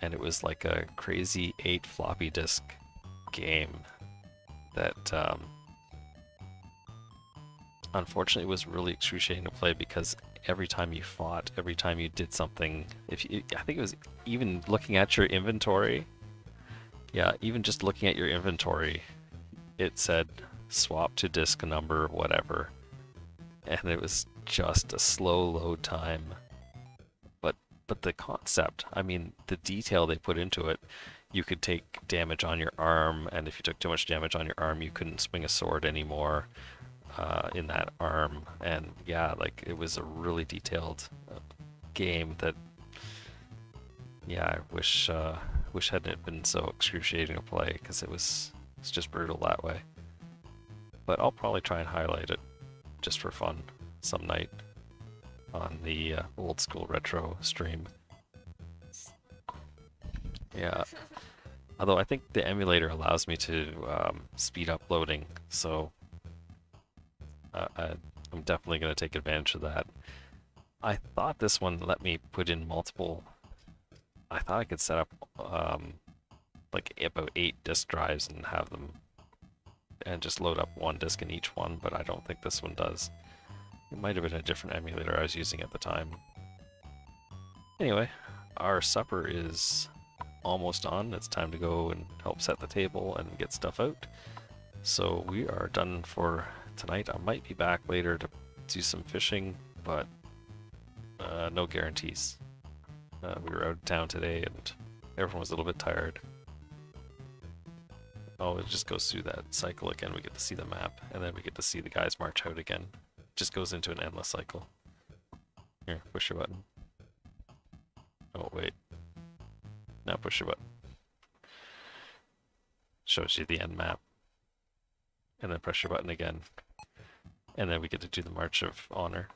A: and it was like a crazy eight floppy disk game that um, unfortunately it was really excruciating to play because every time you fought, every time you did something, if you, I think it was even looking at your inventory. Yeah, even just looking at your inventory, it said swap to disk number whatever, and it was just a slow load time. But but the concept, I mean, the detail they put into it, you could take damage on your arm, and if you took too much damage on your arm, you couldn't swing a sword anymore uh, in that arm. And yeah, like it was a really detailed uh, game that, yeah, I wish uh, wish hadn't been so excruciating to play because it was it's just brutal that way. But I'll probably try and highlight it just for fun some night on the uh, old school retro stream. Yeah. Although I think the emulator allows me to um, speed up loading, so I, I'm definitely going to take advantage of that. I thought this one let me put in multiple. I thought I could set up um, like about eight disk drives and have them and just load up one disk in each one, but I don't think this one does. It might have been a different emulator I was using at the time. Anyway, our supper is almost on. It's time to go and help set the table and get stuff out. So we are done for tonight. I might be back later to do some fishing, but uh, no guarantees. Uh, we were out of town today and everyone was a little bit tired. Oh, it just goes through that cycle again. We get to see the map, and then we get to see the guys march out again. just goes into an endless cycle. Here, push your button. Oh, wait. Now push your button. Shows you the end map. And then press your button again. And then we get to do the March of Honor.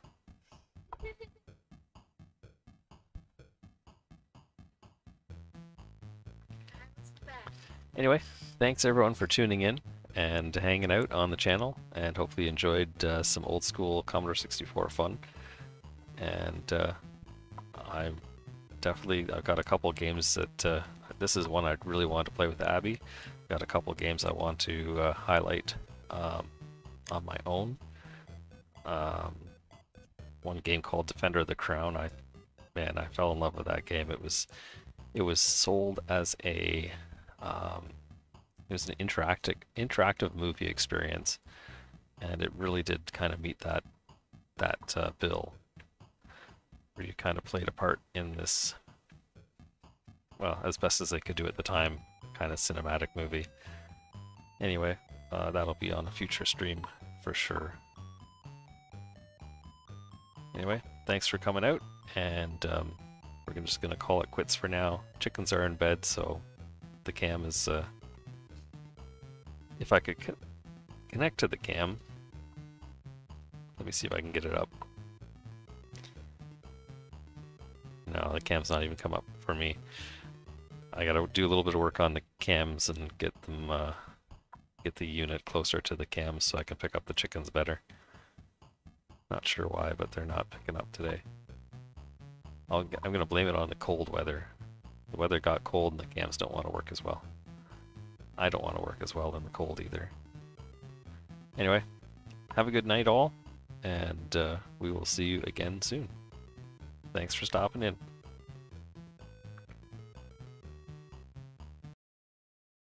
A: Anyway, thanks everyone for tuning in and hanging out on the channel, and hopefully enjoyed uh, some old school Commodore 64 fun. And uh, I'm definitely, I've got a couple games that, uh, this is one I really want to play with Abby. Got a couple games I want to uh, highlight um, on my own. Um, one game called Defender of the Crown. I, man, I fell in love with that game. It was, it was sold as a um, it was an interactive interactive movie experience, and it really did kind of meet that that uh, bill, where you kind of played a part in this. Well, as best as they could do at the time, kind of cinematic movie. Anyway, uh, that'll be on a future stream for sure. Anyway, thanks for coming out, and um, we're just gonna call it quits for now. Chickens are in bed, so the cam is, uh, if I could co connect to the cam, let me see if I can get it up. No, the cam's not even come up for me. I gotta do a little bit of work on the cams and get them, uh, get the unit closer to the cams so I can pick up the chickens better. Not sure why, but they're not picking up today. i am gonna blame it on the cold weather. The weather got cold and the cams don't want to work as well. I don't want to work as well in the cold either. Anyway, have a good night all, and uh, we will see you again soon. Thanks for stopping in.